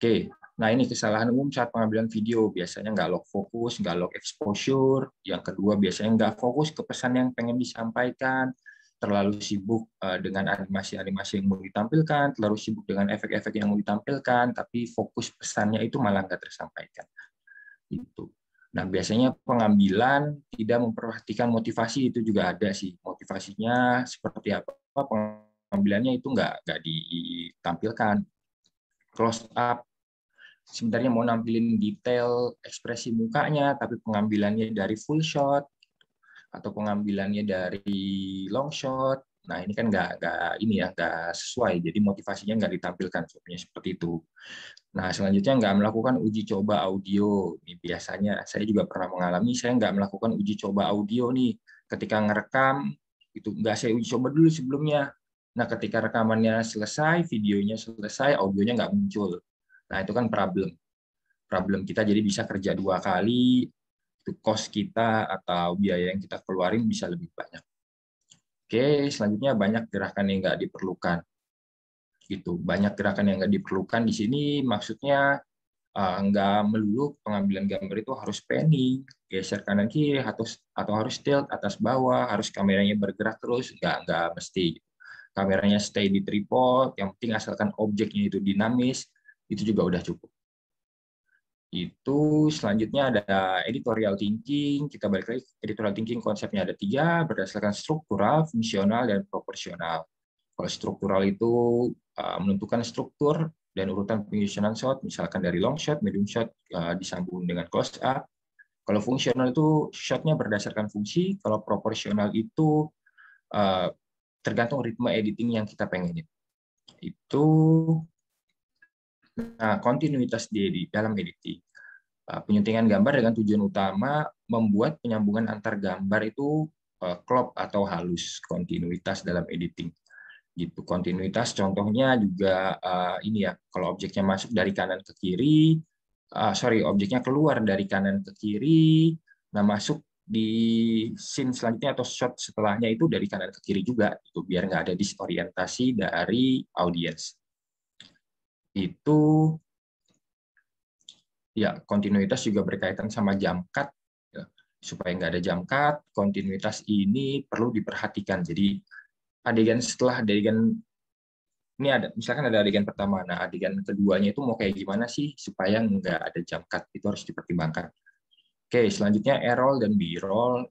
Oke, nah ini kesalahan umum saat pengambilan video biasanya nggak lock fokus, nggak lock exposure. Yang kedua biasanya nggak fokus ke pesan yang pengen disampaikan, terlalu sibuk uh, dengan animasi-animasi yang mau ditampilkan, terlalu sibuk dengan efek-efek yang mau ditampilkan, tapi fokus pesannya itu malah nggak tersampaikan. Itu. Nah, biasanya pengambilan tidak memperhatikan motivasi itu juga ada sih. Motivasinya seperti apa? Pengambilannya itu nggak nggak ditampilkan. Close up sebenarnya mau nampilin detail ekspresi mukanya, tapi pengambilannya dari full shot atau pengambilannya dari long shot. Nah ini kan nggak nggak ini ya nggak sesuai. Jadi motivasinya nggak ditampilkan seperti itu. Nah, selanjutnya nggak melakukan uji coba audio. Ini biasanya saya juga pernah mengalami, saya nggak melakukan uji coba audio nih. Ketika ngerekam, itu nggak saya uji coba dulu sebelumnya. Nah, ketika rekamannya selesai, videonya selesai, audionya nggak muncul. Nah, itu kan problem. problem kita jadi bisa kerja dua kali itu cost kita atau biaya yang kita keluarin bisa lebih banyak oke selanjutnya banyak gerakan yang nggak diperlukan. Gitu banyak gerakan yang nggak diperlukan di sini maksudnya uh, nggak melulu pengambilan gambar itu harus panning geser kanan kiri atau atau harus tilt atas bawah harus kameranya bergerak terus nggak nggak mesti. Kameranya stay di tripod yang penting asalkan objeknya itu dinamis itu juga udah cukup itu selanjutnya ada editorial thinking. Kita balik lagi editorial thinking konsepnya ada tiga berdasarkan struktural fungsional dan proporsional. Kalau struktural itu uh, menentukan struktur dan urutan penyusunan shot misalkan dari long shot medium shot uh, disambung dengan close up. Kalau fungsional itu shotnya berdasarkan fungsi. Kalau proporsional itu uh, tergantung ritme editing yang kita pengenin. Itu Nah, kontinuitas di, dalam editing. Uh, penyuntingan gambar dengan tujuan utama membuat penyambungan antar gambar itu uh, klop atau halus, kontinuitas dalam editing. Gitu. Kontinuitas contohnya juga uh, ini ya, kalau objeknya masuk dari kanan ke kiri, uh, sorry, objeknya keluar dari kanan ke kiri, nah masuk di scene selanjutnya atau shot setelahnya itu dari kanan ke kiri juga, itu biar nggak ada disorientasi dari audiens itu ya kontinuitas juga berkaitan sama jam cut ya. supaya nggak ada jam cut kontinuitas ini perlu diperhatikan. Jadi adegan setelah adegan ini ada misalkan ada adegan pertama nah adegan keduanya itu mau kayak gimana sih supaya nggak ada jam cut itu harus dipertimbangkan. Oke selanjutnya A-roll dan B-roll.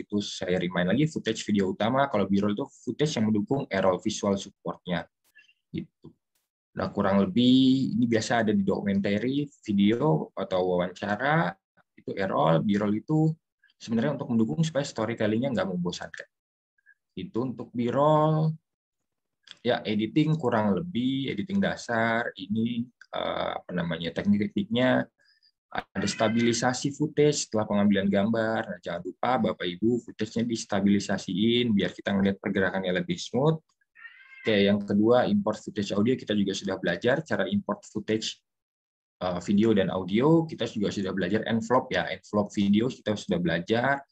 Itu saya remind lagi footage video utama. Kalau B-roll itu footage yang mendukung A-roll visual supportnya. Gitu Nah, kurang lebih ini biasa ada di dokumenter, video atau wawancara, itu errol, b-roll itu sebenarnya untuk mendukung supaya storytelling-nya nggak membosankan. Itu untuk b-roll, ya editing kurang lebih, editing dasar, ini eh, apa namanya teknik-tekniknya, ada stabilisasi footage setelah pengambilan gambar. Nah, jangan lupa Bapak Ibu footage-nya distabilisasiin biar kita melihat pergerakannya lebih smooth Oke, yang kedua import footage audio kita juga sudah belajar cara import footage uh, video dan audio. Kita juga sudah belajar envelope ya, envelope video kita sudah belajar.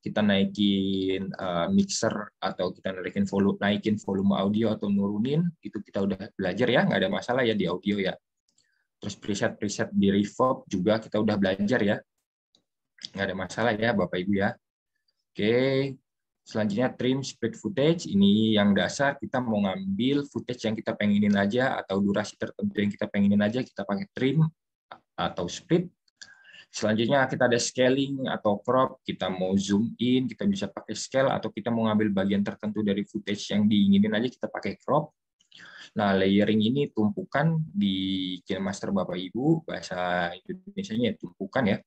Kita naikin uh, mixer atau kita naikin volume naikin volume audio atau nurunin itu kita udah belajar ya, nggak ada masalah ya di audio ya. Terus preset-preset di reverb juga kita udah belajar ya. Nggak ada masalah ya Bapak Ibu ya. Oke, Selanjutnya trim split footage, ini yang dasar kita mau ngambil footage yang kita pengenin aja atau durasi tertentu yang kita pengenin aja kita pakai trim atau split. Selanjutnya kita ada scaling atau crop, kita mau zoom in, kita bisa pakai scale atau kita mau ngambil bagian tertentu dari footage yang diinginin aja kita pakai crop. Nah, layering ini tumpukan di KineMaster Bapak Ibu, bahasa Indonesia-nya tumpukan ya.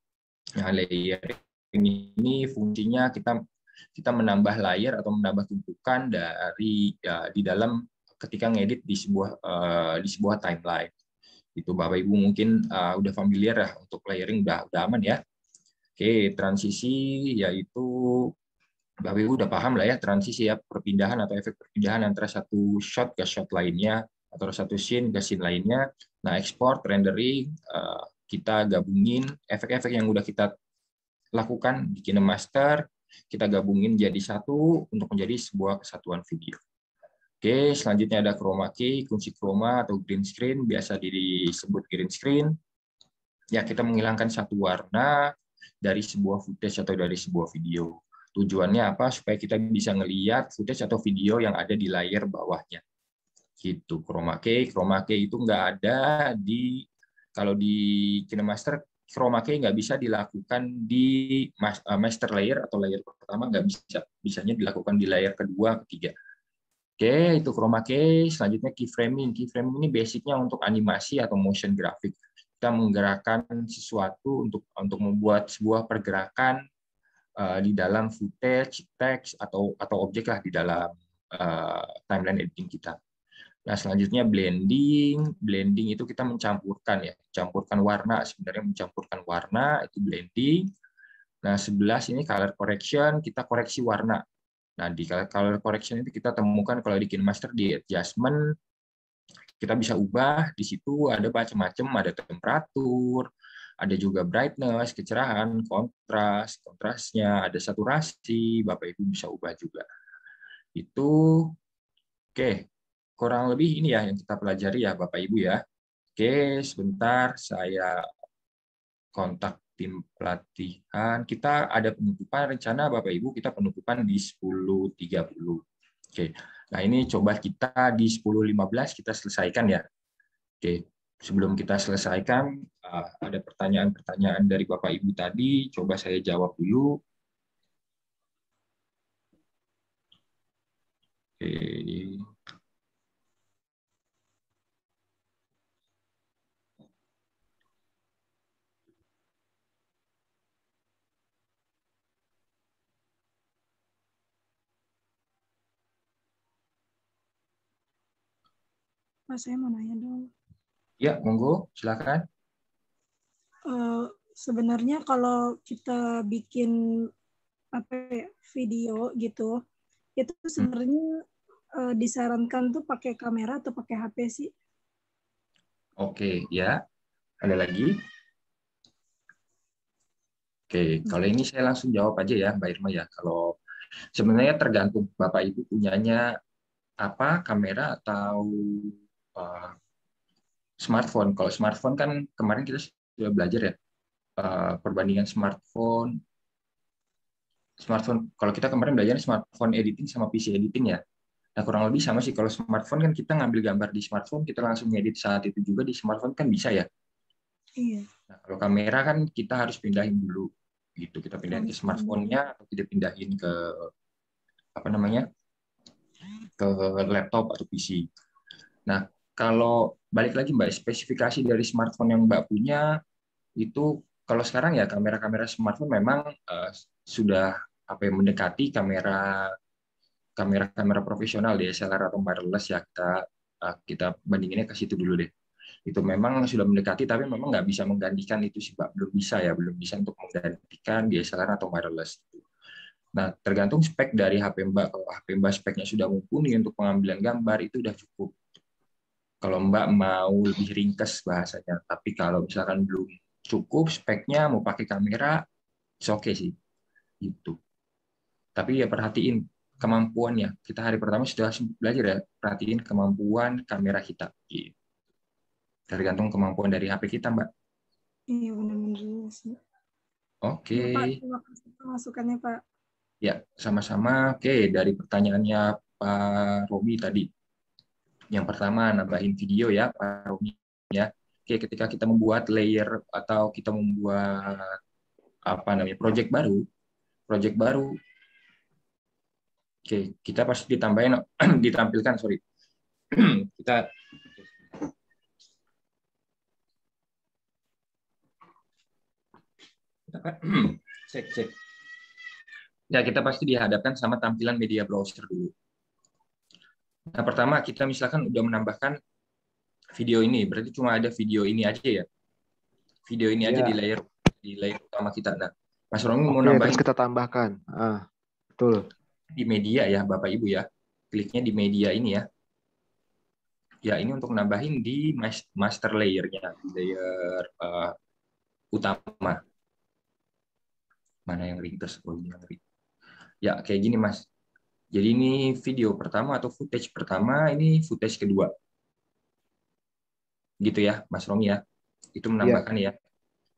Nah, layering ini fungsinya kita kita menambah layer atau menambah tumpukan dari ya, di dalam ketika ngedit di sebuah uh, di sebuah timeline. Itu Bapak Ibu mungkin uh, udah familiar ya untuk layering udah udah aman ya. Oke, transisi yaitu Bapak Ibu udah paham lah ya transisi ya perpindahan atau efek perpindahan antara satu shot ke shot lainnya atau satu scene ke scene lainnya. Nah, export, rendering, uh, kita gabungin efek-efek yang udah kita lakukan di KineMaster kita gabungin jadi satu untuk menjadi sebuah kesatuan video. Oke, selanjutnya ada chroma key, kunci chroma atau green screen, biasa disebut green screen. Ya, kita menghilangkan satu warna dari sebuah footage atau dari sebuah video. Tujuannya apa? Supaya kita bisa ngelihat footage atau video yang ada di layar bawahnya. Gitu, chroma key. Chroma key itu nggak ada di kalau di KineMaster chroma key nggak bisa dilakukan di eh, master layer atau layer pertama nggak bisa. Bisanya dilakukan di layer kedua ketiga. Oke itu chroma key selanjutnya keyframing. Keyframing ini basicnya untuk animasi atau motion graphic. Kita menggerakkan sesuatu untuk untuk membuat sebuah pergerakan uh, di dalam footage teks atau atau objek lah di dalam uh, timeline editing kita Nah, selanjutnya blending. Blending itu kita mencampurkan ya, campurkan warna sebenarnya mencampurkan warna itu blending. Nah, 11 ini color correction, kita koreksi warna. Nah, di color correction itu kita temukan kalau di KineMaster di adjustment kita bisa ubah di situ ada macam-macam, ada temperatur, Ada juga brightness, kecerahan, kontras, kontrasnya, ada saturasi, Bapak Ibu bisa ubah juga. Itu oke, kurang lebih ini ya yang kita pelajari ya Bapak Ibu ya. Oke, sebentar saya kontak tim pelatihan. Kita ada penutupan rencana Bapak Ibu, kita penutupan di 10.30. Oke. Nah, ini coba kita di 10.15 kita selesaikan ya. Oke. Sebelum kita selesaikan, uh, ada pertanyaan-pertanyaan dari Bapak Ibu tadi, coba saya jawab dulu. Oke. Pak, saya mau nanya dong. Ya, monggo, silakan. Eh, sebenarnya kalau kita bikin apa ya, video gitu, itu sebenarnya eh, disarankan tuh pakai kamera atau pakai HP sih? Oke, ya. Ada lagi? Oke, kalau ini saya langsung jawab aja ya, Mbak Irma ya. Kalau sebenarnya tergantung Bapak Ibu punyanya apa, kamera atau uh, smartphone. Kalau smartphone kan kemarin kita sudah belajar ya uh, perbandingan smartphone. Smartphone kalau kita kemarin belajar smartphone editing sama PC editing ya. Nah kurang lebih sama sih kalau smartphone kan kita ngambil gambar di smartphone kita langsung edit saat itu juga di smartphone kan bisa ya. Iya. Nah, kalau kamera kan kita harus pindahin dulu gitu kita pindahin ke smartphone-nya atau kita pindahin ke apa namanya ke laptop atau PC. Nah kalau balik lagi Mbak, spesifikasi dari smartphone yang Mbak punya itu kalau sekarang ya kamera-kamera smartphone memang uh, sudah apa yang mendekati kamera kamera-kamera profesional DSLR atau mirrorless ya kita uh, kita bandinginnya ke situ dulu deh. Itu memang sudah mendekati tapi memang nggak bisa menggantikan itu sih Mbak, belum bisa ya, belum bisa untuk menggantikan DSLR atau mirrorless. Nah, tergantung spek dari HP Mbak. Kalau HP Mbak speknya sudah mumpuni untuk pengambilan gambar itu udah cukup kalau Mbak mau lebih ringkas bahasanya. Tapi kalau misalkan belum cukup speknya mau pakai kamera, oke okay sih. Itu. Tapi ya perhatiin kemampuannya. Kita hari pertama sudah belajar ya, perhatiin kemampuan kamera kita. Gitu. Tergantung kemampuan dari HP kita, Mbak. Iya, benar-benar sih. Oke. Ya, Pak, terima kasih masukannya, Pak. Ya, sama-sama. Oke, dari pertanyaannya Pak Robi tadi yang pertama nambahin video ya Pak Romi ya. Oke, ketika kita membuat layer atau kita membuat apa namanya project baru, project baru Oke, kita pasti ditambahin ditampilkan sorry. kita cek cek. Ya, kita pasti dihadapkan sama tampilan media browser dulu. Nah, pertama kita misalkan udah menambahkan video ini, berarti cuma ada video ini aja ya. Video ini aja Iya. di layer di layer utama kita. Nah, Mas Romi mau nambahin terus kita tambahkan. Ah, betul. di media ya, Bapak Ibu ya. Kliknya di media ini ya. Ya, ini untuk nambahin di mas- master layer-nya, layer eh, utama. Mana yang ringkas? Oh, ini yang ring. Ya, kayak gini, Mas. Jadi ini video pertama atau footage pertama, ini footage kedua. Gitu ya, Mas Romi ya. Itu menambahkan ya.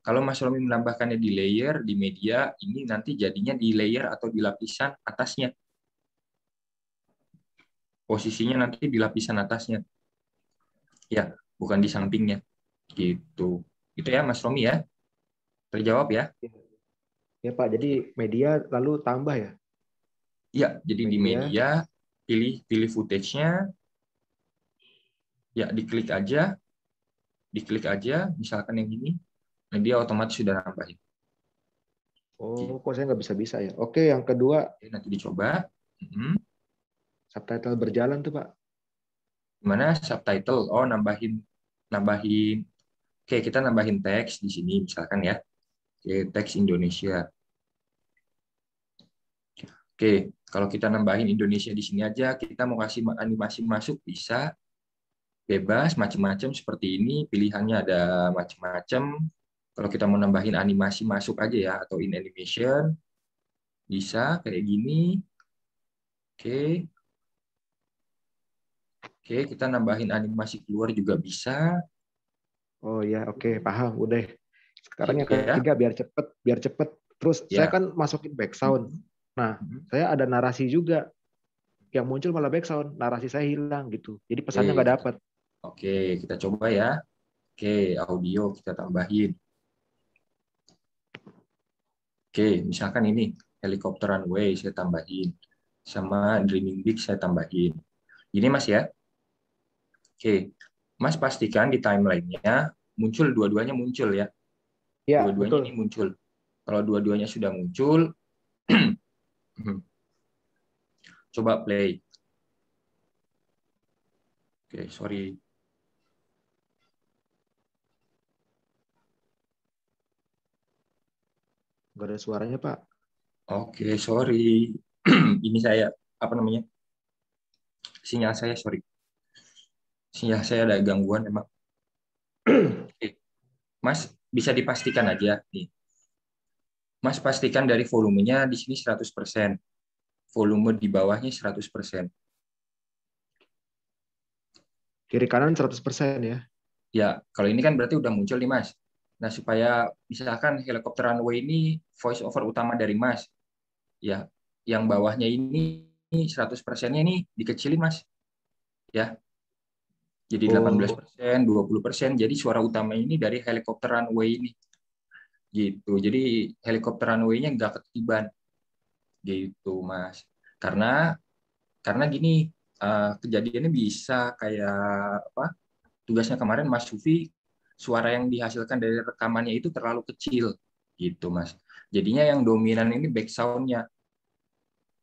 Kalau Mas Romi menambahkannya di layer, di media, ini nanti jadinya di layer atau di lapisan atasnya. Posisinya nanti di lapisan atasnya. Ya, bukan di sampingnya. Gitu. Itu ya, Mas Romi ya. Terjawab ya? Ya Pak, jadi media lalu tambah ya? Ya, jadi di media pilih pilih footage-nya. Ya, diklik aja. Diklik aja, misalkan yang ini. Nah, dia otomatis sudah nambahin. Oh, kok saya nggak bisa-bisa ya? Oke, yang kedua. Oke, nanti dicoba. Mhm. Subtitle berjalan tuh Pak. Gimana subtitle? Oh, nambahin nambahin. Oke, kita nambahin teks di sini misalkan ya. Oke, teks Indonesia. Oke, kalau kita nambahin Indonesia di sini aja, kita mau kasih animasi masuk bisa bebas macam-macam seperti ini. Pilihannya ada macam-macam. Kalau kita mau nambahin animasi masuk aja ya, atau in animation, bisa kayak gini. Oke. Oke, kita nambahin animasi keluar juga bisa. Oh ya, oke, paham. Udah. Sekarang yang Oke, ya. ketiga biar cepet, biar cepet. Terus Ya. saya kan masukin back sound. Nah, saya ada narasi juga. Yang muncul malah back sound. Narasi saya hilang gitu. Jadi pesannya nggak dapat. Oke, kita coba ya. Oke, audio kita tambahin. Oke, misalkan ini helikopter runway saya tambahin. Sama Dreaming Big saya tambahin. Ini Mas ya. Oke, Mas pastikan di timeline-nya muncul dua-duanya muncul ya. Ya, dua-duanya ini muncul. Kalau dua-duanya sudah muncul, coba play. Oke, sorry. Nggak ada suaranya, Pak. Oke, sorry. Ini saya apa namanya? Sinyal saya, sorry. Sinyal saya ada gangguan memang. Oke. Mas, bisa dipastikan aja nih. Mas pastikan dari volumenya di sini 100%. Volume di bawahnya 100%. Kiri kanan 100% ya. Ya, kalau ini kan berarti udah muncul nih, Mas. Nah, supaya misalkan helikopter runway ini voice over utama dari Mas. Ya, yang bawahnya ini 100%-nya ini dikecilin, Mas. Ya. Jadi Oh. 18%, 20%. Jadi suara utama ini dari helikopter runway ini. Gitu. Jadi helikopter runway-nya nggak ketiban. Gitu, Mas. Karena karena gini, eh, kejadiannya bisa kayak apa? Tugasnya kemarin Mas Sufi suara yang dihasilkan dari rekamannya itu terlalu kecil gitu mas jadinya yang dominan ini back sound-nya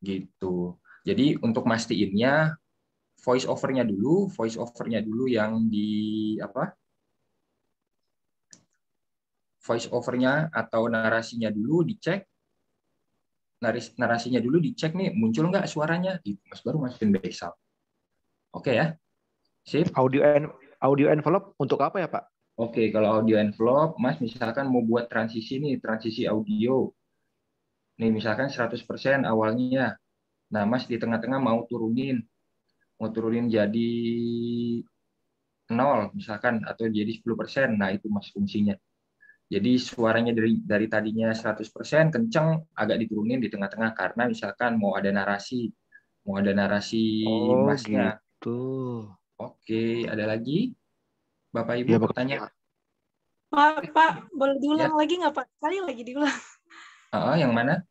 gitu jadi untuk mastiinnya voice over-nya dulu voice over-nya dulu yang di apa voice over-nya atau narasinya dulu dicek Naris- narasinya dulu dicek nih muncul nggak suaranya gitu mas baru masukin back sound oke ya sip Audio en- audio envelope untuk apa ya, Pak? Oke, kalau audio envelope, Mas misalkan mau buat transisi nih, transisi audio. Nih, misalkan 100% awalnya. Nah, Mas di tengah-tengah mau turunin. Mau turunin jadi 0 misalkan atau jadi 10%. Nah, itu Mas fungsinya. Jadi suaranya dari dari tadinya 100% kenceng agak diturunin di tengah-tengah karena misalkan mau ada narasi, mau ada narasi Oh, Masnya. gitu. Oke, ada lagi? Bapak Ibu Ya, Bapak. bertanya? Pak, Pak, boleh diulang Ya. lagi nggak Pak? Sekali lagi diulang. Ah, yang mana?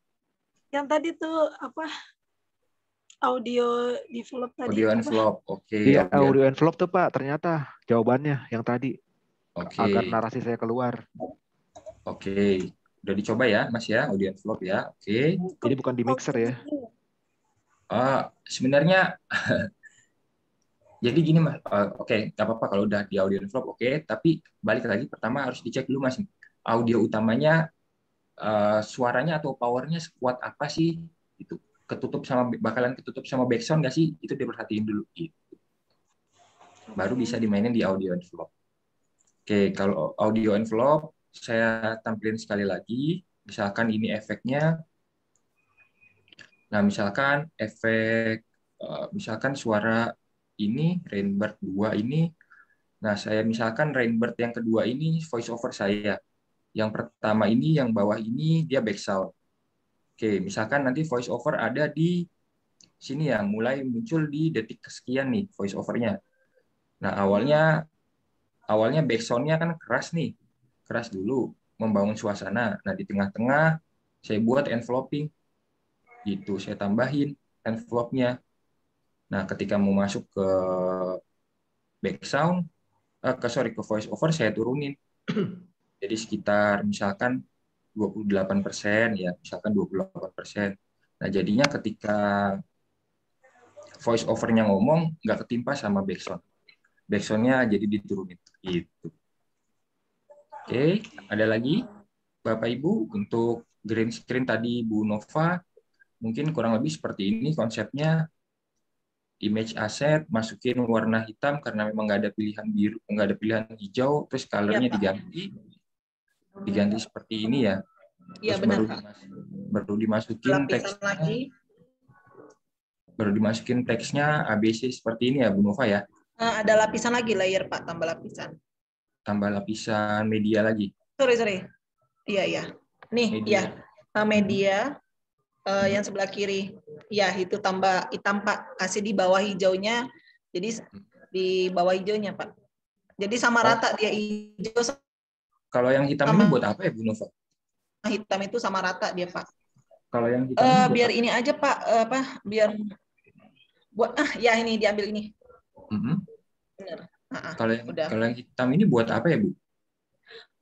Yang tadi tuh apa? Audio develop tadi. Audio apa? envelope. Oke, Iya, audio audio envelope tuh, Pak. Ternyata jawabannya yang tadi. Oke. Agar narasi saya keluar. Oke. Udah dicoba ya, Mas ya, audio envelope ya. Oke. Jadi bukan di mixer ya. Ah, sebenarnya jadi gini Mas, Eh, oke, nggak apa-apa kalau udah di audio envelope, oke. Tapi balik lagi pertama harus dicek dulu Mas, audio utamanya eh, suaranya atau powernya sekuat apa sih? Itu ketutup sama bakalan ketutup sama background nggak sih? Itu diperhatiin dulu. Gitu. Baru bisa dimainin di audio envelope. Oke, kalau audio envelope saya tampilin sekali lagi. Misalkan ini efeknya. Nah, misalkan efek eh, misalkan suara ini Rainbird 2 ini nah saya misalkan Rainbird yang kedua ini voice over saya. Yang pertama ini yang bawah ini dia back sound. Oke, misalkan nanti voice over ada di sini ya, mulai muncul di detik kesekian nih voice overnya. Nah, awalnya awalnya back sound-nya kan keras nih. Keras dulu membangun suasana. Nah, di tengah-tengah saya buat enveloping. Gitu saya tambahin envelope-nya. Nah ketika mau masuk ke back sound eh, ke sorry ke voice over saya turunin. Jadi sekitar misalkan 28 persen ya misalkan 28 persen. Nah jadinya ketika voice overnya ngomong nggak ketimpa sama back sound. Back sound-nya jadi diturunin. Gitu oke ada lagi Bapak Ibu untuk green screen tadi Bu Nova mungkin kurang lebih seperti ini konsepnya image asset masukin warna hitam karena memang nggak ada pilihan biru nggak ada pilihan hijau terus colornya Pak. diganti diganti seperti ini ya. Iya benar baru Pak. dimas- baru dimasukin Lapisan teksnya, lagi. baru dimasukin teksnya ABC seperti ini ya Bu Nova ya. Eh, ada lapisan lagi layer Pak, tambah lapisan. Tambah lapisan media lagi. Sorry sorry. Iya iya. Nih Media. ya media eh, yang sebelah kiri. Ya itu tambah hitam Pak. Kasih di bawah hijaunya. Jadi s- di bawah hijaunya Pak. Jadi sama rata dia hijau sama Kalau yang hitam ini buat apa ya Bu Nova? hitam itu sama rata dia Pak. Kalau yang hitam buat biar apa? ini aja Pak, eh, apa? Biar buat ah ya ini diambil ini. Bener. Ah, Kalau yang udah. kalau yang hitam ini buat apa ya Bu?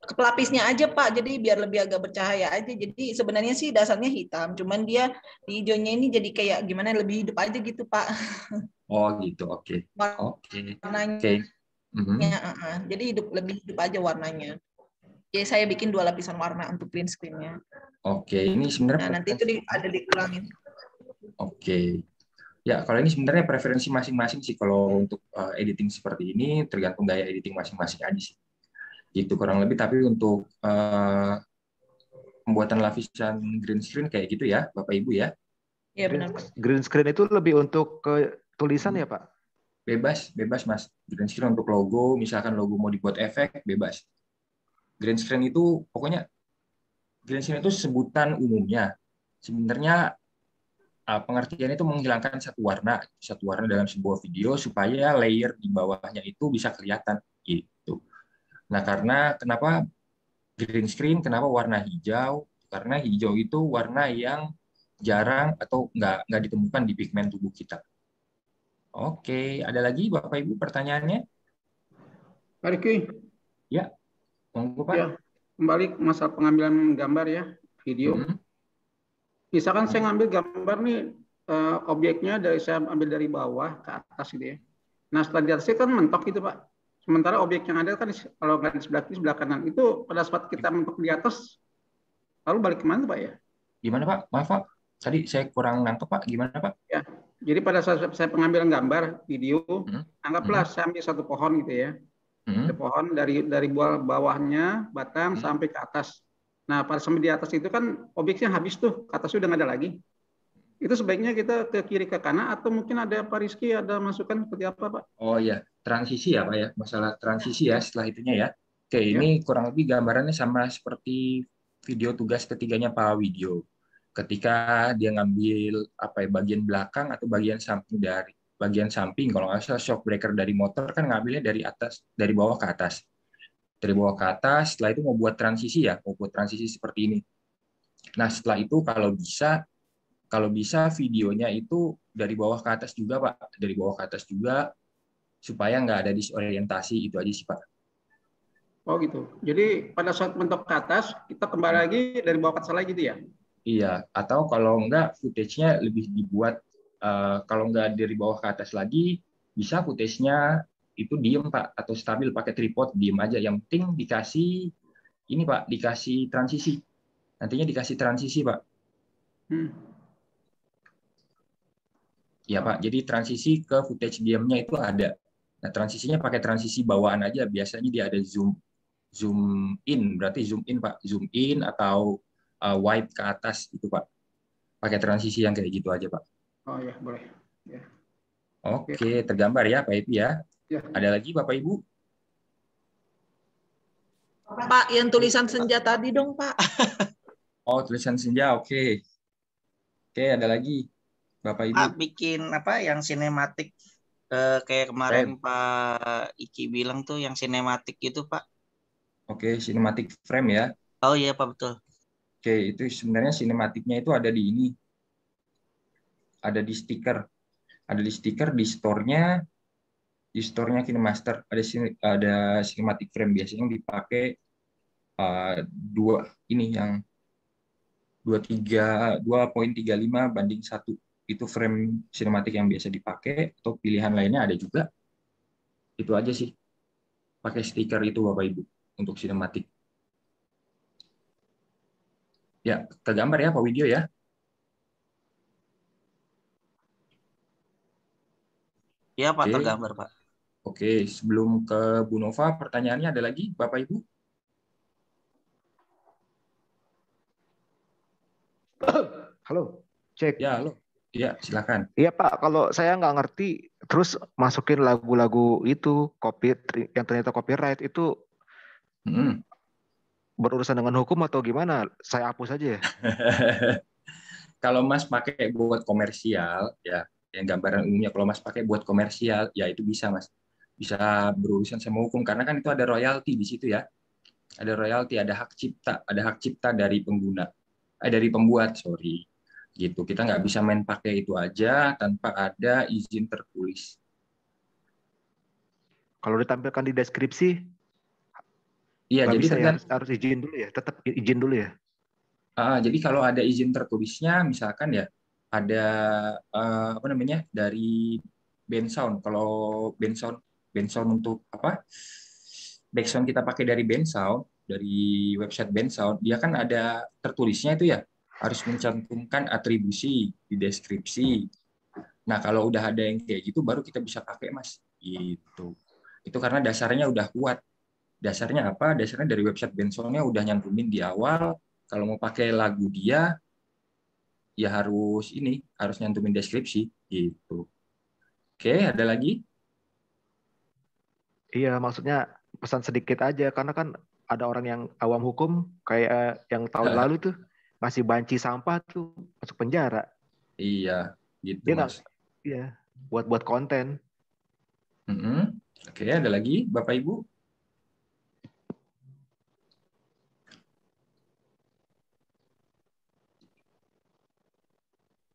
Pelapisnya aja Pak, jadi biar lebih agak bercahaya aja. Jadi sebenarnya sih dasarnya hitam, cuman dia di hijaunya ini jadi kayak gimana lebih hidup aja gitu Pak. Oh gitu, oke. Oke. Warnanya, Oke. Mhm. ah, ah. jadi hidup lebih hidup aja warnanya. Jadi saya bikin dua lapisan warna untuk green screen-nya. Oke, ini Nah sebenarnya nanti itu di- ada dikurangin. Oke. Ya, kalau ini sebenarnya preferensi masing-masing sih kalau untuk uh, editing seperti ini tergantung gaya editing masing-masing aja sih. Gitu kurang lebih tapi untuk uh, pembuatan lapisan green screen kayak gitu ya, Bapak Ibu ya. Iya benar. Green screen itu lebih untuk ke tulisan ya Pak? Bebas, bebas Mas. Green screen untuk logo, misalkan logo mau dibuat efek, bebas. Green screen itu pokoknya green screen itu sebutan umumnya. Sebenarnya uh, pengertian itu menghilangkan satu warna, satu warna dalam sebuah video supaya layer di bawahnya itu bisa kelihatan gitu. Nah, karena kenapa green screen, kenapa warna hijau? Karena hijau itu warna yang jarang atau nggak nggak ditemukan di pigmen tubuh kita. Oke, ada lagi Bapak Ibu pertanyaannya? Pak Riki, Ya, monggo Pak. ya, kembali ke masalah pengambilan gambar ya, video. Mhm. Misalkan saya ngambil gambar nih, eh, objeknya dari saya ambil dari bawah ke atas gitu ya. Nah setelah di atasnya kan mentok gitu Pak. Sementara objek yang ada kan kalau nggak di sebelah kiri, sebelah kanan. Itu pada saat kita mentok di atas, lalu balik ke mana Pak ya? Gimana Pak? Maaf Pak, tadi saya kurang nangkep Pak. Gimana Pak? Ya, jadi pada saat saya pengambilan gambar video, Hmm. anggaplah saya ambil satu pohon gitu ya. Mhm. Ada pohon dari dari buah bawahnya batang sampai ke atas. Nah, pada sampai di atas itu kan objeknya habis tuh, ke atas udah nggak ada lagi. Itu sebaiknya kita ke kiri ke kanan atau mungkin ada Pak Rizky ada masukan seperti apa Pak? Oh ya, transisi ya Pak ya, masalah transisi ya setelah itunya ya. Oke, ini kurang lebih gambarannya sama seperti video tugas ketiganya Pak Widyo. Ketika dia ngambil apa ya bagian belakang atau bagian samping dari bagian samping kalau nggak salah shock breaker dari motor kan ngambilnya dari atas dari bawah ke atas. Dari bawah ke atas, setelah itu mau buat transisi ya, mau buat transisi seperti ini. Nah, setelah itu kalau bisa kalau bisa videonya itu dari bawah ke atas juga Pak, dari bawah ke atas juga supaya nggak ada disorientasi itu aja sih Pak. Oh gitu. Jadi pada saat mentok ke atas, kita kembali lagi dari bawah ke atas lagi gitu ya? Iya, atau kalau nggak footage-nya lebih dibuat eh, kalau nggak dari bawah ke atas lagi bisa footage-nya itu diem Pak atau stabil pakai tripod diem aja. Yang penting dikasih ini Pak, dikasih transisi. Nantinya dikasih transisi Pak. Hmm. Ya Pak, jadi transisi ke footage diamnya itu ada. Nah, transisinya pakai transisi bawaan aja. Biasanya dia ada zoom zoom in, berarti zoom in Pak, zoom in atau uh, wide ke atas itu Pak. Pakai transisi yang kayak gitu aja Pak. Oh ya, boleh. Ya. Oke, tergambar ya Pak Ibu ya. Ya. Ada lagi Bapak Ibu? Pak, yang tulisan senja tadi dong, Pak. Oh, tulisan senja, oke. Oke, ada lagi Bapak Ibu. Pak bikin apa yang sinematik eh, kayak kemarin Pak Iki bilang tuh yang sinematik gitu Pak. Oke, cinematic frame ya. Oh iya Pak betul. Oke, itu sebenarnya sinematiknya itu ada di ini. Ada di stiker. Ada di stiker di store-nya di store-nya KineMaster. Ada sini ada cinematic frame. Biasanya yang dipakai uh, dua ini yang 23 2.35 banding satu. Itu frame sinematik yang biasa dipakai atau pilihan lainnya ada juga. Itu aja sih. Pakai stiker itu Bapak Ibu untuk sinematik ya kegambar ya Pak Widyo ya. Iya Pak Oke. tergambar Pak. Oke, sebelum ke Bu Nova, pertanyaannya ada lagi, Bapak Ibu? Halo, cek. Ya, halo. Iya, silakan. Iya Pak, kalau saya nggak ngerti, terus masukin lagu-lagu itu, copy yang ternyata copyright itu Hmm. berurusan dengan hukum atau gimana? Saya hapus aja ya. Kalau Mas pakai buat komersial, ya, yang gambaran umumnya kalau Mas pakai buat komersial, ya itu bisa Mas. Bisa berurusan sama hukum karena kan itu ada royalti di situ ya. Ada royalti, ada hak cipta, ada hak cipta dari pengguna, eh, dari pembuat, sorry. Gitu. Kita nggak bisa main pakai itu aja tanpa ada izin tertulis. Kalau ditampilkan di deskripsi, Iya, jadi bisa ya, harus, izin dulu ya, tetap izin dulu ya. Ah, jadi kalau ada izin tertulisnya, misalkan ya ada eh, apa namanya dari band sound. Kalau band sound, band sound untuk apa? Back sound kita pakai dari band sound, dari website band sound, dia kan ada tertulisnya itu ya harus mencantumkan atribusi di deskripsi. Nah kalau udah ada yang kayak gitu, baru kita bisa pakai mas. Gitu. Itu karena dasarnya udah kuat. Dasarnya apa? Dasarnya dari website band soundnya udah nyantumin di awal kalau mau pakai lagu dia ya harus ini harus nyantumin deskripsi gitu oke ada lagi Iya, maksudnya pesan sedikit aja karena kan ada orang yang awam hukum kayak yang tahun lalu tuh ngasih banci sampah tuh masuk penjara. iya gitu Dia mas iya, buat buat konten. Mm-mm. oke ada lagi bapak ibu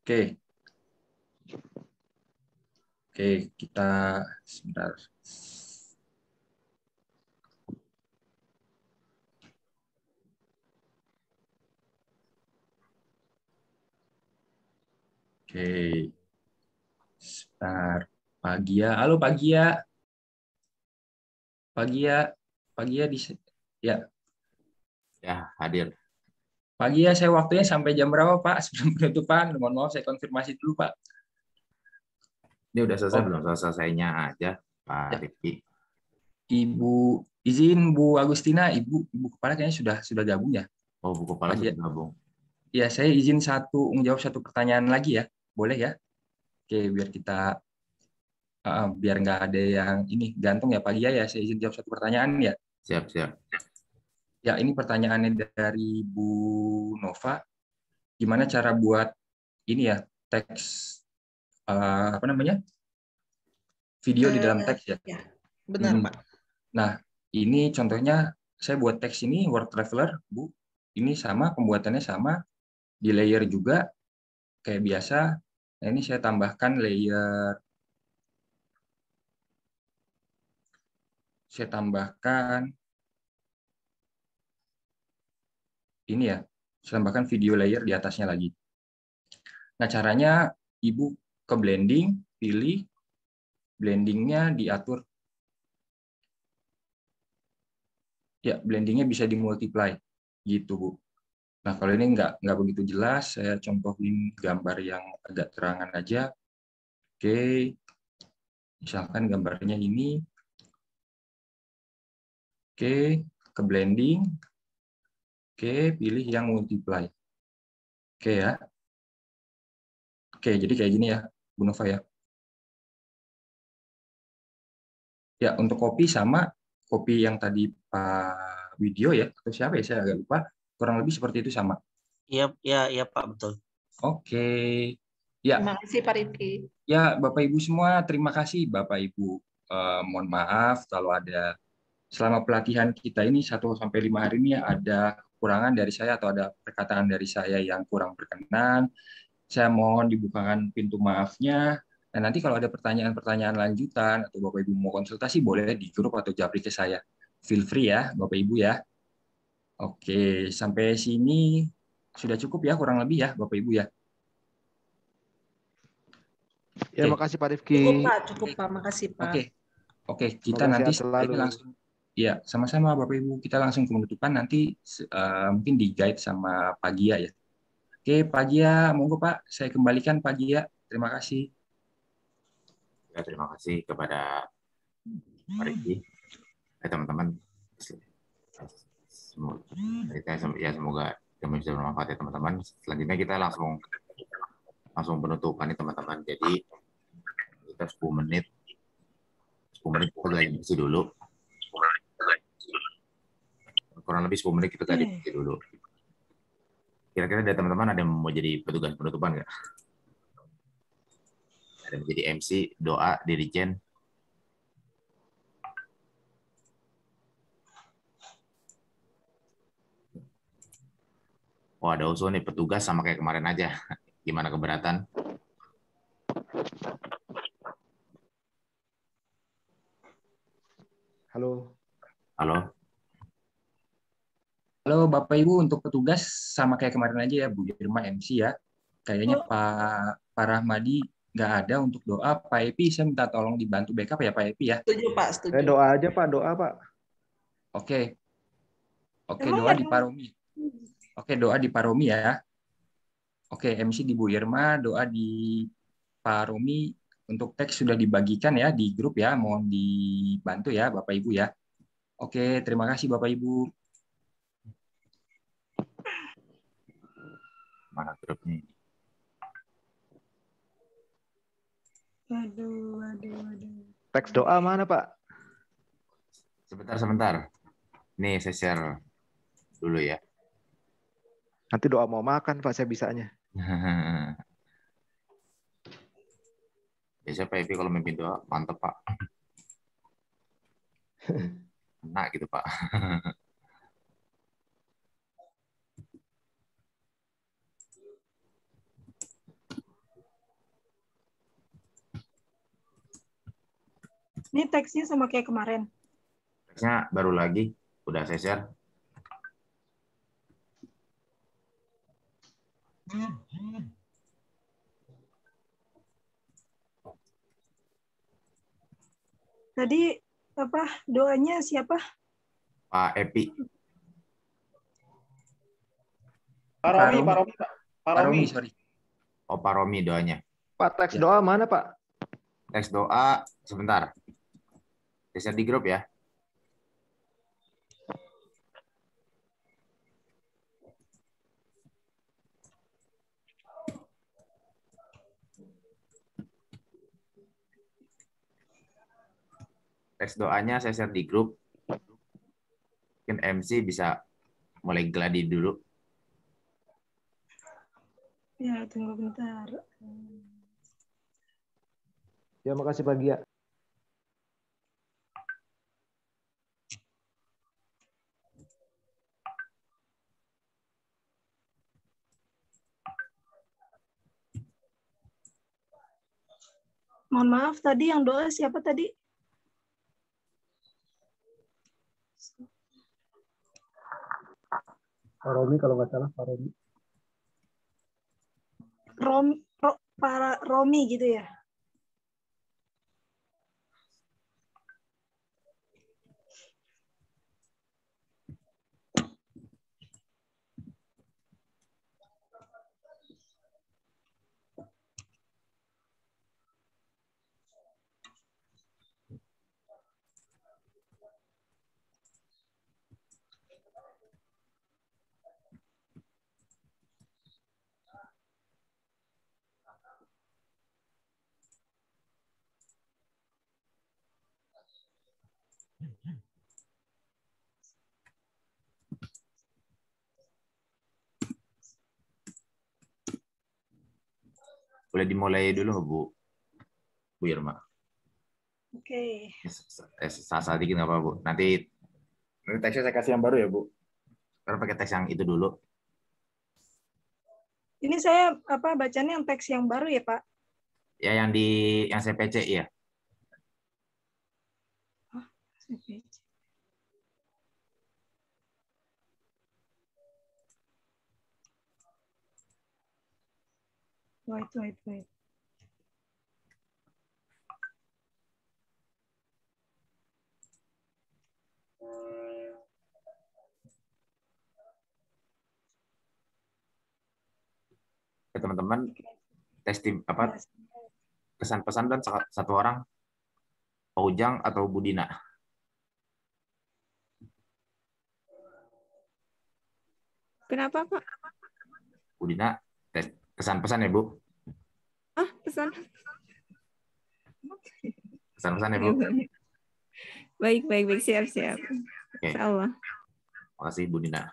oke oke kita sebentar Oke. Sebentar. Pagia. Halo Pagia. Pagia. Pagia di ya. Ya, hadir. Pagia saya waktunya sampai jam berapa, Pak? Sebelum penutupan. Mohon maaf saya konfirmasi dulu, Pak. Ini udah selesai Oh. belum? Selesainya aja, Pak Ya. Rifki. Ibu izin Bu Agustina, Ibu Ibu kepala kayaknya sudah sudah gabung ya. Oh, Bu Kepala Pagia. sudah gabung. Ya, saya izin satu menjawab satu pertanyaan lagi ya. Boleh ya? Oke, biar kita uh, biar nggak ada yang ini gantung ya Pagia ya. Saya izin jawab satu pertanyaan ya. Siap, siap. Ya, ini pertanyaannya dari Bu Nova. Gimana cara buat ini ya, teks eh, apa namanya? Video di dalam Eh, teks ya. ya, benar, Hmm. Pak. Nah, ini contohnya saya buat teks ini Word Traveler, Bu. Ini sama pembuatannya sama, di layer juga kayak biasa. Nah, ini saya tambahkan layer saya tambahkan ini ya, saya tambahkan video layer di atasnya lagi. Nah, caranya Ibu ke blending, pilih blendingnya diatur. Ya, blendingnya bisa dimultiply, gitu Bu. Nah, kalau ini nggak nggak begitu jelas, saya contohin gambar yang agak terangan aja. Oke, misalkan gambarnya ini. Oke, ke blending. Oke, pilih yang multiply. Oke ya. Oke, jadi kayak gini ya, Bu Nova ya. Ya, untuk kopi sama kopi yang tadi Pak Video ya, atau siapa ya, saya agak lupa. Kurang lebih seperti itu sama. Iya, iya, iya Pak, betul. Oke. Ya, Terima kasih Pak Rifki. ya Bapak Ibu semua, terima kasih Bapak Ibu. Eh, mohon maaf kalau ada selama pelatihan kita ini 1 sampai 5 hari ini ada kekurangan dari saya atau ada perkataan dari saya yang kurang berkenan. Saya mohon dibukakan pintu maafnya. Dan nanti kalau ada pertanyaan-pertanyaan lanjutan atau Bapak Ibu mau konsultasi boleh di grup atau japri ke saya. Feel free ya Bapak Ibu ya. Oke, sampai sini sudah cukup ya kurang lebih ya Bapak Ibu ya. Ya, Oke. makasih Pak Rifki. Cukup Pak, cukup Pak. Makasih Pak. Oke. Oke, kita nanti selalu. ini langsung ya, sama-sama Bapak Ibu, kita langsung ke penutupan nanti eh, mungkin di guide sama Pak Gia ya. Oke, Pak Gia, monggo Pak, saya kembalikan Pak Gia. Terima kasih. Ya, terima kasih kepada Pak Rifki. Eh, teman-teman. Semoga, ya, semoga Kami sudah bermanfaat ya teman-teman. Selanjutnya kita langsung langsung penutupan nih teman-teman. Jadi kita 10 menit 10 menit kita lagi bersih dulu. Kurang lebih 10 menit kita tadi bersih dulu. Kira-kira dari teman-teman ada yang mau jadi petugas penutupan nggak? Ada yang menjadi MC, doa, dirijen, Oh ada usul nih petugas sama kayak kemarin aja. Gimana keberatan? Halo. Halo. Halo Bapak Ibu untuk petugas sama kayak kemarin aja ya Bu Irma MC ya. Kayaknya Pak Pak Rahmadi nggak ada untuk doa. Pak Epi saya minta tolong dibantu backup ya Pak Epi ya. Setuju Pak, setuju. Eh, doa aja Pak, doa Pak. Oke. Oke Emang doa ada- di Paromi. Oke doa di Paromi ya. Oke MC di Bu Irma, doa di Paromi untuk teks sudah dibagikan ya di grup ya. Mohon dibantu ya Bapak Ibu ya. Oke terima kasih Bapak Ibu. Mana grupnya? Waduh, waduh, waduh. Teks doa mana Pak? Sebentar, sebentar. Nih saya share dulu ya. Nanti doa mau makan Pak, saya bisanya. Biasa Pak Epi kalau mimpin doa, mantep Pak. Enak gitu Pak. Ini teksnya sama kayak kemarin. Teksnya baru lagi, udah saya share. Tadi apa doanya siapa? Pak Epi. Paromi, Paromi, Pak. Paromi. sorry. Oh Pak Romi doanya. Pak, teks doa mana Pak? Teks doa, sebentar. Saya share di grup ya. Teks doanya saya share di grup. Mungkin MC bisa mulai gladi dulu. Ya, tunggu bentar. Ya makasih Pak Gia. Mohon maaf tadi yang doa siapa tadi? Romi kalau nggak salah Pak Romi. Rom, Ro, Romi gitu ya. Boleh dimulai dulu Bu? Bu Irma. Oke. Eh, salah dikit nggak apa-apa, Bu. Nanti, nanti teksnya saya kasih yang baru ya, Bu. Sekarang pakai teks yang itu dulu. Ini saya apa bacanya yang teks yang baru ya, Pak? Ya, yang di yang saya PC, ya. Wait, wait, wait. Ya, teman-teman, tes tim apa pesan-pesan dan satu orang Pak Ujang atau Budina. Kenapa, Pak? Bu Kesan-pesan ya Bu? Ah, pesan. Kesan-pesan ya Bu? Baik, baik, baik. Siap, siap. Oke, Insya Allah. makasih Bu Dina.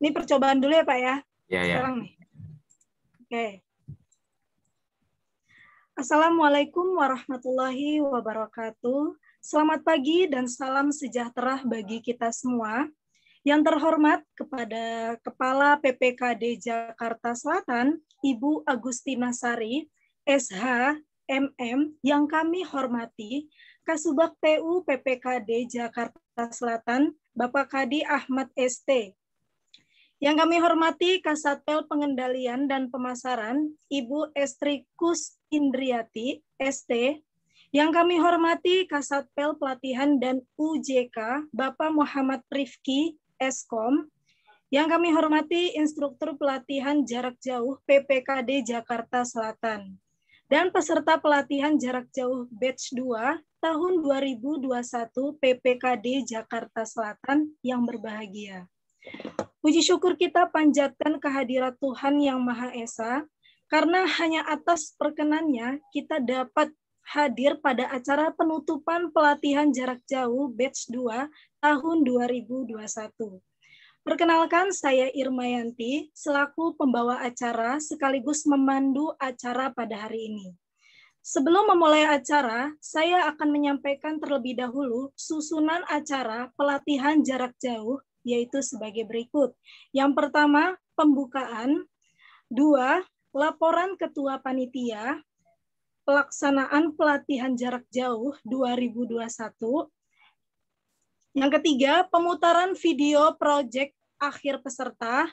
Ini percobaan dulu ya Pak ya. Ya, ya. Sekarang nih. Oke. Assalamualaikum warahmatullahi wabarakatuh. Selamat pagi dan salam sejahtera bagi kita semua. Yang terhormat kepada Kepala PPKD Jakarta Selatan, Ibu Agustina Sari, SH, MM, yang kami hormati, Kasubag TU PPKD Jakarta Selatan, Bapak Kadi Ahmad ST, yang kami hormati Kasatpel Pengendalian dan Pemasaran, Ibu Estrikus Indriati, ST. Yang kami hormati Kasatpel Pelatihan dan UJK, Bapak Muhammad Rifki, Eskom. Yang kami hormati Instruktur Pelatihan Jarak Jauh PPKD Jakarta Selatan. Dan peserta pelatihan jarak jauh batch 2 tahun 2021 PPKD Jakarta Selatan yang berbahagia. Puji syukur kita panjatkan kehadirat Tuhan Yang Maha Esa, karena hanya atas perkenannya kita dapat hadir pada acara penutupan pelatihan jarak jauh batch 2 tahun 2021. Perkenalkan saya Irmayanti selaku pembawa acara sekaligus memandu acara pada hari ini. Sebelum memulai acara, saya akan menyampaikan terlebih dahulu susunan acara pelatihan jarak jauh yaitu sebagai berikut. Yang pertama, pembukaan. Dua, laporan ketua panitia pelaksanaan pelatihan jarak jauh 2021. Yang ketiga, pemutaran video proyek akhir peserta.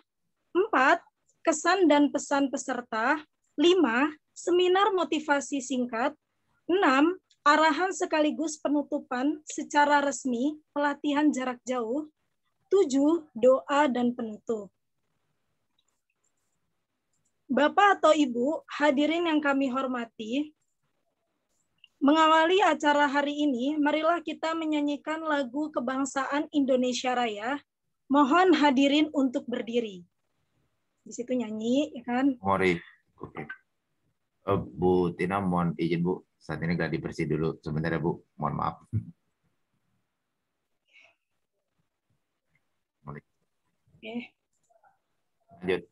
Empat, kesan dan pesan peserta. Lima, seminar motivasi singkat. Enam, arahan sekaligus penutupan secara resmi pelatihan jarak jauh. Tujuh, doa dan penutup. Bapak atau Ibu, hadirin yang kami hormati, mengawali acara hari ini, marilah kita menyanyikan lagu kebangsaan Indonesia Raya. Mohon hadirin untuk berdiri. Di situ nyanyi, ya kan? Mori. Oke. Eh, Bu Tina, mohon izin Bu. Saat ini gak dibersih dulu. Sebentar ya Bu. Mohon maaf. Oke. Lanjut.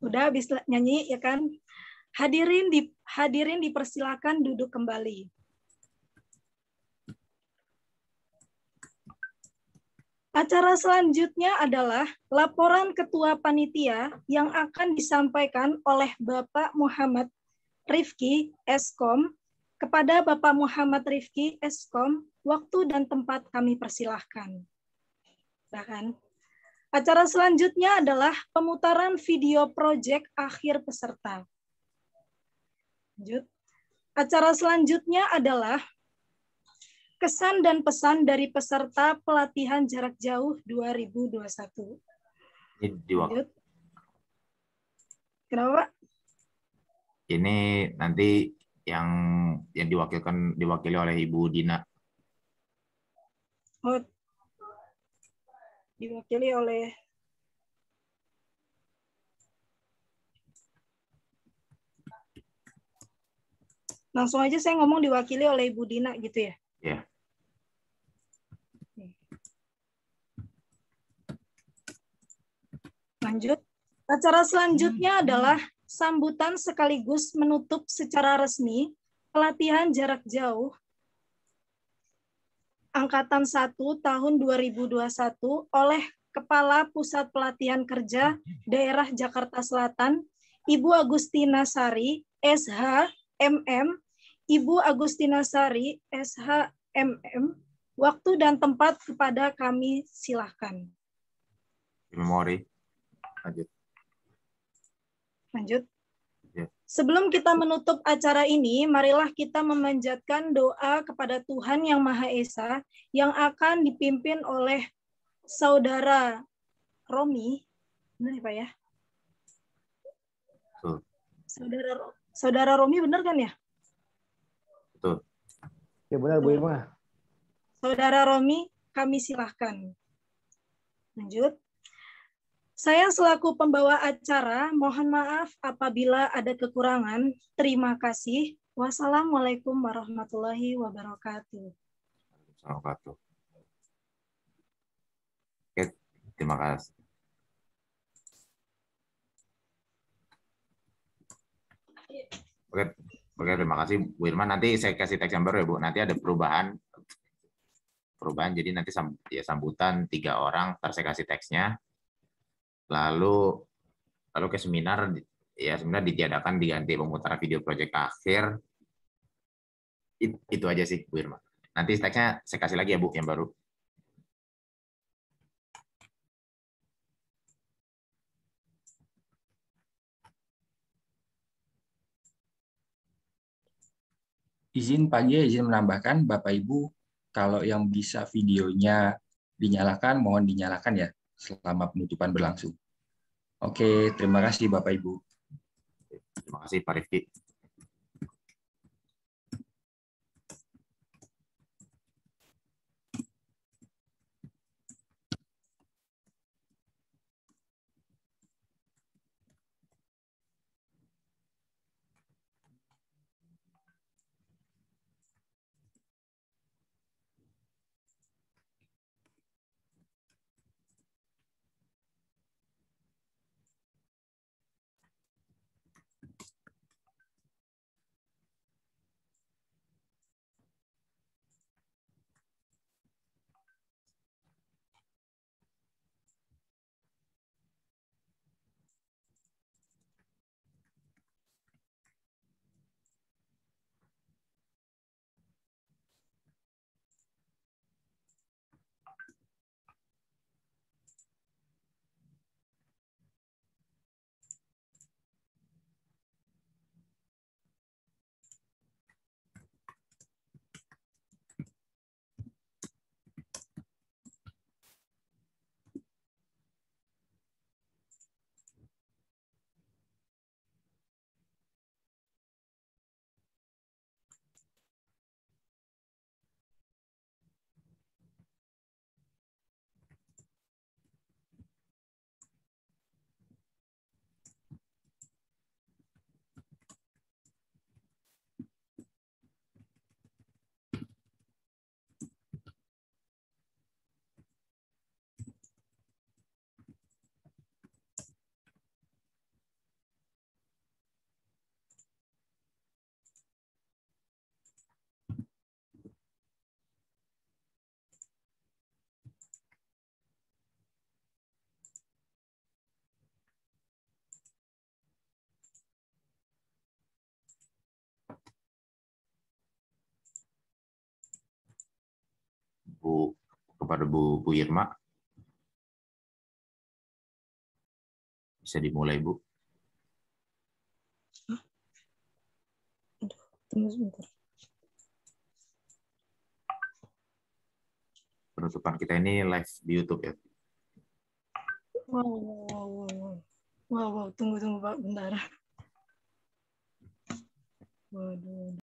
Udah habis nyanyi, ya kan? Hadirin di hadirin dipersilakan duduk kembali. Acara selanjutnya adalah laporan ketua panitia yang akan disampaikan oleh Bapak Muhammad Rifki Eskom kepada Bapak Muhammad Rifki Eskom waktu dan tempat kami persilahkan. Bahkan acara selanjutnya adalah pemutaran video proyek akhir peserta. Lanjut. Acara selanjutnya adalah kesan dan pesan dari peserta pelatihan jarak jauh 2021. Ini diwak- Lanjut. Kenapa, Pak? Ini nanti yang yang diwakilkan diwakili oleh Ibu Dina. Oh, diwakili oleh Langsung aja saya ngomong diwakili oleh Ibu Dina gitu ya. Ya. Lanjut. Acara selanjutnya adalah sambutan sekaligus menutup secara resmi pelatihan jarak jauh Angkatan 1 tahun 2021 oleh Kepala Pusat Pelatihan Kerja Daerah Jakarta Selatan, Ibu Agustina Sari, SH, MM, Ibu Agustina Sari, SH, MM, waktu dan tempat kepada kami silahkan. Memori. Lanjut. Lanjut. Sebelum kita menutup acara ini, marilah kita memanjatkan doa kepada Tuhan Yang Maha Esa yang akan dipimpin oleh saudara Romi. Benar ya, Pak ya? Betul. Saudara saudara Romi benar kan ya? Betul. Ya benar Bu Irma. Saudara Romi, kami silahkan. Lanjut. Saya selaku pembawa acara, mohon maaf apabila ada kekurangan. Terima kasih. Wassalamualaikum warahmatullahi wabarakatuh. Wabarakatuh. Oke, terima kasih. Oke, oke terima kasih Bu Irma. Nanti saya kasih teks yang baru ya Bu. Nanti ada perubahan perubahan. Jadi nanti ya, sambutan tiga orang. Ntar saya kasih teksnya. Lalu lalu ke seminar ya seminar ditiadakan diganti pemutaran video proyek akhir. It- itu aja sih Bu Irma. Nanti teksnya saya kasih lagi ya Bu yang baru. Izin Pak izin menambahkan Bapak Ibu kalau yang bisa videonya dinyalakan mohon dinyalakan ya selama penutupan berlangsung. Oke, terima kasih Bapak Ibu. Terima kasih Pak Rifki. Bu kepada Bu Bu Irma. Bisa dimulai Bu. Tunggu sebentar. Penutupan kita ini live di YouTube ya. Wow, wow, wow, wow. Wow, wow, tunggu, tunggu Pak, bentar. Waduh.